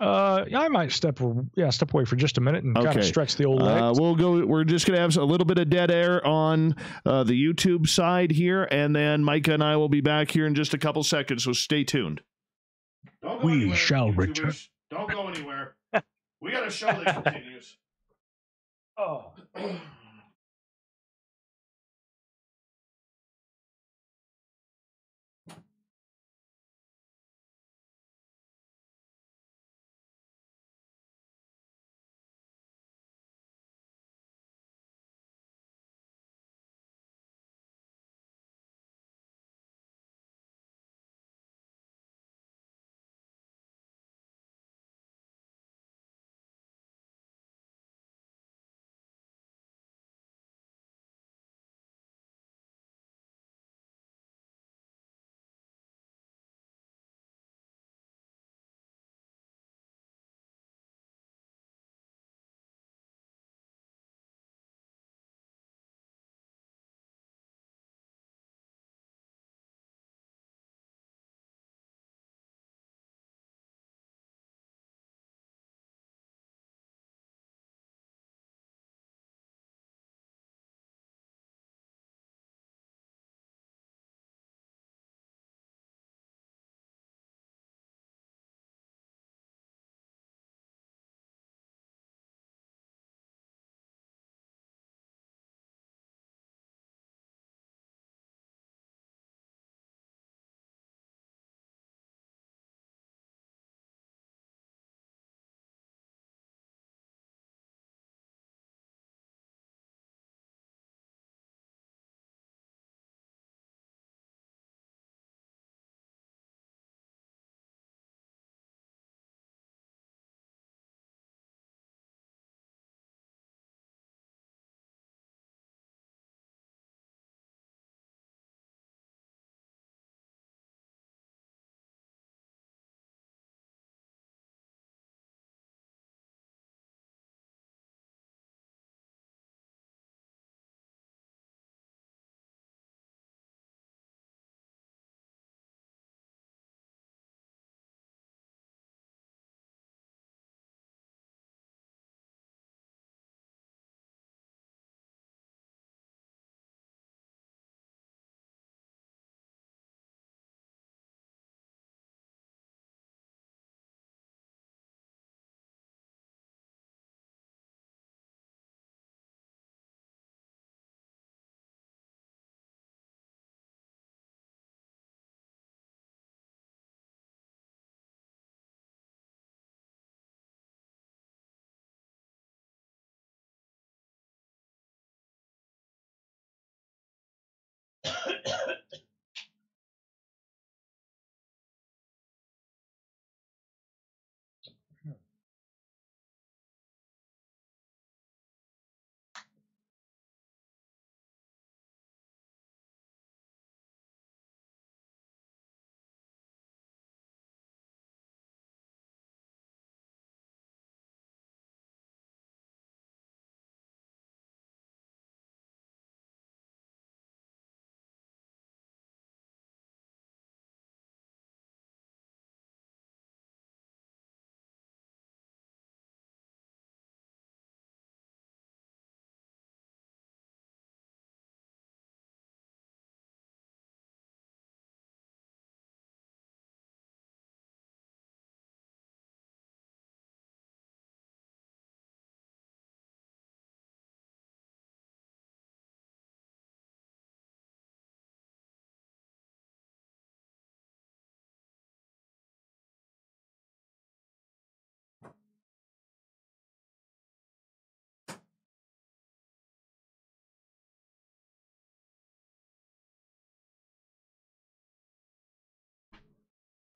Uh, yeah, I might step, yeah, step away for just a minute and kind of stretch the old legs. Uh, we'll go. We're just gonna have a little bit of dead air on uh, the YouTube side here, and then Micah and I will be back here in just a couple seconds. So stay tuned. Don't We anywhere, shall YouTubers. return. Don't go anywhere. we got a show that continues. oh.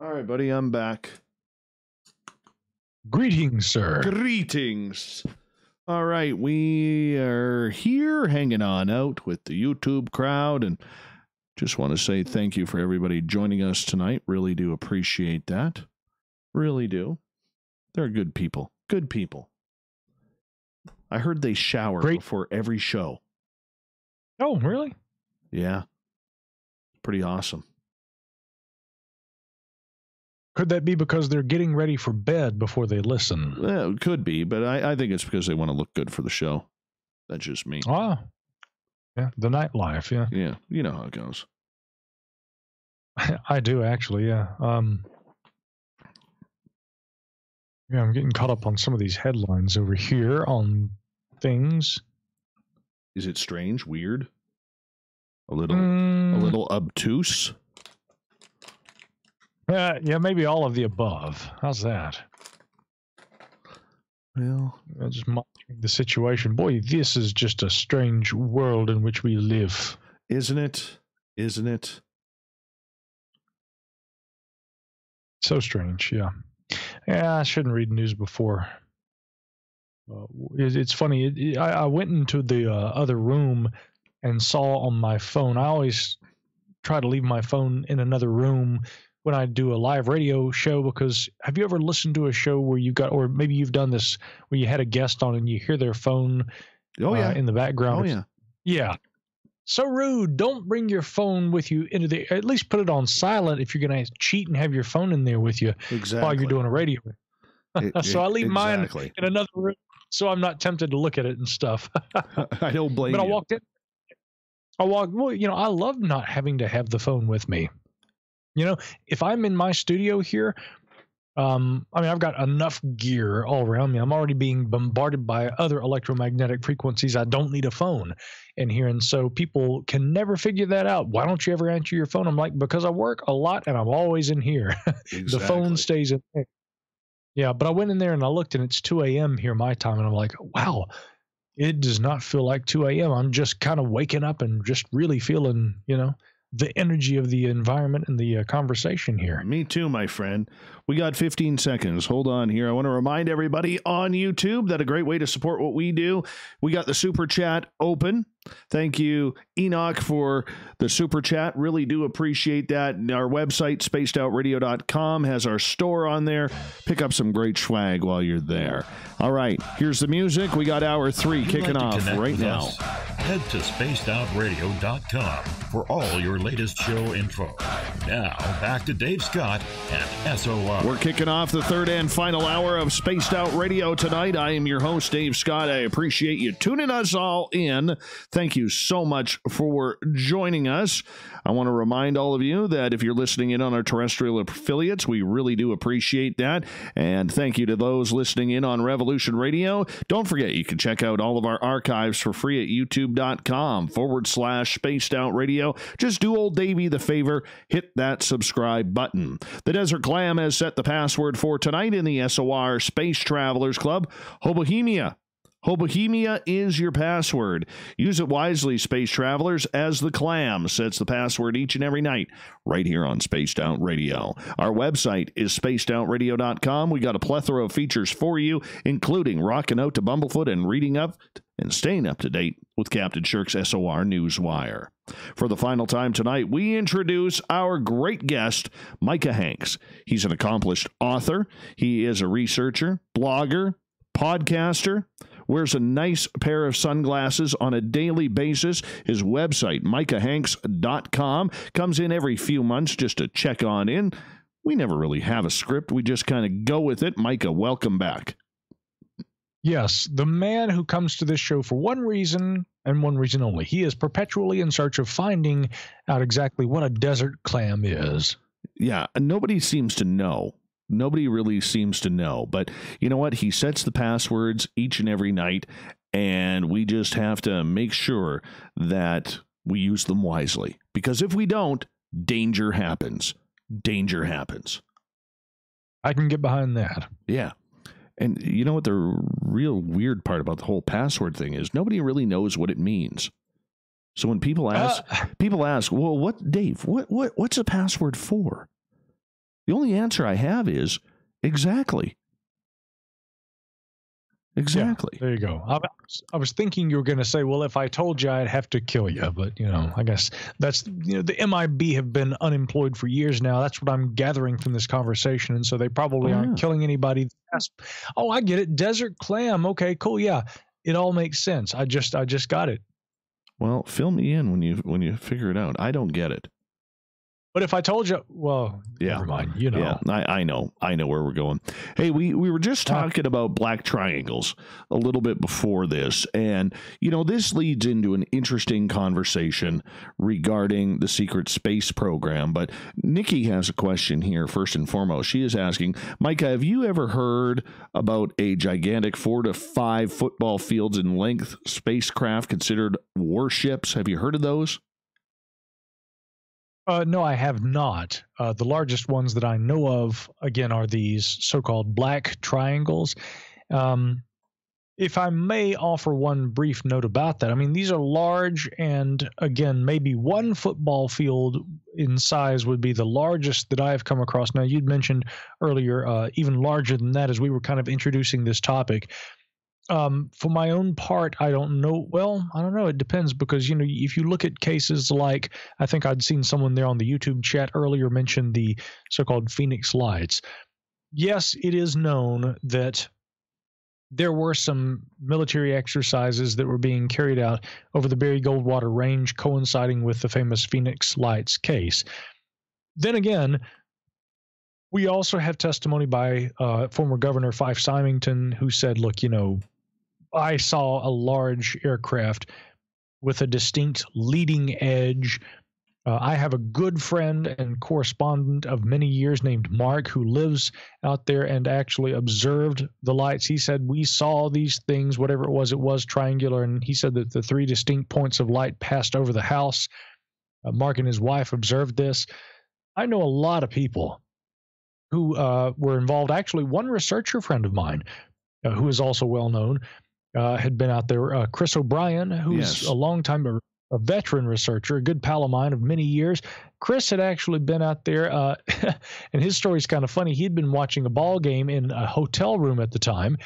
All right, buddy, I'm back. Greetings, sir. Greetings. All right, we are here hanging on out with the YouTube crowd and just want to say thank you for everybody joining us tonight. Really do appreciate that. Really do. They're good people. Good people. I heard they shower Great. before every show. Oh, really? Yeah. Pretty awesome. Could that be because they're getting ready for bed before they listen? Well, it could be, but I, I think it's because they want to look good for the show. That's just me. Ah, yeah, the nightlife. Yeah, Yeah, you know how it goes. I do actually. Yeah. Um. Yeah, I'm getting caught up on some of these headlines over here on things. Is it strange, weird, a little, a Mm, little obtuse? Uh, yeah, maybe all of the above. How's that? Well, Uh, Just monitoring the situation. Boy, this is just a strange world in which we live. isn't it? Isn't it? So strange, yeah. Yeah, I shouldn't read news before. Uh, it, it's funny. It, it- I, I went into the uh, other room and saw on my phone. I always try to leave my phone in another room when I do a live radio show because have you ever listened to a show where you got, or maybe you've done this where you had a guest on and you hear their phone Oh uh, yeah. in the background? oh yeah. Yeah. So rude. Don't bring your phone with you into the. At least put it on silent if you're going to cheat and have your phone in there with you Exactly. while you're doing a radio. It- so I leave mine in another room so I'm not tempted to look at it and stuff. I don't blame but I you. walked in. I walked. Well, you know, I love not having to have the phone with me. You know, if I'm in my studio here, um, I mean, I've got enough gear all around me. I'm already being bombarded by other electromagnetic frequencies. I don't need a phone in here, and so people can never figure that out. Why don't you ever answer your phone? I'm like, because I work a lot and I'm always in here. the phone stays in there. Yeah, but I went in there and I looked, and it's 2 a.m. here my time, and I'm like, wow, it does not feel like 2 a.m. I'm just kind of waking up and just really feeling, you know, the energy of the environment and the uh, conversation here. Me too, my friend. We got 15 seconds. Hold on here. I want to remind everybody on YouTube that a great way to support what we do, we got the super chat open. Thank you, Enoch, for the super chat. Really do appreciate that. Our website, spacedoutradio.com, has our store on there. Pick up some great swag while you're there. All right, here's the music. We got hour three You'd kicking like off right now. us? Head to spacedoutradio.com for all your latest show info. Now, back to Dave Scott and SOR. We're kicking off the third and final hour of Spaced Out Radio tonight. I am your host, Dave Scott. I appreciate you tuning us all in. Thank you so much for joining us. I want to remind all of you that if you're listening in on our terrestrial affiliates, we really do appreciate that. And thank you to those listening in on Revolution Radio. Don't forget, you can check out all of our archives for free at youtube.com forward slash spaced out radio. Just do old Davey the favor, hit that subscribe button. The Desert Clam has set the password for tonight in the SOR Space Travelers Club, Hobohemia. Hobohemia is your password. Use it wisely, space travelers, as the clam sets the password each and every night right here on Spaced Out Radio. Our website is spacedoutradio.com. We got a plethora of features for you, including rocking out to Bumblefoot and reading up and staying up to date with Captain Shirk's SOR Newswire. For the final time tonight, we introduce our great guest, Micah Hanks. He's an accomplished author, he is a researcher, blogger, podcaster, wears a nice pair of sunglasses on a daily basis. His website, micahhanks.com, comes in every few months just to check on in. We never really have a script, we just kind of go with it. Micah, welcome back. Yes, the man who comes to this show for one reason and one reason only. He is perpetually in search of finding out exactly what a desert clam is. Yeah, nobody seems to know. Nobody really seems to know. But you know what? He sets the passwords each and every night, and we just have to make sure that we use them wisely. Because if we don't, danger happens. Danger happens. I can get behind that. Yeah. And you know what the real weird part about the whole password thing is? Nobody really knows what it means. So when people ask, Uh, people ask, "Well, what, Dave? What, what, what's a password for?" The only answer I have is exactly. Exactly. There you go. I, was- I was thinking you were going to say, well, if I told you, I'd have to kill you. But, you know, I guess that's, you know, the MIB have been unemployed for years now. That's what I'm gathering from this conversation. And so they probably Oh, aren't yeah. killing anybody. Oh, I get it. Desert clam. Okay, cool. Yeah. It all makes sense. I just, I just got it. Well, fill me in when you when you figure it out. I don't get it. But if I told you, well, Yeah. never mind. You know, Yeah, I, I know. I know where we're going. Hey, we, we were just talking about black triangles a little bit before this. And, you know, this leads into an interesting conversation regarding the secret space program. But Nikki has a question here, first and foremost. She is asking, Micah, have you ever heard about a gigantic four to five football fields in length spacecraft considered warships? Have you heard of those? Uh, no, I have not. Uh, the largest ones that I know of, again, are these so-called black triangles. Um, if I may offer one brief note about that, I mean these are large, and again, maybe one football field in size would be the largest that I have come across. Now, you'd mentioned earlier, uh, even larger than that, as we were kind of introducing this topic um, for my own part, I don't know. Well, I don't know. It depends because you know if you look at cases like I think I'd seen someone there on the YouTube chat earlier mention the so-called Phoenix Lights. Yes, it is known that there were some military exercises that were being carried out over the Barry Goldwater Range, coinciding with the famous Phoenix Lights case. Then again, we also have testimony by uh, former Governor Fife Symington, who said, "Look, you know, I saw a large aircraft with a distinct leading edge." Uh, I have a good friend and correspondent of many years named Mark who lives out there and actually observed the lights. He said, We saw these things, whatever it was, it was triangular. And he said that the three distinct points of light passed over the house. Uh, Mark and his wife observed this. I know a lot of people who uh, were involved. Actually, one researcher friend of mine, uh, who is also well known, uh, had been out there. Uh, Chris O'Brien, who's Yes. a longtime a, a veteran researcher, a good pal of mine of many years. Chris had actually been out there, uh, and his story's kind of funny. He'd been watching a ball game in a hotel room at the time.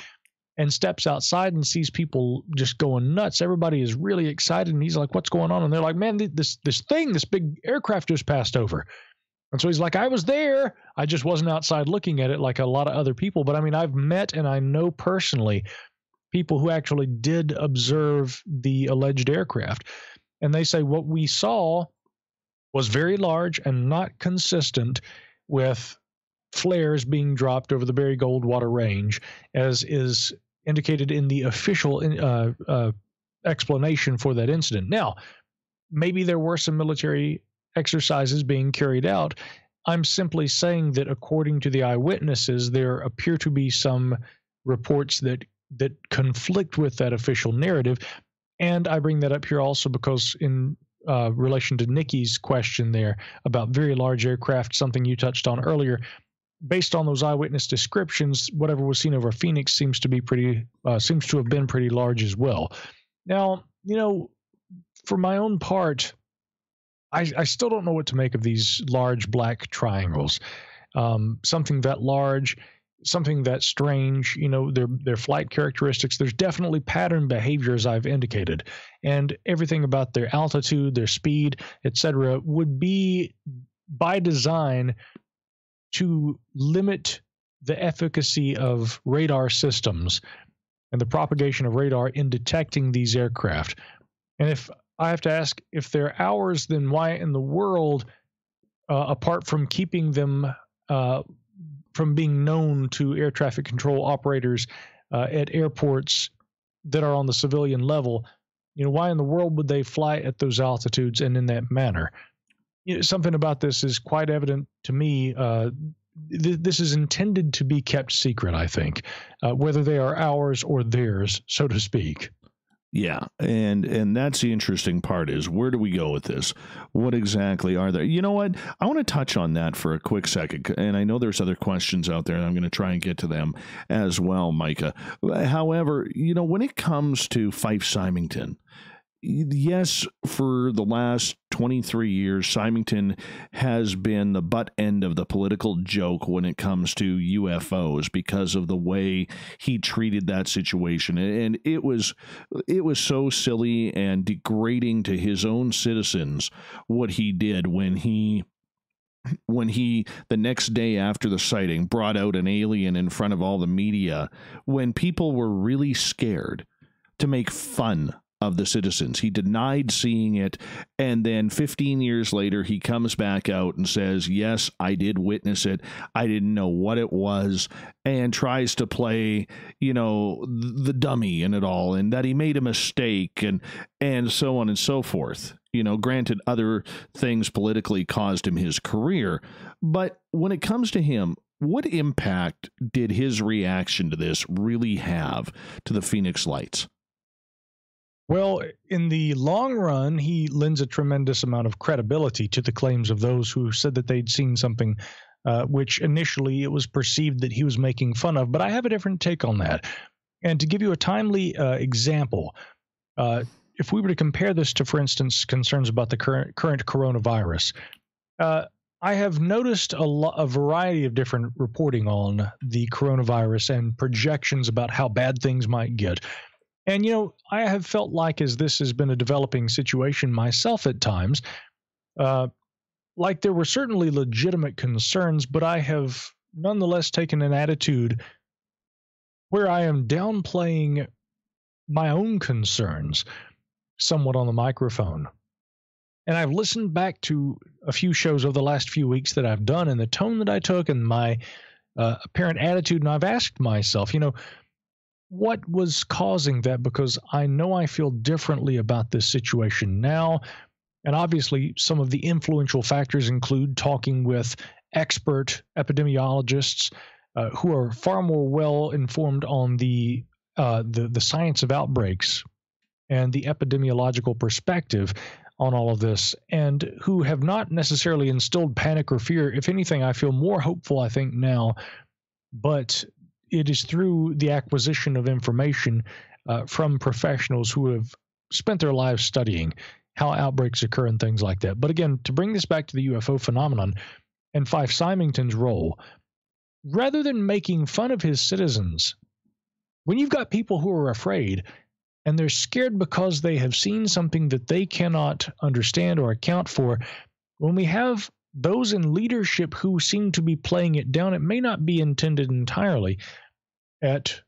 And steps outside and sees people just going nuts. Everybody is really excited, and he's like, "What's going on?" And they're like, "Man, th- this this thing, this big aircraft just passed over." And so he's like, I was there. I just wasn't outside looking at it like a lot of other people. But I mean, I've met and I know personally people who actually did observe the alleged aircraft. And they say what we saw was very large and not consistent with flares being dropped over the Barry Goldwater Range, as is indicated in the official uh, uh, explanation for that incident. Now, maybe there were some military exercises being carried out. I'm simply saying that according to the eyewitnesses, there appear to be some reports that that conflict with that official narrative. And I bring that up here also because in uh, relation to Nikki's question there about very large aircraft, something you touched on earlier, based on those eyewitness descriptions, whatever was seen over Phoenix seems to be pretty uh, seems to have been pretty large as well. Now, you know, for my own part, I, I still don't know what to make of these large black triangles. Um, something that large, something that strange, you know, their their flight characteristics. There's definitely pattern behavior, as I've indicated, and everything about their altitude, their speed, etc., would be by design to limit the efficacy of radar systems and the propagation of radar in detecting these aircraft. And if I have to ask if they're ours, then why in the world, uh, apart from keeping them uh, from being known to air traffic control operators uh, at airports that are on the civilian level, you know, why in the world would they fly at those altitudes and in that manner? You know, something about this is quite evident to me. Uh, th- this is intended to be kept secret, I think, uh, whether they are ours or theirs, so to speak. Yeah, and and that's the interesting part is where do we go with this? What exactly are there? You know what? I want to touch on that for a quick second, and I know there's other questions out there, and I'm going to try and get to them as well, Micah. However, you know when it comes to Fife Symington, yes, for the last 23 years, Symington has been the butt end of the political joke when it comes to UFOs because of the way he treated that situation. And it was it was so silly and degrading to his own citizens what he did when he when he the next day after the sighting brought out an alien in front of all the media when people were really scared to make fun of the citizens. He denied seeing it. And then 15 years later, he comes back out and says, Yes, I did witness it. I didn't know what it was. And tries to play, you know, the dummy in it all and that he made a mistake and, and so on and so forth. You know, granted, other things politically caused him his career. But when it comes to him, what impact did his reaction to this really have to the Phoenix Lights? Well, in the long run, he lends a tremendous amount of credibility to the claims of those who said that they'd seen something uh, which initially it was perceived that he was making fun of. But I have a different take on that. And to give you a timely uh, example, uh, if we were to compare this to, for instance, concerns about the current current coronavirus, uh, I have noticed a, lo- a variety of different reporting on the coronavirus and projections about how bad things might get. And, you know, I have felt like as this has been a developing situation myself at times, uh, like there were certainly legitimate concerns, but I have nonetheless taken an attitude where I am downplaying my own concerns somewhat on the microphone. And I've listened back to a few shows over the last few weeks that I've done and the tone that I took and my uh, apparent attitude. And I've asked myself, you know, what was causing that because I know I feel differently about this situation now. And obviously, some of the influential factors include talking with expert epidemiologists uh, who are far more well informed on the, uh, the the science of outbreaks and the epidemiological perspective on all of this, and who have not necessarily instilled panic or fear. If anything, I feel more hopeful. I think now, but it is through the acquisition of information uh, from professionals who have spent their lives studying how outbreaks occur and things like that. But again, to bring this back to the UFO phenomenon and Fife Symington's role, rather than making fun of his citizens, when you've got people who are afraid and they're scared because they have seen something that they cannot understand or account for, when we have those in leadership who seem to be playing it down, it may not be intended entirely at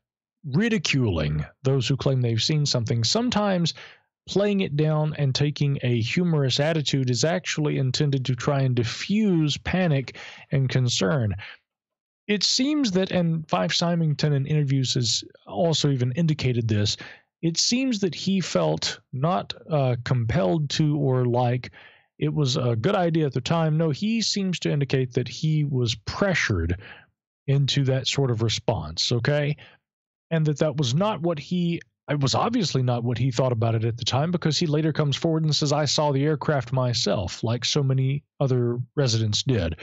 ridiculing those who claim they've seen something. Sometimes playing it down and taking a humorous attitude is actually intended to try and diffuse panic and concern. It seems that, and Fife Symington in interviews has also even indicated this, it seems that he felt not uh, compelled to or like it was a good idea at the time. No, he seems to indicate that he was pressured into that sort of response, okay? And that that was not what he it was obviously not what he thought about it at the time because he later comes forward and says I saw the aircraft myself like so many other residents did.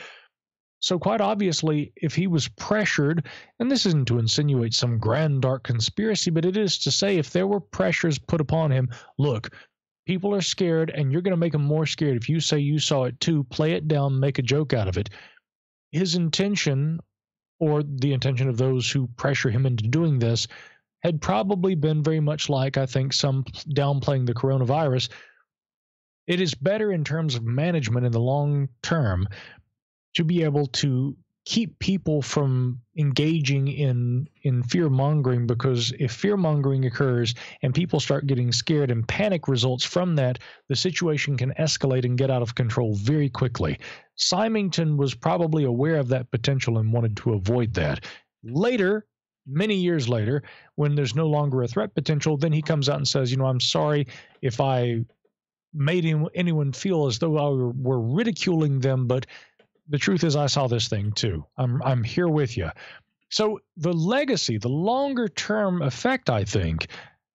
So quite obviously if he was pressured and this isn't to insinuate some grand dark conspiracy but it is to say if there were pressures put upon him, look, people are scared and you're going to make them more scared if you say you saw it too. Play it down make a joke out of it. His intention or the intention of those who pressure him into doing this had probably been very much like i think some downplaying the coronavirus. It is better in terms of management in the long term to be able to keep people from engaging in in fear mongering because if fear mongering occurs and people start getting scared and panic results from that the situation can escalate and get out of control very quickly. Symington was probably aware of that potential and wanted to avoid that. Later many years later when there's no longer a threat potential then he comes out and says you know i'm sorry if i made anyone feel as though I were, were ridiculing them but the truth is I saw this thing too. I'm I'm here with you. So the legacy, the longer term effect, I think,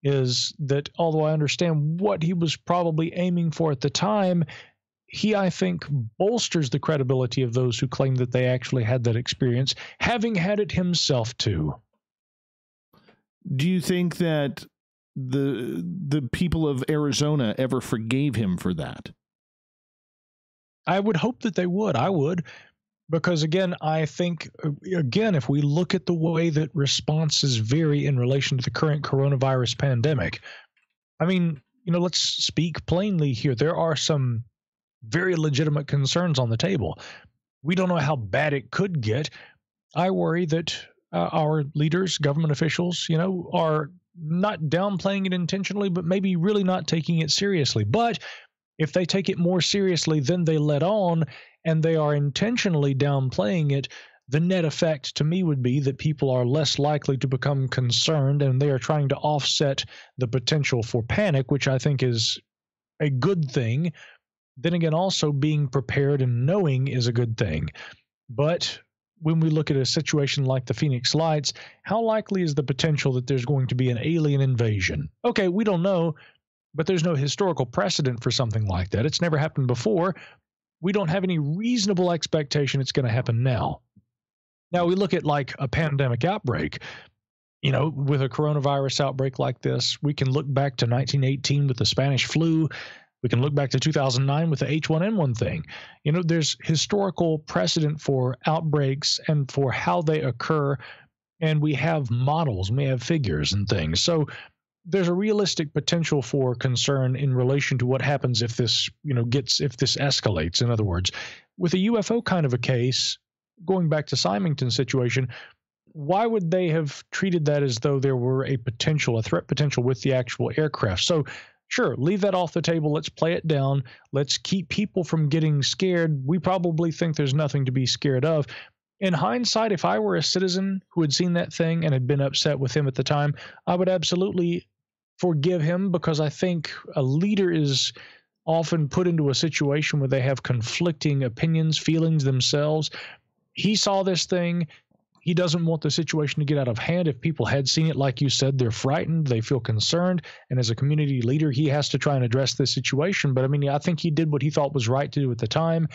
is that although I understand what he was probably aiming for at the time, he, I think, bolsters the credibility of those who claim that they actually had that experience, having had it himself too. Do you think that the the people of Arizona ever forgave him for that. I would hope that they would. I would. Because again, I think, uh, again, if we look at the way that responses vary in relation to the current coronavirus pandemic, I mean, you know, let's speak plainly here. There are some very legitimate concerns on the table. We don't know how bad it could get. I worry that uh, our leaders, government officials, you know, are not downplaying it intentionally, but maybe really not taking it seriously. But if they take it more seriously than they let on and they are intentionally downplaying it, the net effect to me would be that people are less likely to become concerned and they are trying to offset the potential for panic, which I think is a good thing. Then again, also being prepared and knowing is a good thing. But when we look at a situation like the Phoenix Lights, how likely is the potential that there's going to be an alien invasion? Okay, we don't know, but there's no historical precedent for something like that. It's never happened before. We don't have any reasonable expectation it's going to happen now. Now, we look at like a pandemic outbreak. You know, with a coronavirus outbreak like this, we can look back to 1918 with the Spanish flu. We can look back to 2009 with the H1N1 thing. You know, there's historical precedent for outbreaks and for how they occur, and we have models, we have figures and things. So there's a realistic potential for concern in relation to what happens if this, you know, gets if this escalates. In other words, with a UFO kind of a case, going back to Symington's situation, why would they have treated that as though there were a potential, a threat potential with the actual aircraft? So Sure, leave that off the table. Let's play it down. Let's keep people from getting scared. We probably think there's nothing to be scared of. In hindsight, if I were a citizen who had seen that thing and had been upset with him at the time, I would absolutely forgive him because I think a leader is often put into a situation where they have conflicting opinions, feelings themselves. He saw this thing he doesn't want the situation to get out of hand. If people had seen it, like you said, they're frightened, they feel concerned. And as a community leader, he has to try and address this situation. But I mean, I think he did what he thought was right to do at the time.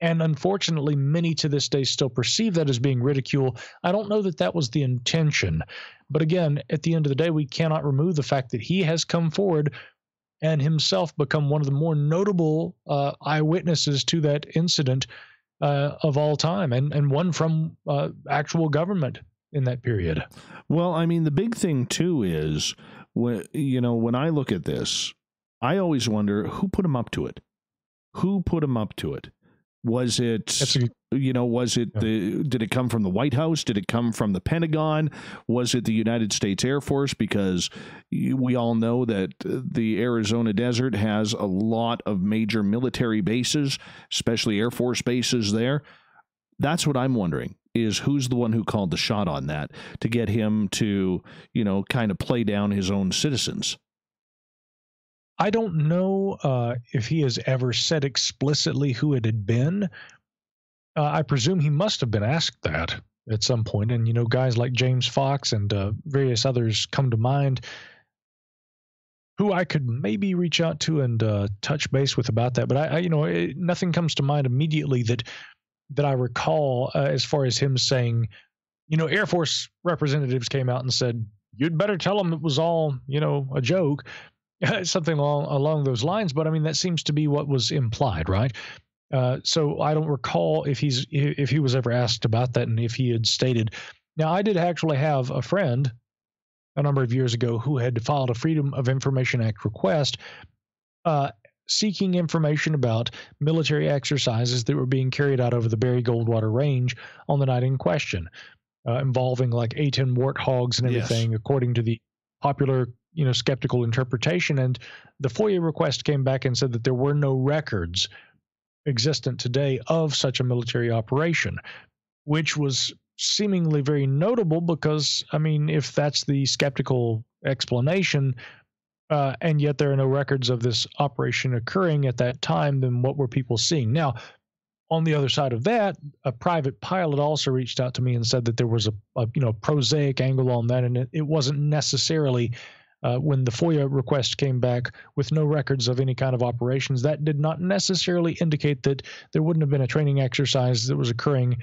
And unfortunately, many to this day still perceive that as being ridicule. I don't know that that was the intention. But again, at the end of the day, we cannot remove the fact that he has come forward and himself become one of the more notable uh, eyewitnesses to that incident uh, of all time, and and one from uh, actual government in that period. Well, I mean, the big thing too is when you know when I look at this, I always wonder who put him up to it. Who put him up to it? Was it a, you know was it yeah. the did it come from the White House? Did it come from the Pentagon? Was it the United States Air Force? Because we all know that the Arizona desert has a lot of major military bases, especially Air Force bases there. That's what I'm wondering is who's the one who called the shot on that to get him to, you know, kind of play down his own citizens. I don't know uh, if he has ever said explicitly who it had been. Uh, I presume he must have been asked that at some point, and you know, guys like James Fox and uh, various others come to mind who I could maybe reach out to and uh, touch base with about that. But I, I you know, it, nothing comes to mind immediately that that I recall uh, as far as him saying, you know, Air Force representatives came out and said, "You'd better tell them it was all, you know, a joke." something along along those lines. But I mean, that seems to be what was implied, right? Uh, so I don't recall if he's if he was ever asked about that and if he had stated. Now I did actually have a friend a number of years ago who had filed a Freedom of Information Act request. Uh, seeking information about military exercises that were being carried out over the Barry Goldwater Range on the night in question, uh, involving like A-10 warthogs and everything, yes. according to the popular you know skeptical interpretation. And the FOIA request came back and said that there were no records existent today of such a military operation which was seemingly very notable because i mean if that's the skeptical explanation uh, and yet there are no records of this operation occurring at that time then what were people seeing? Now on the other side of that, a private pilot also reached out to me and said that there was a, a you know prosaic angle on that, and it, it wasn't necessarily uh, when the FOIA request came back with no records of any kind of operations, that did not necessarily indicate that there wouldn't have been a training exercise that was occurring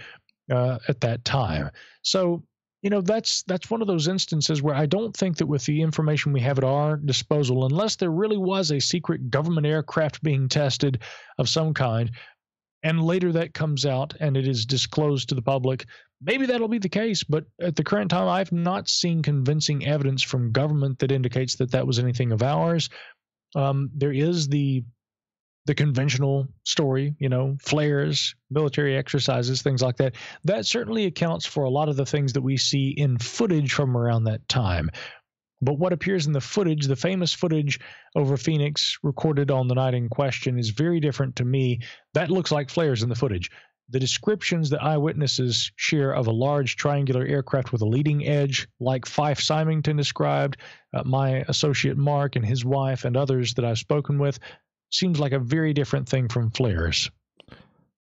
uh, at that time. So you know that's that's one of those instances where I don't think that with the information we have at our disposal, unless there really was a secret government aircraft being tested of some kind, and later that comes out and it is disclosed to the public, maybe that'll be the case. But at the current time, I've not seen convincing evidence from government that indicates that that was anything of ours. Um, there is the the conventional story, you know, flares, military exercises, things like that. That certainly accounts for a lot of the things that we see in footage from around that time. But what appears in the footage, the famous footage over Phoenix recorded on the night in question, is very different to me. That looks like flares in the footage. The descriptions that eyewitnesses share of a large triangular aircraft with a leading edge, like Fife Symington described, uh, my associate Mark and his wife, and others that I've spoken with, seems like a very different thing from flares.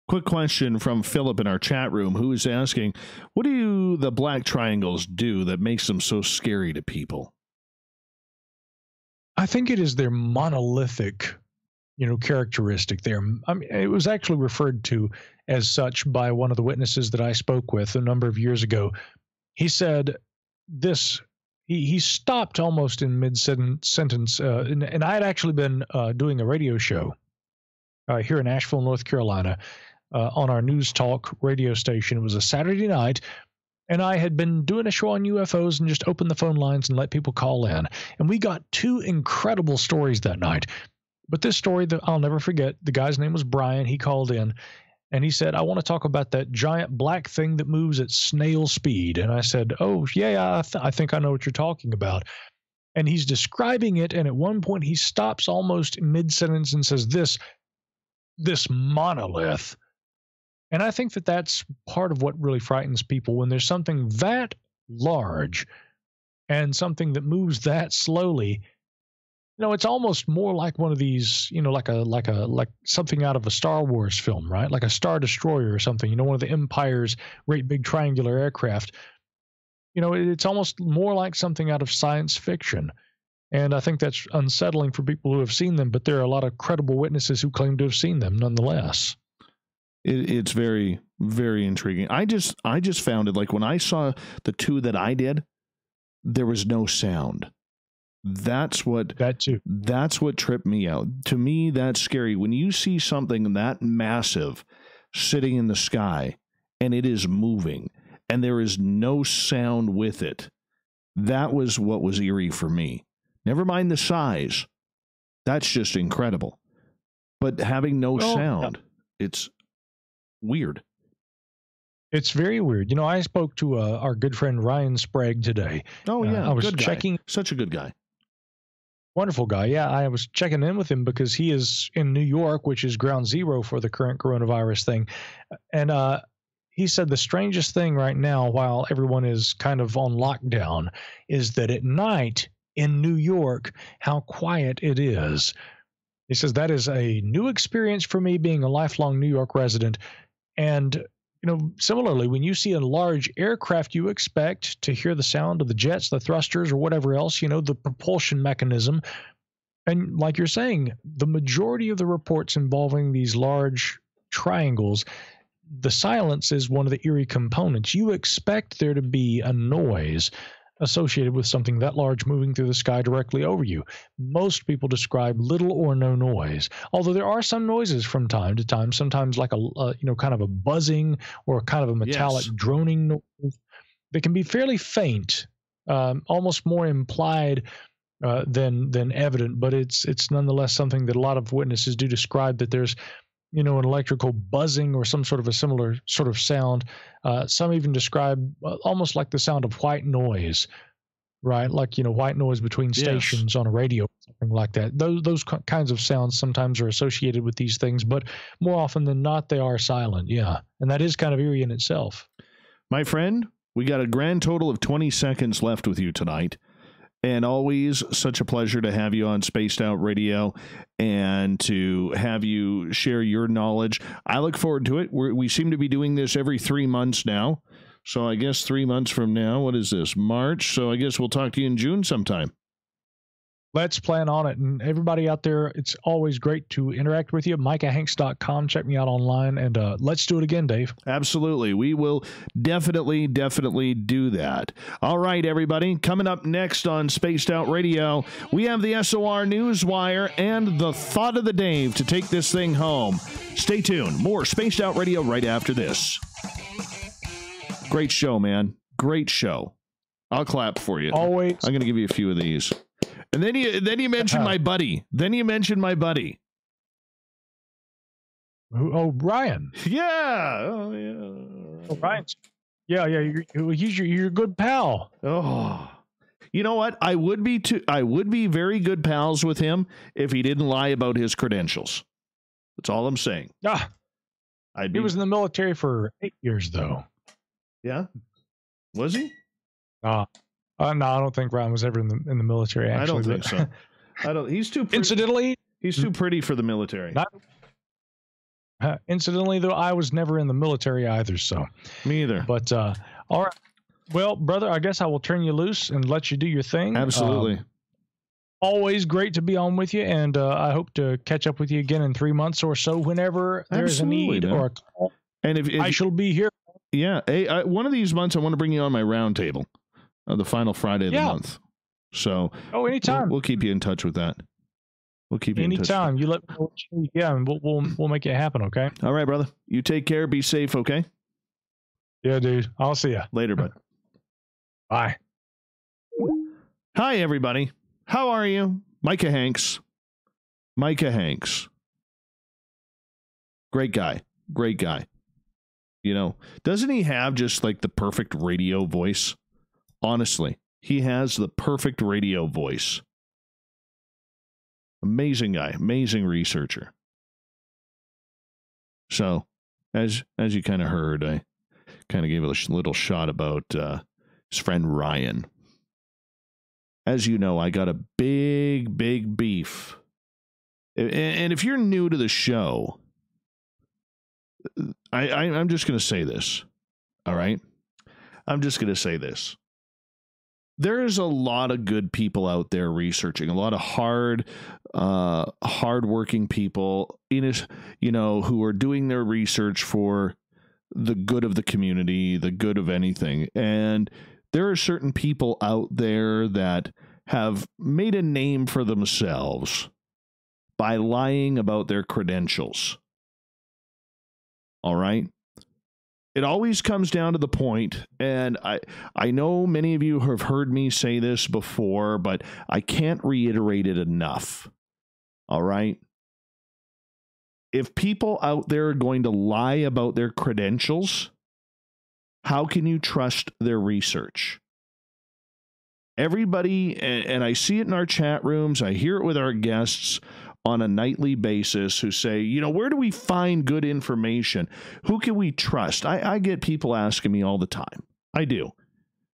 Quick question from Philip in our chat room who is asking, what do the black triangles do that makes them so scary to people? I think it is their monolithic, you know, characteristic there. I mean, it was actually referred to as such by one of the witnesses that I spoke with a number of years ago. He said this he, he stopped almost in mid sentence. Uh, and, and, I had actually been uh, doing a radio show uh, here in Asheville, North Carolina, uh, on our news talk radio station. It was a Saturday night, and I had been doing a show on UFOs and just opened the phone lines and let people call in. And we got two incredible stories that night. But this story that I'll never forget, the guy's name was Brian. He called in and he said, I want to talk about that giant black thing that moves at snail speed. And I said, Oh, yeah, I, th- I think I know what you're talking about. And he's describing it. And at one point, he stops almost mid sentence and says, This, this monolith. And I think that that's part of what really frightens people when there's something that large and something that moves that slowly you know, it's almost more like one of these, you know, like a like a like something out of a Star Wars film, right? Like a Star Destroyer or something. You know, one of the Empire's great big triangular aircraft. You know, it's almost more like something out of science fiction. And I think that's unsettling for people who have seen them, but there are a lot of credible witnesses who claim to have seen them nonetheless. It, it's very, very intriguing. I just, I just found it like when I saw the two that I did, there was no sound. That's what that too. That's what tripped me out. To me, that's scary. When you see something that massive sitting in the sky and it is moving and there is no sound with it, that was what was eerie for me. Never mind the size. That's just incredible. But having no well, sound, it's weird. It's very weird. You know, I spoke to uh, our good friend Ryan Sprague today. Oh yeah, uh, I was checking. Such a good guy. Wonderful guy. Yeah, I was checking in with him because he is in New York, which is ground zero for the current coronavirus thing. And uh, he said the strangest thing right now, while everyone is kind of on lockdown, is that at night in New York, how quiet it is. He says that is a new experience for me being a lifelong New York resident. And you know, similarly, when you see a large aircraft, you expect to hear the sound of the jets, the thrusters, or whatever else, you know, the propulsion mechanism. And like you're saying, the majority of the reports involving these large triangles, the silence is one of the eerie components. You expect there to be a noise associated with something that large moving through the sky directly over you. Most people describe little or no noise, although there are some noises from time to time. Sometimes like a, you know kind of a buzzing or kind of a metallic yes. droning noise. They can be fairly faint, um, almost more implied uh, than than evident, but it's it's nonetheless something that a lot of witnesses do describe that there's you know, an electrical buzzing or some sort of a similar sort of sound. Uh, some even describe uh, almost like the sound of white noise, right? Like you know, white noise between stations yes. on a radio, something like that. Those those kinds of sounds sometimes are associated with these things, but more often than not, they are silent. Yeah, and that is kind of eerie in itself. My friend, we got a grand total of twenty seconds left with you tonight and always such a pleasure to have you on Spaced Out Radio and to have you share your knowledge. I look forward to it. We're, we seem to be doing this every three months now. So I guess three months from now, what is this? March. So I guess we'll talk to you in June sometime. Let's plan on it. And everybody out there, it's always great to interact with you. MicahHanks.com. Check me out online and uh, let's do it again, Dave. Absolutely. We will definitely, definitely do that. All right, everybody. Coming up next on Spaced Out Radio, we have the SOR Newswire and the thought of the Dave to take this thing home. Stay tuned. More Spaced Out Radio right after this. Great show, man. Great show. I'll clap for you. Always. I'm going to give you a few of these. And then you then you mentioned my buddy. Then you mentioned my buddy. Who- Oh, Ryan. Yeah. Oh, yeah. Oh. Yeah, yeah. You're, he's your, you're good pal. Oh. You know what? I would be too I would be very good pals with him if he didn't lie about his credentials. That's all I'm saying. Ah, I'd be he was in the military for eight years, though. Yeah. Was he? Uh, uh, no, I don't think Ron was ever in the in the military. Actually, I don't think so. I don't he's too pretty, Incidentally, he's too pretty for the military. Not- uh, incidentally, though, I was never in the military either. So, Me either. but uh, all right. Well, brother, I guess I will turn you loose and let you do your thing. Absolutely. Um, always great to be on with you, and uh, I hope to catch up with you again in three months or so. Whenever there's a need man. or a call, and if, if I shall be here. yeah, hey, I, one of these months I want to bring you on my round table. Uh, the final Friday of Yeah. the month. So Oh, we'll, anytime. we'll keep you in touch with that. We'll keep you in touch. Anytime you let me know what you need, yeah, and we'll we'll we'll make it happen. Okay. All right, brother. You take care. Be safe, okay? Yeah, dude. I'll see you Later, bud. Bye. Hi, everybody. How are you? Micah Hanks. Micah Hanks. Great guy. Great guy. You know, doesn't he have just like the perfect radio voice? Honestly, he has the perfect radio voice. Amazing guy, amazing researcher. So, as as you kind of heard, I kind of gave a little shot about uh, his friend Ryan as you know, I got a big, big beef. And if you're new to the show, I, I I'm just going to say this. All right, I'm just going to say this. There's a lot of good people out there researching, a lot of hard, uh, hardworking people in it, you know, who are doing their research for the good of the community, the good of anything, and there are certain people out there that have made a name for themselves by lying about their credentials. All right? It always comes down to the point, and I I know many of you have heard me say this before, but I can't reiterate it enough. All right? If people out there are going to lie about their credentials, how can you trust their research? Everybody, and, I see it in our chat rooms, I hear it with our guests on a nightly basis who say, you know, where do we find good information? Who can we trust? I, I get people asking me all the time. I do.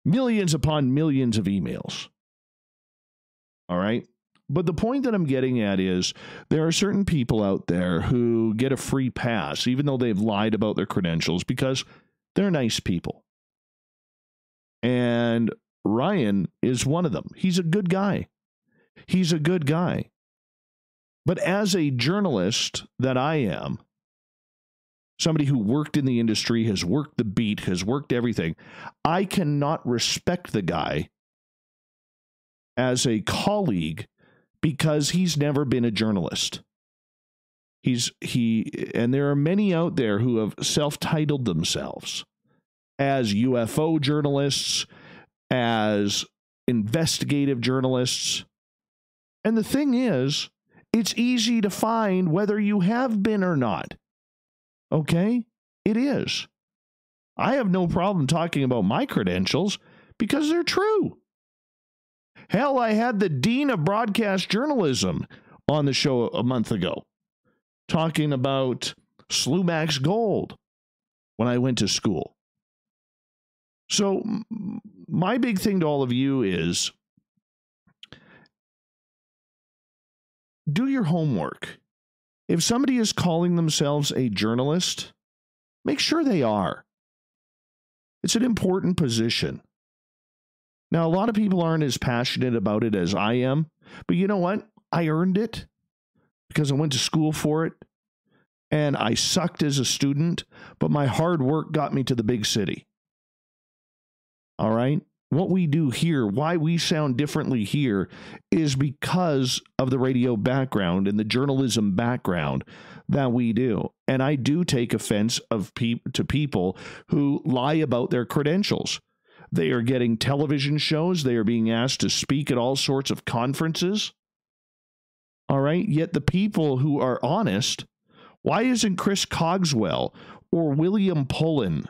Millions upon millions of emails. All right. But the point that I'm getting at is there are certain people out there who get a free pass, even though they've lied about their credentials, because they're nice people. And Ryan is one of them. He's a good guy. He's a good guy. But as a journalist that I am, somebody who worked in the industry, has worked the beat, has worked everything, I cannot respect the guy as a colleague because he's never been a journalist. He's he and there are many out there who have self-titled themselves as UFO journalists, as investigative journalists. And the thing is, it's easy to find whether you have been or not. Okay? It is. I have no problem talking about my credentials because they're true. Hell, I had the Dean of Broadcast Journalism on the show a month ago talking about Slumax Gold when I went to school. So, my big thing to all of you is do your homework. If somebody is calling themselves a journalist, make sure they are. It's an important position. Now, a lot of people aren't as passionate about it as I am, But you know what? I earned it because I went to school for it and I sucked as a student, but my hard work got me to the big city. All right? What we do here, why we sound differently here, is because of the radio background and the journalism background that we do. And I do take offense of pe- to people who lie about their credentials. They are getting television shows, they are being asked to speak at all sorts of conferences. All right? Yet the people who are honest, why isn't Chris Cogswell or William Pullen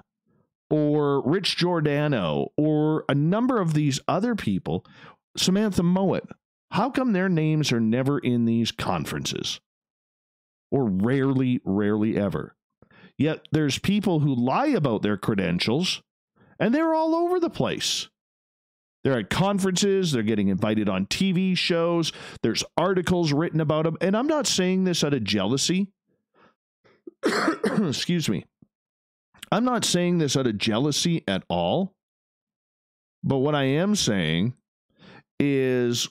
or Rich Giordano or a number of these other people, Samantha Mowat, how come their names are never in these conferences? Or rarely, rarely ever. Yet there's people who lie about their credentials and they're all over the place. They're at conferences, they're getting invited on TV shows, there's articles written about them. And I'm not saying this out of jealousy. Excuse me. I'm not saying this out of jealousy at all. But what I am saying is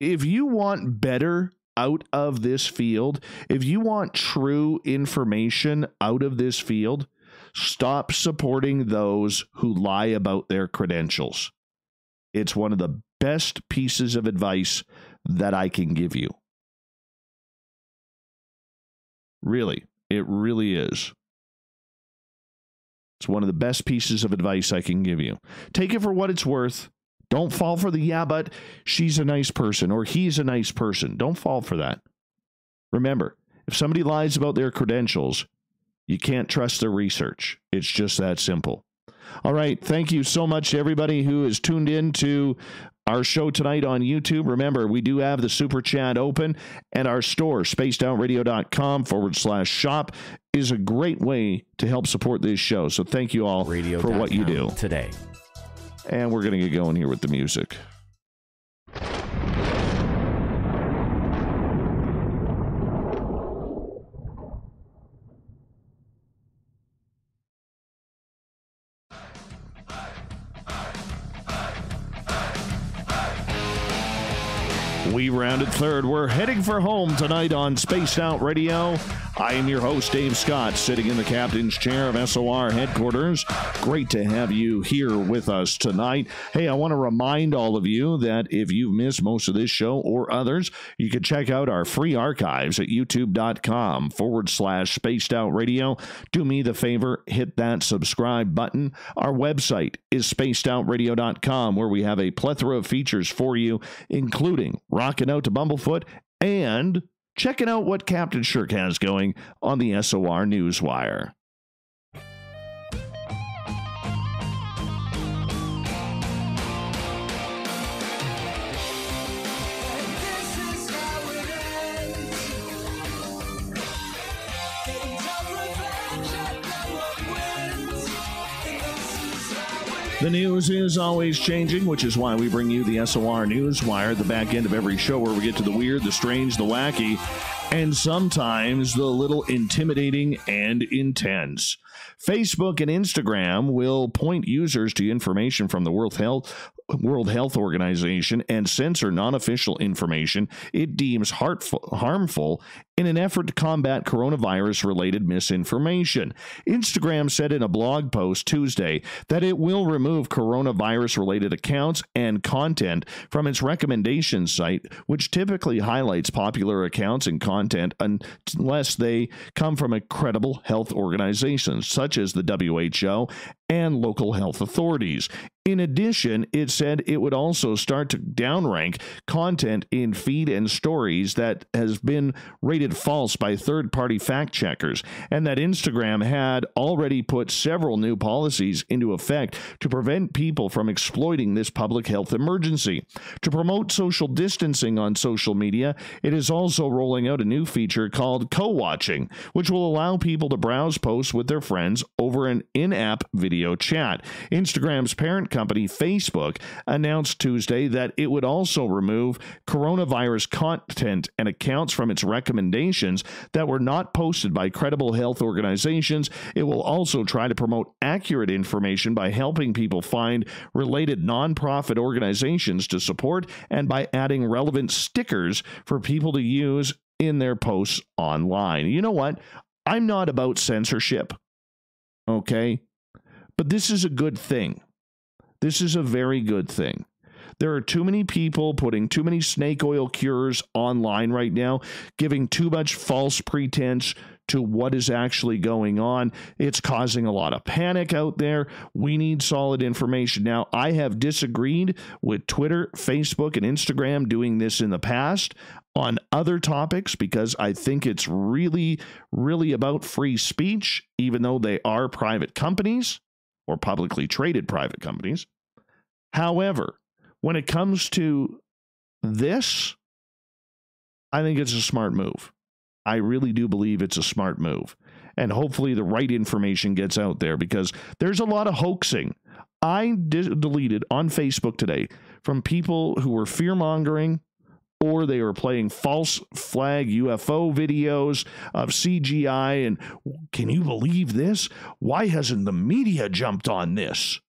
if you want better out of this field, if you want true information out of this field, stop supporting those who lie about their credentials. It's one of the best pieces of advice that I can give you. Really, it really is. It's one of the best pieces of advice I can give you. Take it for what it's worth. Don't fall for the yeah, but she's a nice person or he's a nice person. Don't fall for that. Remember, if somebody lies about their credentials, you can't trust their research. It's just that simple. All right. Thank you so much to everybody who is tuned in to our show tonight on YouTube. Remember, we do have the super chat open, and our store, spacedoutradio.com forward slash shop, is a great way to help support this show. So thank you all Radio for what you do. today. And we're going to get going here with the music. We rounded third. We're heading for home tonight on Spaced Out Radio. I am your host, Dave Scott, sitting in the captain's chair of SOR headquarters. Great to have you here with us tonight. Hey, I want to remind all of you that if you've missed most of this show or others, you can check out our free archives at youtube.com forward slash spaced out radio. Do me the favor, hit that subscribe button. Our website is spacedoutradio.com, where we have a plethora of features for you, including rocking out to Bumblefoot and checking out what Captain Shirk has going on the SOR Newswire. The news is always changing, which is why we bring you the SOR Newswire, the back end of every show where we get to the weird, the strange, the wacky, and sometimes the little intimidating and intense. Facebook and Instagram will point users to information from the World Health World Health Organization and censor non-official information it deems harmful in an effort to combat coronavirus related misinformation. Instagram said in a blog post Tuesday that it will remove coronavirus related accounts and content from its recommendation site, which typically highlights popular accounts and content unless they come from a credible health organization such as the WHO and local health authorities. In addition, it said it would also start to downrank content in feed and stories that has been rated false by third party fact checkers, and that Instagram had already put several new policies into effect to prevent people from exploiting this public health emergency. To promote social distancing on social media, it is also rolling out a new feature called co watching, which will allow people to browse posts with their friends over an in app video video chat. Instagram's parent company, Facebook, announced Tuesday that it would also remove coronavirus content and accounts from its recommendations that were not posted by credible health organizations. It will also try to promote accurate information by helping people find related nonprofit organizations to support and by adding relevant stickers for people to use in their posts online. You know what? I'm not about censorship. Okay? But this is a good thing. This is a very good thing. There are too many people putting too many snake oil cures online right now, giving too much false pretense to what is actually going on. It's causing a lot of panic out there. We need solid information. Now, I have disagreed with Twitter, Facebook, and Instagram doing this in the past on other topics because I think it's really, really about free speech, even though they are private companies or publicly traded private companies. However, when it comes to this, I think it's a smart move. I really do believe it's a smart move. And hopefully the right information gets out there because there's a lot of hoaxing. I deleted on Facebook today from people who were fear mongering or they were playing false flag UFO videos of CGI. And can you believe this? Why hasn't the media jumped on this?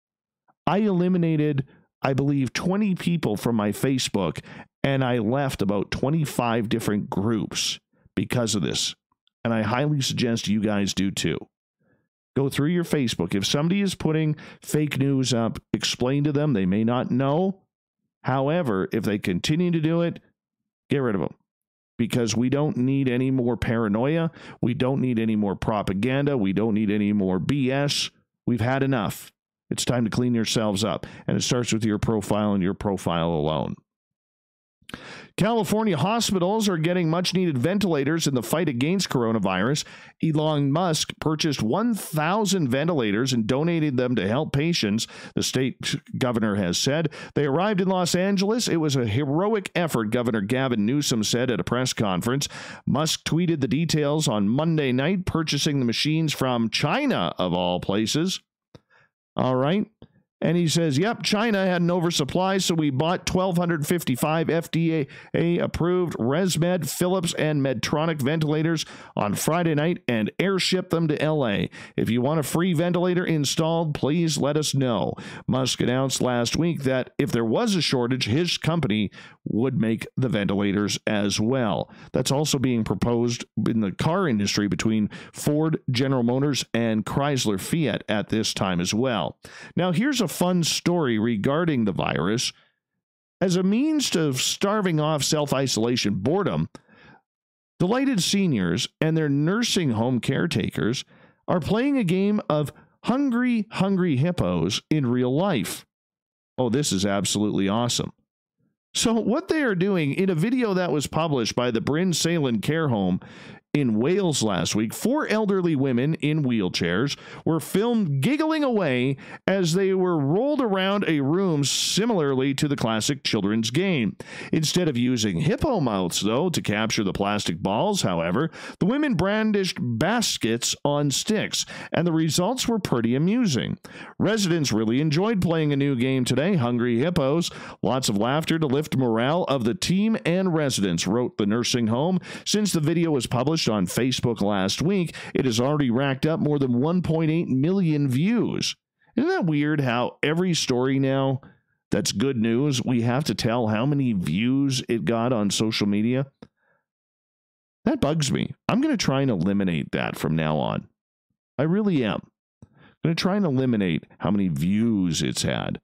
I eliminated, I believe, 20 people from my Facebook and I left about 25 different groups because of this. And I highly suggest you guys do too. Go through your Facebook. If somebody is putting fake news up, explain to them. They may not know. However, if they continue to do it, get rid of them because we don't need any more paranoia. We don't need any more propaganda. We don't need any more BS. We've had enough. It's time to clean yourselves up. And it starts with your profile and your profile alone. California hospitals are getting much needed ventilators in the fight against coronavirus. Elon Musk purchased 1,000 ventilators and donated them to help patients, the state governor has said. They arrived in Los Angeles. It was a heroic effort, Governor Gavin Newsom said at a press conference. Musk tweeted the details on Monday night, purchasing the machines from China, of all places. All right. And he says, yep, China had an oversupply, so we bought 1,255 FDA approved ResMed, Philips, and Medtronic ventilators on Friday night and airshipped them to LA. If you want a free ventilator installed, please let us know. Musk announced last week that if there was a shortage, his company would make the ventilators as well. That's also being proposed in the car industry between Ford, General Motors, and Chrysler Fiat at this time as well. Now, here's a fun story regarding the virus. As a means to starving off self isolation boredom, delighted seniors and their nursing home caretakers are playing a game of Hungry, Hungry Hippos in real life. Oh, this is absolutely awesome. So, what they are doing in a video that was published by the Bryn Salem Care Home in Wales last week, four elderly women in wheelchairs were filmed giggling away as they were rolled around a room similarly to the classic children's game. Instead of using hippo mouths, though, to capture the plastic balls, however, the women brandished baskets on sticks, and the results were pretty amusing. Residents really enjoyed playing a new game today, Hungry Hippos. Lots of laughter to lift morale of the team and residents, wrote the nursing home. Since the video was published, on Facebook last week, it has already racked up more than 1.8 million views. Isn't that weird how every story now that's good news, we have to tell how many views it got on social media? That bugs me. I'm going to try and eliminate that from now on. I really am. I'm going to try and eliminate how many views it's had.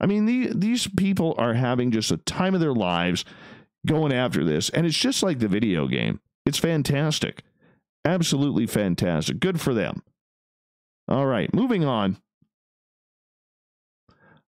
I mean, the, these people are having just a time of their lives going after this, and it's just like the video game. It's fantastic. Absolutely fantastic. Good for them. All right, moving on.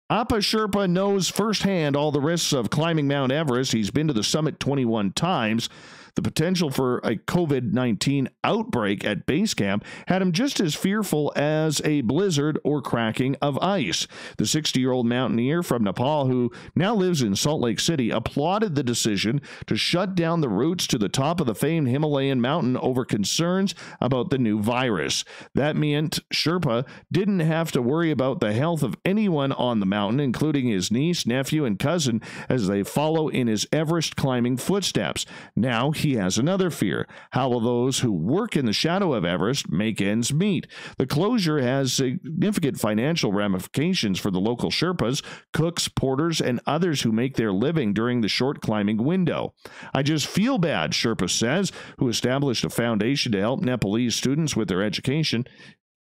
Apa Sherpa knows firsthand all the risks of climbing Mount Everest. He's been to the summit 21 times. The potential for a COVID 19 outbreak at base camp had him just as fearful as a blizzard or cracking of ice. The 60 year old mountaineer from Nepal, who now lives in Salt Lake City, applauded the decision to shut down the routes to the top of the famed Himalayan mountain over concerns about the new virus. That meant Sherpa didn't have to worry about the health of anyone on the mountain, including his niece, nephew, and cousin, as they follow in his Everest climbing footsteps. Now he has another fear. How will those who work in the shadow of Everest make ends meet? The closure has significant financial ramifications for the local Sherpas, cooks, porters, and others who make their living during the short climbing window. I just feel bad, Sherpa says, who established a foundation to help Nepalese students with their education.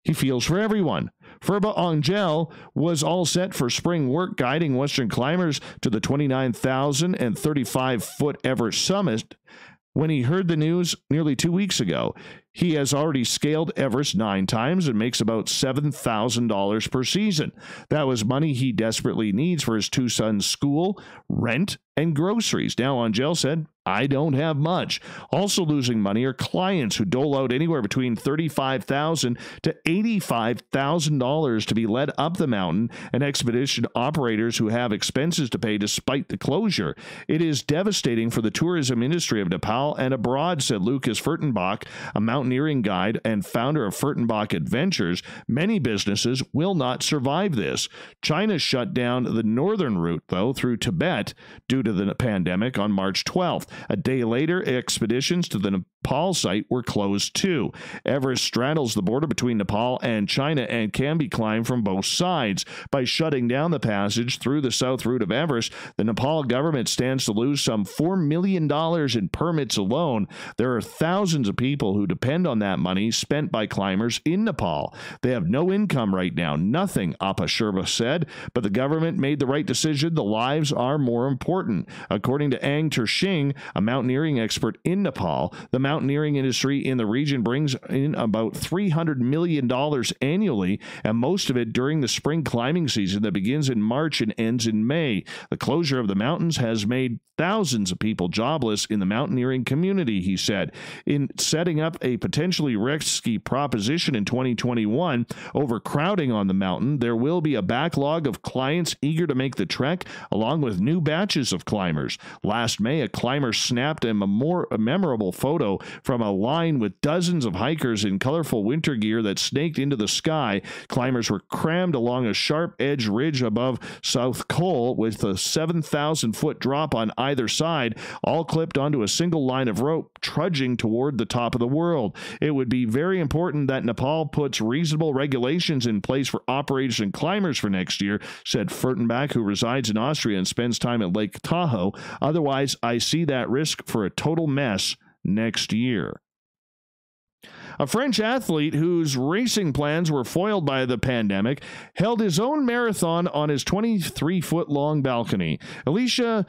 He feels for everyone. Ferba Angel was all set for spring work guiding Western climbers to the 29,035 foot Everest summit when he heard the news nearly two weeks ago. He has already scaled Everest nine times and makes about $7,000 per season. That was money he desperately needs for his two sons' school, rent, and groceries. Now, Angel said, I don't have much. Also losing money are clients who dole out anywhere between 35,000 to $85,000 to be led up the mountain and expedition operators who have expenses to pay despite the closure. It is devastating for the tourism industry of Nepal and abroad, said Lukas Furtenbach, a mountaineering guide and founder of Furtenbach Adventures. Many businesses will not survive this. China shut down the northern route, though, through Tibet due to the pandemic on March 12th. A day later, expeditions to the Nepal site were closed too. Everest straddles the border between Nepal and China and can be climbed from both sides. By shutting down the passage through the south route of Everest, the Nepal government stands to lose some $4 million in permits alone. There are thousands of people who depend on that money spent by climbers in Nepal. They have no income right now, nothing, Apa Sherpa said, but the government made the right decision. The lives are more important. According to Ang Tshering, a mountaineering expert in Nepal, the mountaineering industry in the region brings in about $300 million annually, and most of it during the spring climbing season that begins in March and ends in May. The closure of the mountains has made thousands of people jobless in the mountaineering community, he said. In setting up a potentially risky proposition in 2021, overcrowding on the mountain, there will be a backlog of clients eager to make the trek, along with new batches of climbers. Last May, a climber snapped a, memor- a memorable photo from a line with dozens of hikers in colorful winter gear that snaked into the sky. Climbers were crammed along a sharp edge ridge above South Col with a 7,000 foot drop on either side, all clipped onto a single line of rope, trudging toward the top of the world. It would be very important that Nepal puts reasonable regulations in place for operators and climbers for next year, said Furtenbach, who resides in Austria and spends time at Lake Tahoe. Otherwise, I see that risk for a total mess next year. A French athlete whose racing plans were foiled by the pandemic held his own marathon on his 23 foot long balcony. Elisha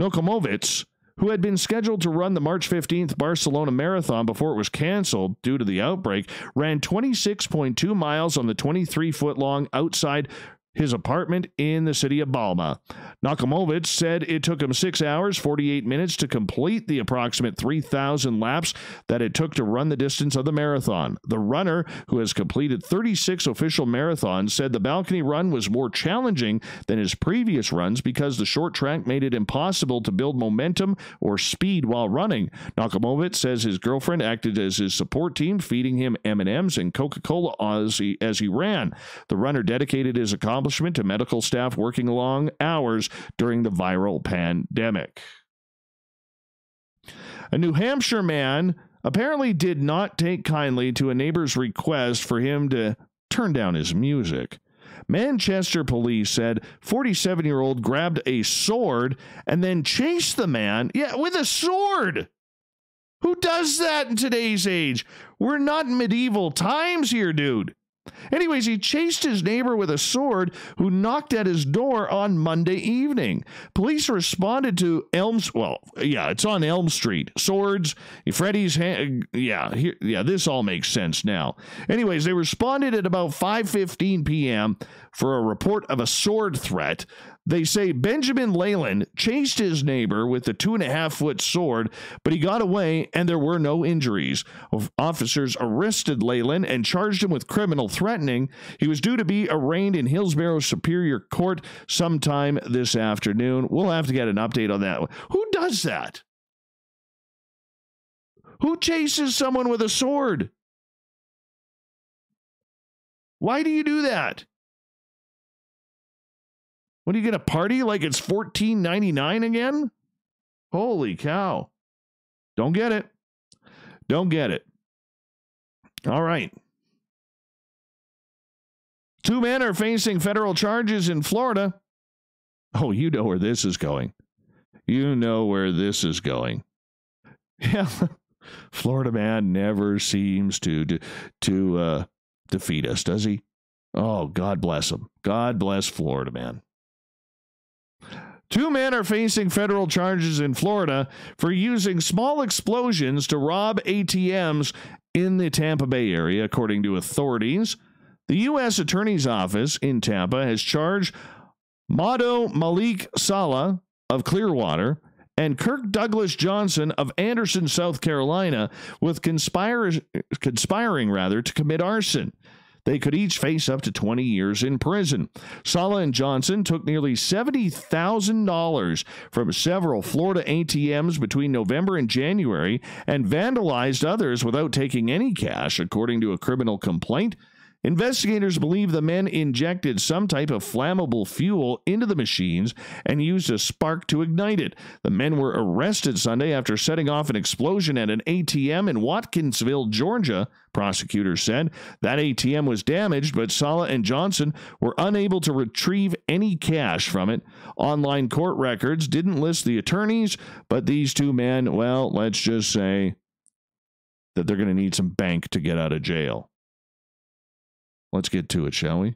Nochomovitz, who had been scheduled to run the March 15th Barcelona Marathon before it was canceled due to the outbreak, ran 26.2 miles on the 23 foot long outside his apartment in the city of Balma. Nochomovitz said it took him 6 hours 48 minutes to complete the approximate 3,000 laps that it took to run the distance of the marathon. The runner, who has completed 36 official marathons, said the balcony run was more challenging than his previous runs because the short track made it impossible to build momentum or speed while running. Nochomovitz says his girlfriend acted as his support team, feeding him M&Ms and Coca-Cola as he, as he ran. The runner dedicated his accomplishment to medical staff working long hours during the viral pandemic. A New Hampshire man apparently did not take kindly to a neighbor's request for him to turn down his music. Manchester police said 47 year old grabbed a sword and then chased the man, yeah, with a sword. Who does that in today's age? We're not in medieval times here, dude. Anyways, he chased his neighbor with a sword who knocked at his door on Monday evening. Police responded to Elms, well, yeah, it's on Elm Street. Swords, Freddy's hand, yeah, here, yeah, this all makes sense now. Anyways, they responded at about 5:15 p.m. for a report of a sword threat. They say Benjamin Leyland chased his neighbor with a two and a half foot sword, but he got away and there were no injuries. Officers arrested Leyland and charged him with criminal threatening. He was due to be arraigned in Hillsborough Superior Court sometime this afternoon. We'll have to get an update on that. Who does that? Who chases someone with a sword? Why do you do that? What are you going to party like it's 14.99 again? Holy cow. Don't get it. Don't get it. All right. Two men are facing federal charges in Florida. Oh, you know where this is going. You know where this is going. Yeah. Florida man never seems to to, to uh, defeat us, does he? Oh, God bless him. God bless Florida man. Two men are facing federal charges in Florida for using small explosions to rob ATMs in the Tampa Bay area, according to authorities. The U.S. Attorney's Office in Tampa has charged Mado Malik Sala of Clearwater and Kirk Douglas Johnson of Anderson, South Carolina, with conspiring rather to commit arson. They could each face up to 20 years in prison. Sala and Johnson took nearly $70,000 from several Florida ATMs between November and January and vandalized others without taking any cash, according to a criminal complaint. Investigators believe the men injected some type of flammable fuel into the machines and used a spark to ignite it. The men were arrested Sunday after setting off an explosion at an ATM in Watkinsville, Georgia. Prosecutors said that ATM was damaged, but Sala and Johnson were unable to retrieve any cash from it. Online court records didn't list the attorneys, but these two men, well, let's just say that they're going to need some bank to get out of jail. Let's get to it, shall we?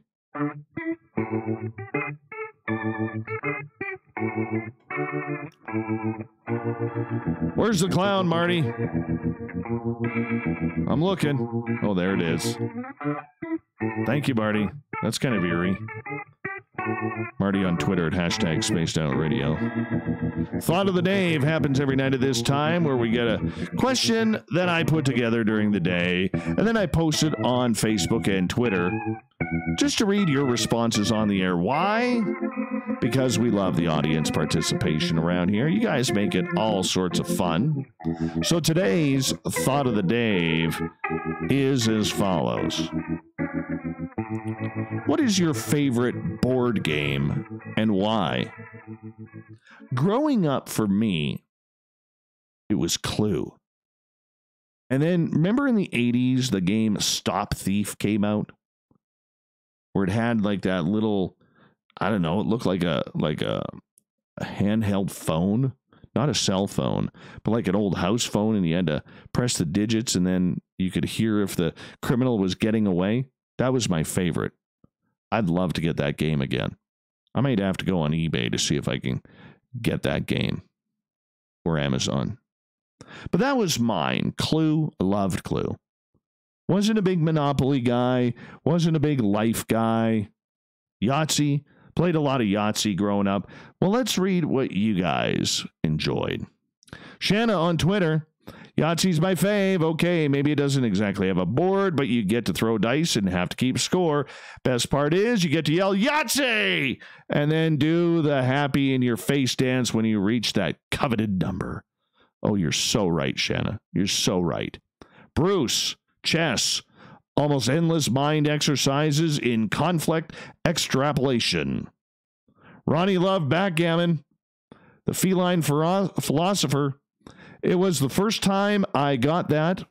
Where's the clown, Marty? I'm looking. Oh, there it is. Thank you, Marty. That's kind of eerie. Marty on Twitter at hashtag Spaced Out Radio. Thought of the Dave happens every night at this time where we get a question that I put together during the day and then I post it on Facebook and Twitter just to read your responses on the air. Why? Because we love the audience participation around here. You guys make it all sorts of fun. So today's Thought of the Dave is as follows. What is your favorite board game and why? Growing up for me, it was Clue. And then remember in the 80s, the game Stop Thief came out? Where it had like that little, I don't know, it looked like a like a, a handheld phone, not a cell phone, but like an old house phone, and you had to press the digits and then you could hear if the criminal was getting away. That was my favorite. I'd love to get that game again. I might have to go on eBay to see if I can get that game or Amazon. But that was mine. Clue, loved Clue. Wasn't a big Monopoly guy, wasn't a big life guy. Yahtzee, played a lot of Yahtzee growing up. Well, let's read what you guys enjoyed. Shanna on Twitter Yahtzee's my fave. Okay, maybe it doesn't exactly have a board, but you get to throw dice and have to keep score. Best part is you get to yell Yahtzee and then do the happy in your face dance when you reach that coveted number. Oh, you're so right, Shanna. You're so right. Bruce, chess, almost endless mind exercises in conflict extrapolation. Ronnie Love, backgammon. The feline philosopher it was the first time I got that,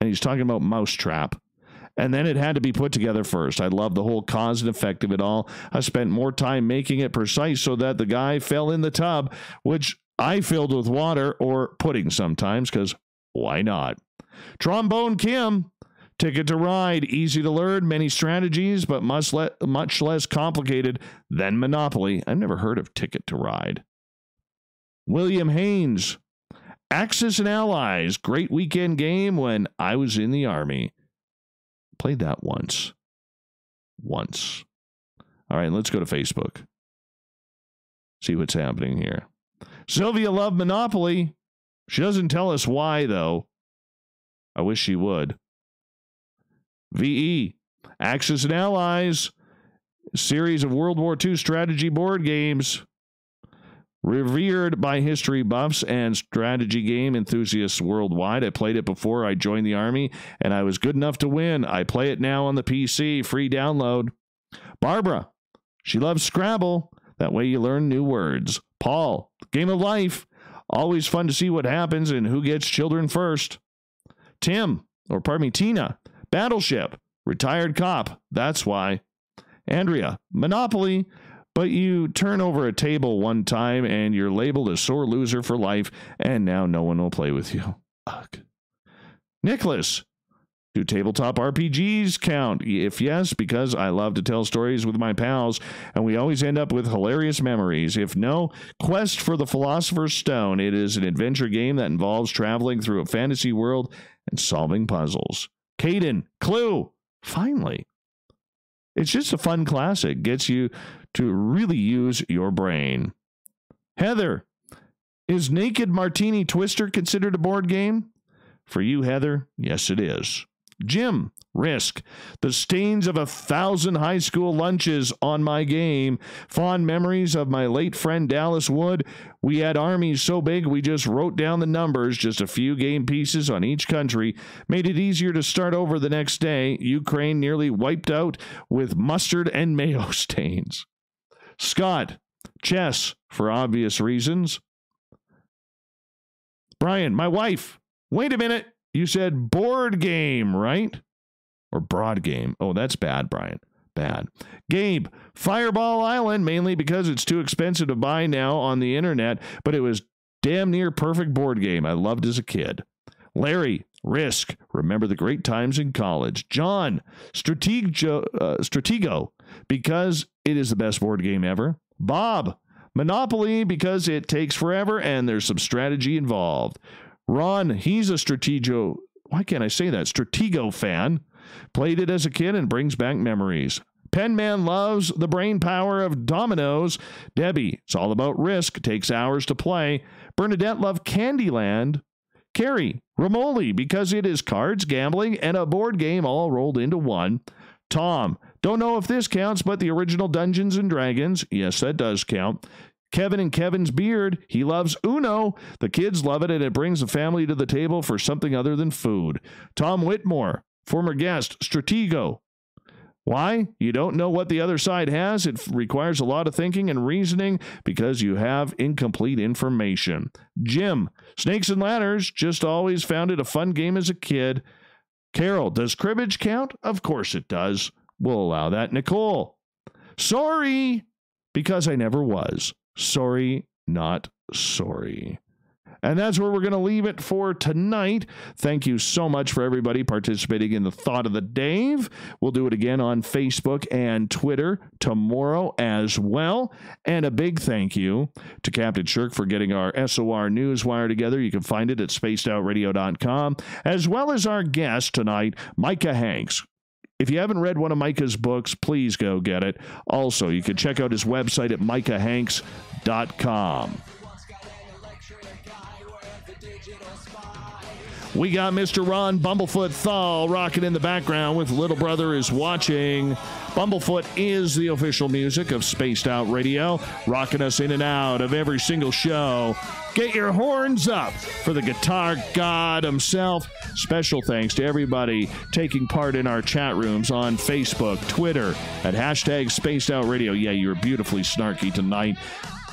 and he's talking about Mousetrap. And then it had to be put together first. I love the whole cause and effect of it all. I spent more time making it precise so that the guy fell in the tub, which I filled with water or pudding sometimes, because why not? Trombone Kim, Ticket to Ride, easy to learn, many strategies, but much, le- much less complicated than Monopoly. I've never heard of Ticket to Ride. William Haynes, Axis and Allies, great weekend game when I was in the Army. Played that once. Once. All right, let's go to Facebook. See what's happening here. Sylvia loved Monopoly. She doesn't tell us why, though. I wish she would. VE, Axis and Allies, series of World War II strategy board games. Revered by history buffs and strategy game enthusiasts worldwide. I played it before I joined the Army, and I was good enough to win. I play it now on the PC, free download. Barbara, she loves Scrabble. That way you learn new words. Paul, Game of Life. Always fun to see what happens and who gets children first. Tim, or pardon me, Tina, Battleship, retired cop. That's why. Andrea, Monopoly, but you turn over a table one time and you're labeled a sore loser for life, and now no one will play with you. Ugh. Nicholas, do tabletop RPGs count? If yes, because I love to tell stories with my pals, and we always end up with hilarious memories. If no, Quest for the Philosopher's Stone. It is an adventure game that involves traveling through a fantasy world and solving puzzles. Caden, Clue, finally. It's just a fun classic, gets you to really use your brain. Heather, is Naked Martini Twister considered a board game? For you, Heather, yes, it is. Jim, Risk, the stains of a thousand high school lunches on my game, fond memories of my late friend Dallas Wood. We had armies so big we just wrote down the numbers, just a few game pieces on each country, made it easier to start over the next day. Ukraine nearly wiped out with mustard and mayo stains. Scott, chess, for obvious reasons. Brian, my wife. Wait a minute. You said board game, right? Or broad game. Oh, that's bad, Brian. Bad. Gabe, Fireball Island, mainly because it's too expensive to buy now on the internet, but it was damn near perfect board game I loved as a kid. Larry, Risk, remember the great times in college. John, Stratego, uh, Stratego, because it is the best board game ever. Bob, Monopoly, because it takes forever and there's some strategy involved. Ron, he's a Stratego. Why can't I say that? Stratego fan. Played it as a kid and brings back memories. Penman loves the brain power of dominoes. Debbie, it's all about risk, takes hours to play. Bernadette loved Candyland. Carrie, Rummoli, because it is cards, gambling, and a board game all rolled into one. Tom, don't know if this counts, but the original Dungeons and Dragons, yes, that does count. Kevin and Kevin's beard. He loves Uno. The kids love it, and it brings the family to the table for something other than food. Tom Whitmore, former guest, Stratego. Why? You don't know what the other side has. It requires a lot of thinking and reasoning because you have incomplete information. Jim, Snakes and Ladders, just always found it a fun game as a kid. Carol, does cribbage count? Of course it does. We'll allow that. Nicole, sorry, because I never was. Sorry, not sorry. And that's where we're going to leave it for tonight. Thank you so much for everybody participating in the Thought of the Dave. We'll do it again on Facebook and Twitter tomorrow as well. And a big thank you to Captain Shirk for getting our SOR Newswire together. You can find it at spacedoutradio.com, as well as our guest tonight, Micah Hanks. If you haven't read one of Micah's books, please go get it. Also, you can check out his website at micahhanks.com. We got Mr. Ron Bumblefoot Thal rocking in the background with Little Brother is Watching. Bumblefoot is the official music of Spaced Out Radio, rocking us in and out of every single show. Get your horns up for the guitar god himself. Special thanks to everybody taking part in our chat rooms on Facebook, Twitter, at hashtag Spaced Out Radio. Yeah, you're beautifully snarky tonight.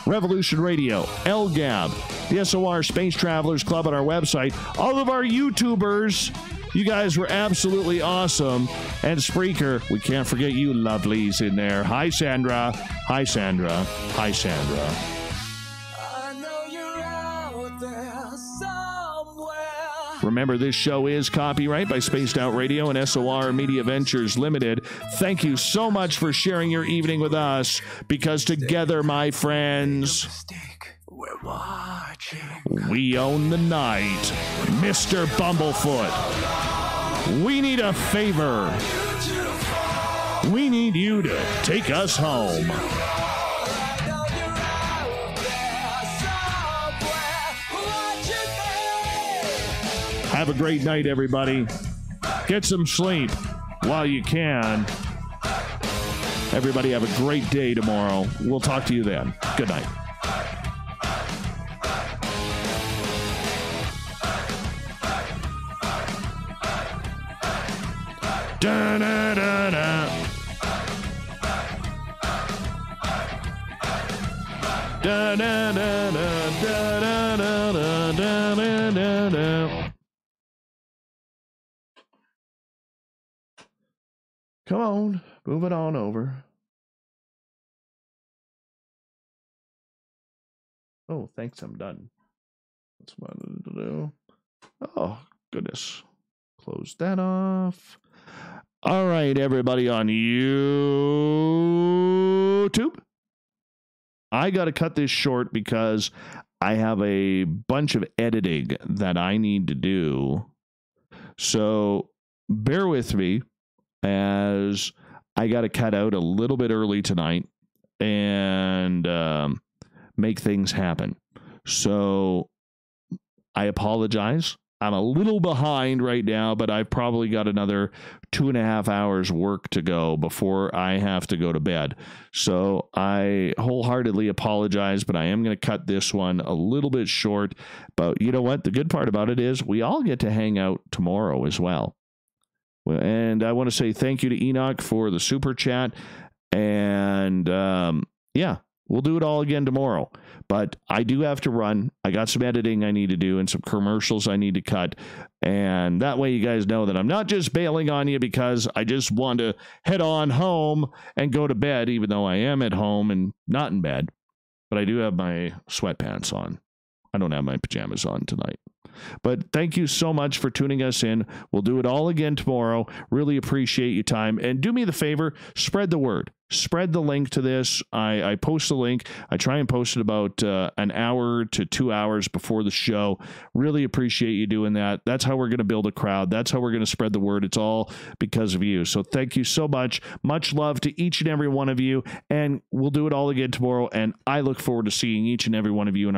Revolution Radio, LGAB, the SOR Space Travelers Club on our website, all of our YouTubers. You guys were absolutely awesome. And Spreaker, we can't forget you lovelies in there. Hi, Sandra. Hi, Sandra. Hi, Sandra. Remember, this show is copyright by Spaced Out Radio and SOR Media Ventures Limited. Thank you so much for sharing your evening with us because together, my friends, we own the night. Mr. Bumblefoot, we need a favor. We need you to take us home. Have a great night, everybody. Get some sleep while you can. Everybody have a great day tomorrow. We'll talk to you then. Good night. Da, da, da, da. Da, da, da, Come on, move it on over. Oh, thanks, I'm done. That's what I wanted to do. Oh, goodness. Close that off. All right, everybody on YouTube. I got to cut this short because I have a bunch of editing that I need to do. So bear with me as I got to cut out a little bit early tonight and um, make things happen. So I apologize. I'm a little behind right now, but I've probably got another two and a half hours work to go before I have to go to bed. So I wholeheartedly apologize, but I am going to cut this one a little bit short. But you know what? The good part about it is we all get to hang out tomorrow as well. Well, And I want to say thank you to Enoch for the super chat. And um, yeah, we'll do it all again tomorrow. But I do have to run. I got some editing I need to do and some commercials I need to cut. And that way you guys know that I'm not just bailing on you because I just want to head on home and go to bed, even though I am at home and not in bed. But I do have my sweatpants on. I don't have my pajamas on tonight. But thank you so much for tuning us in. We'll do it all again tomorrow. Really appreciate your time. And do me the favor, spread the word. Spread the link to this. I, I post the link. I try and post it about uh, an hour to two hours before the show. Really appreciate you doing that. That's how we're going to build a crowd. That's how we're going to spread the word. It's all because of you. So thank you so much. Much love to each and every one of you. And we'll do it all again tomorrow. And I look forward to seeing each and every one of you in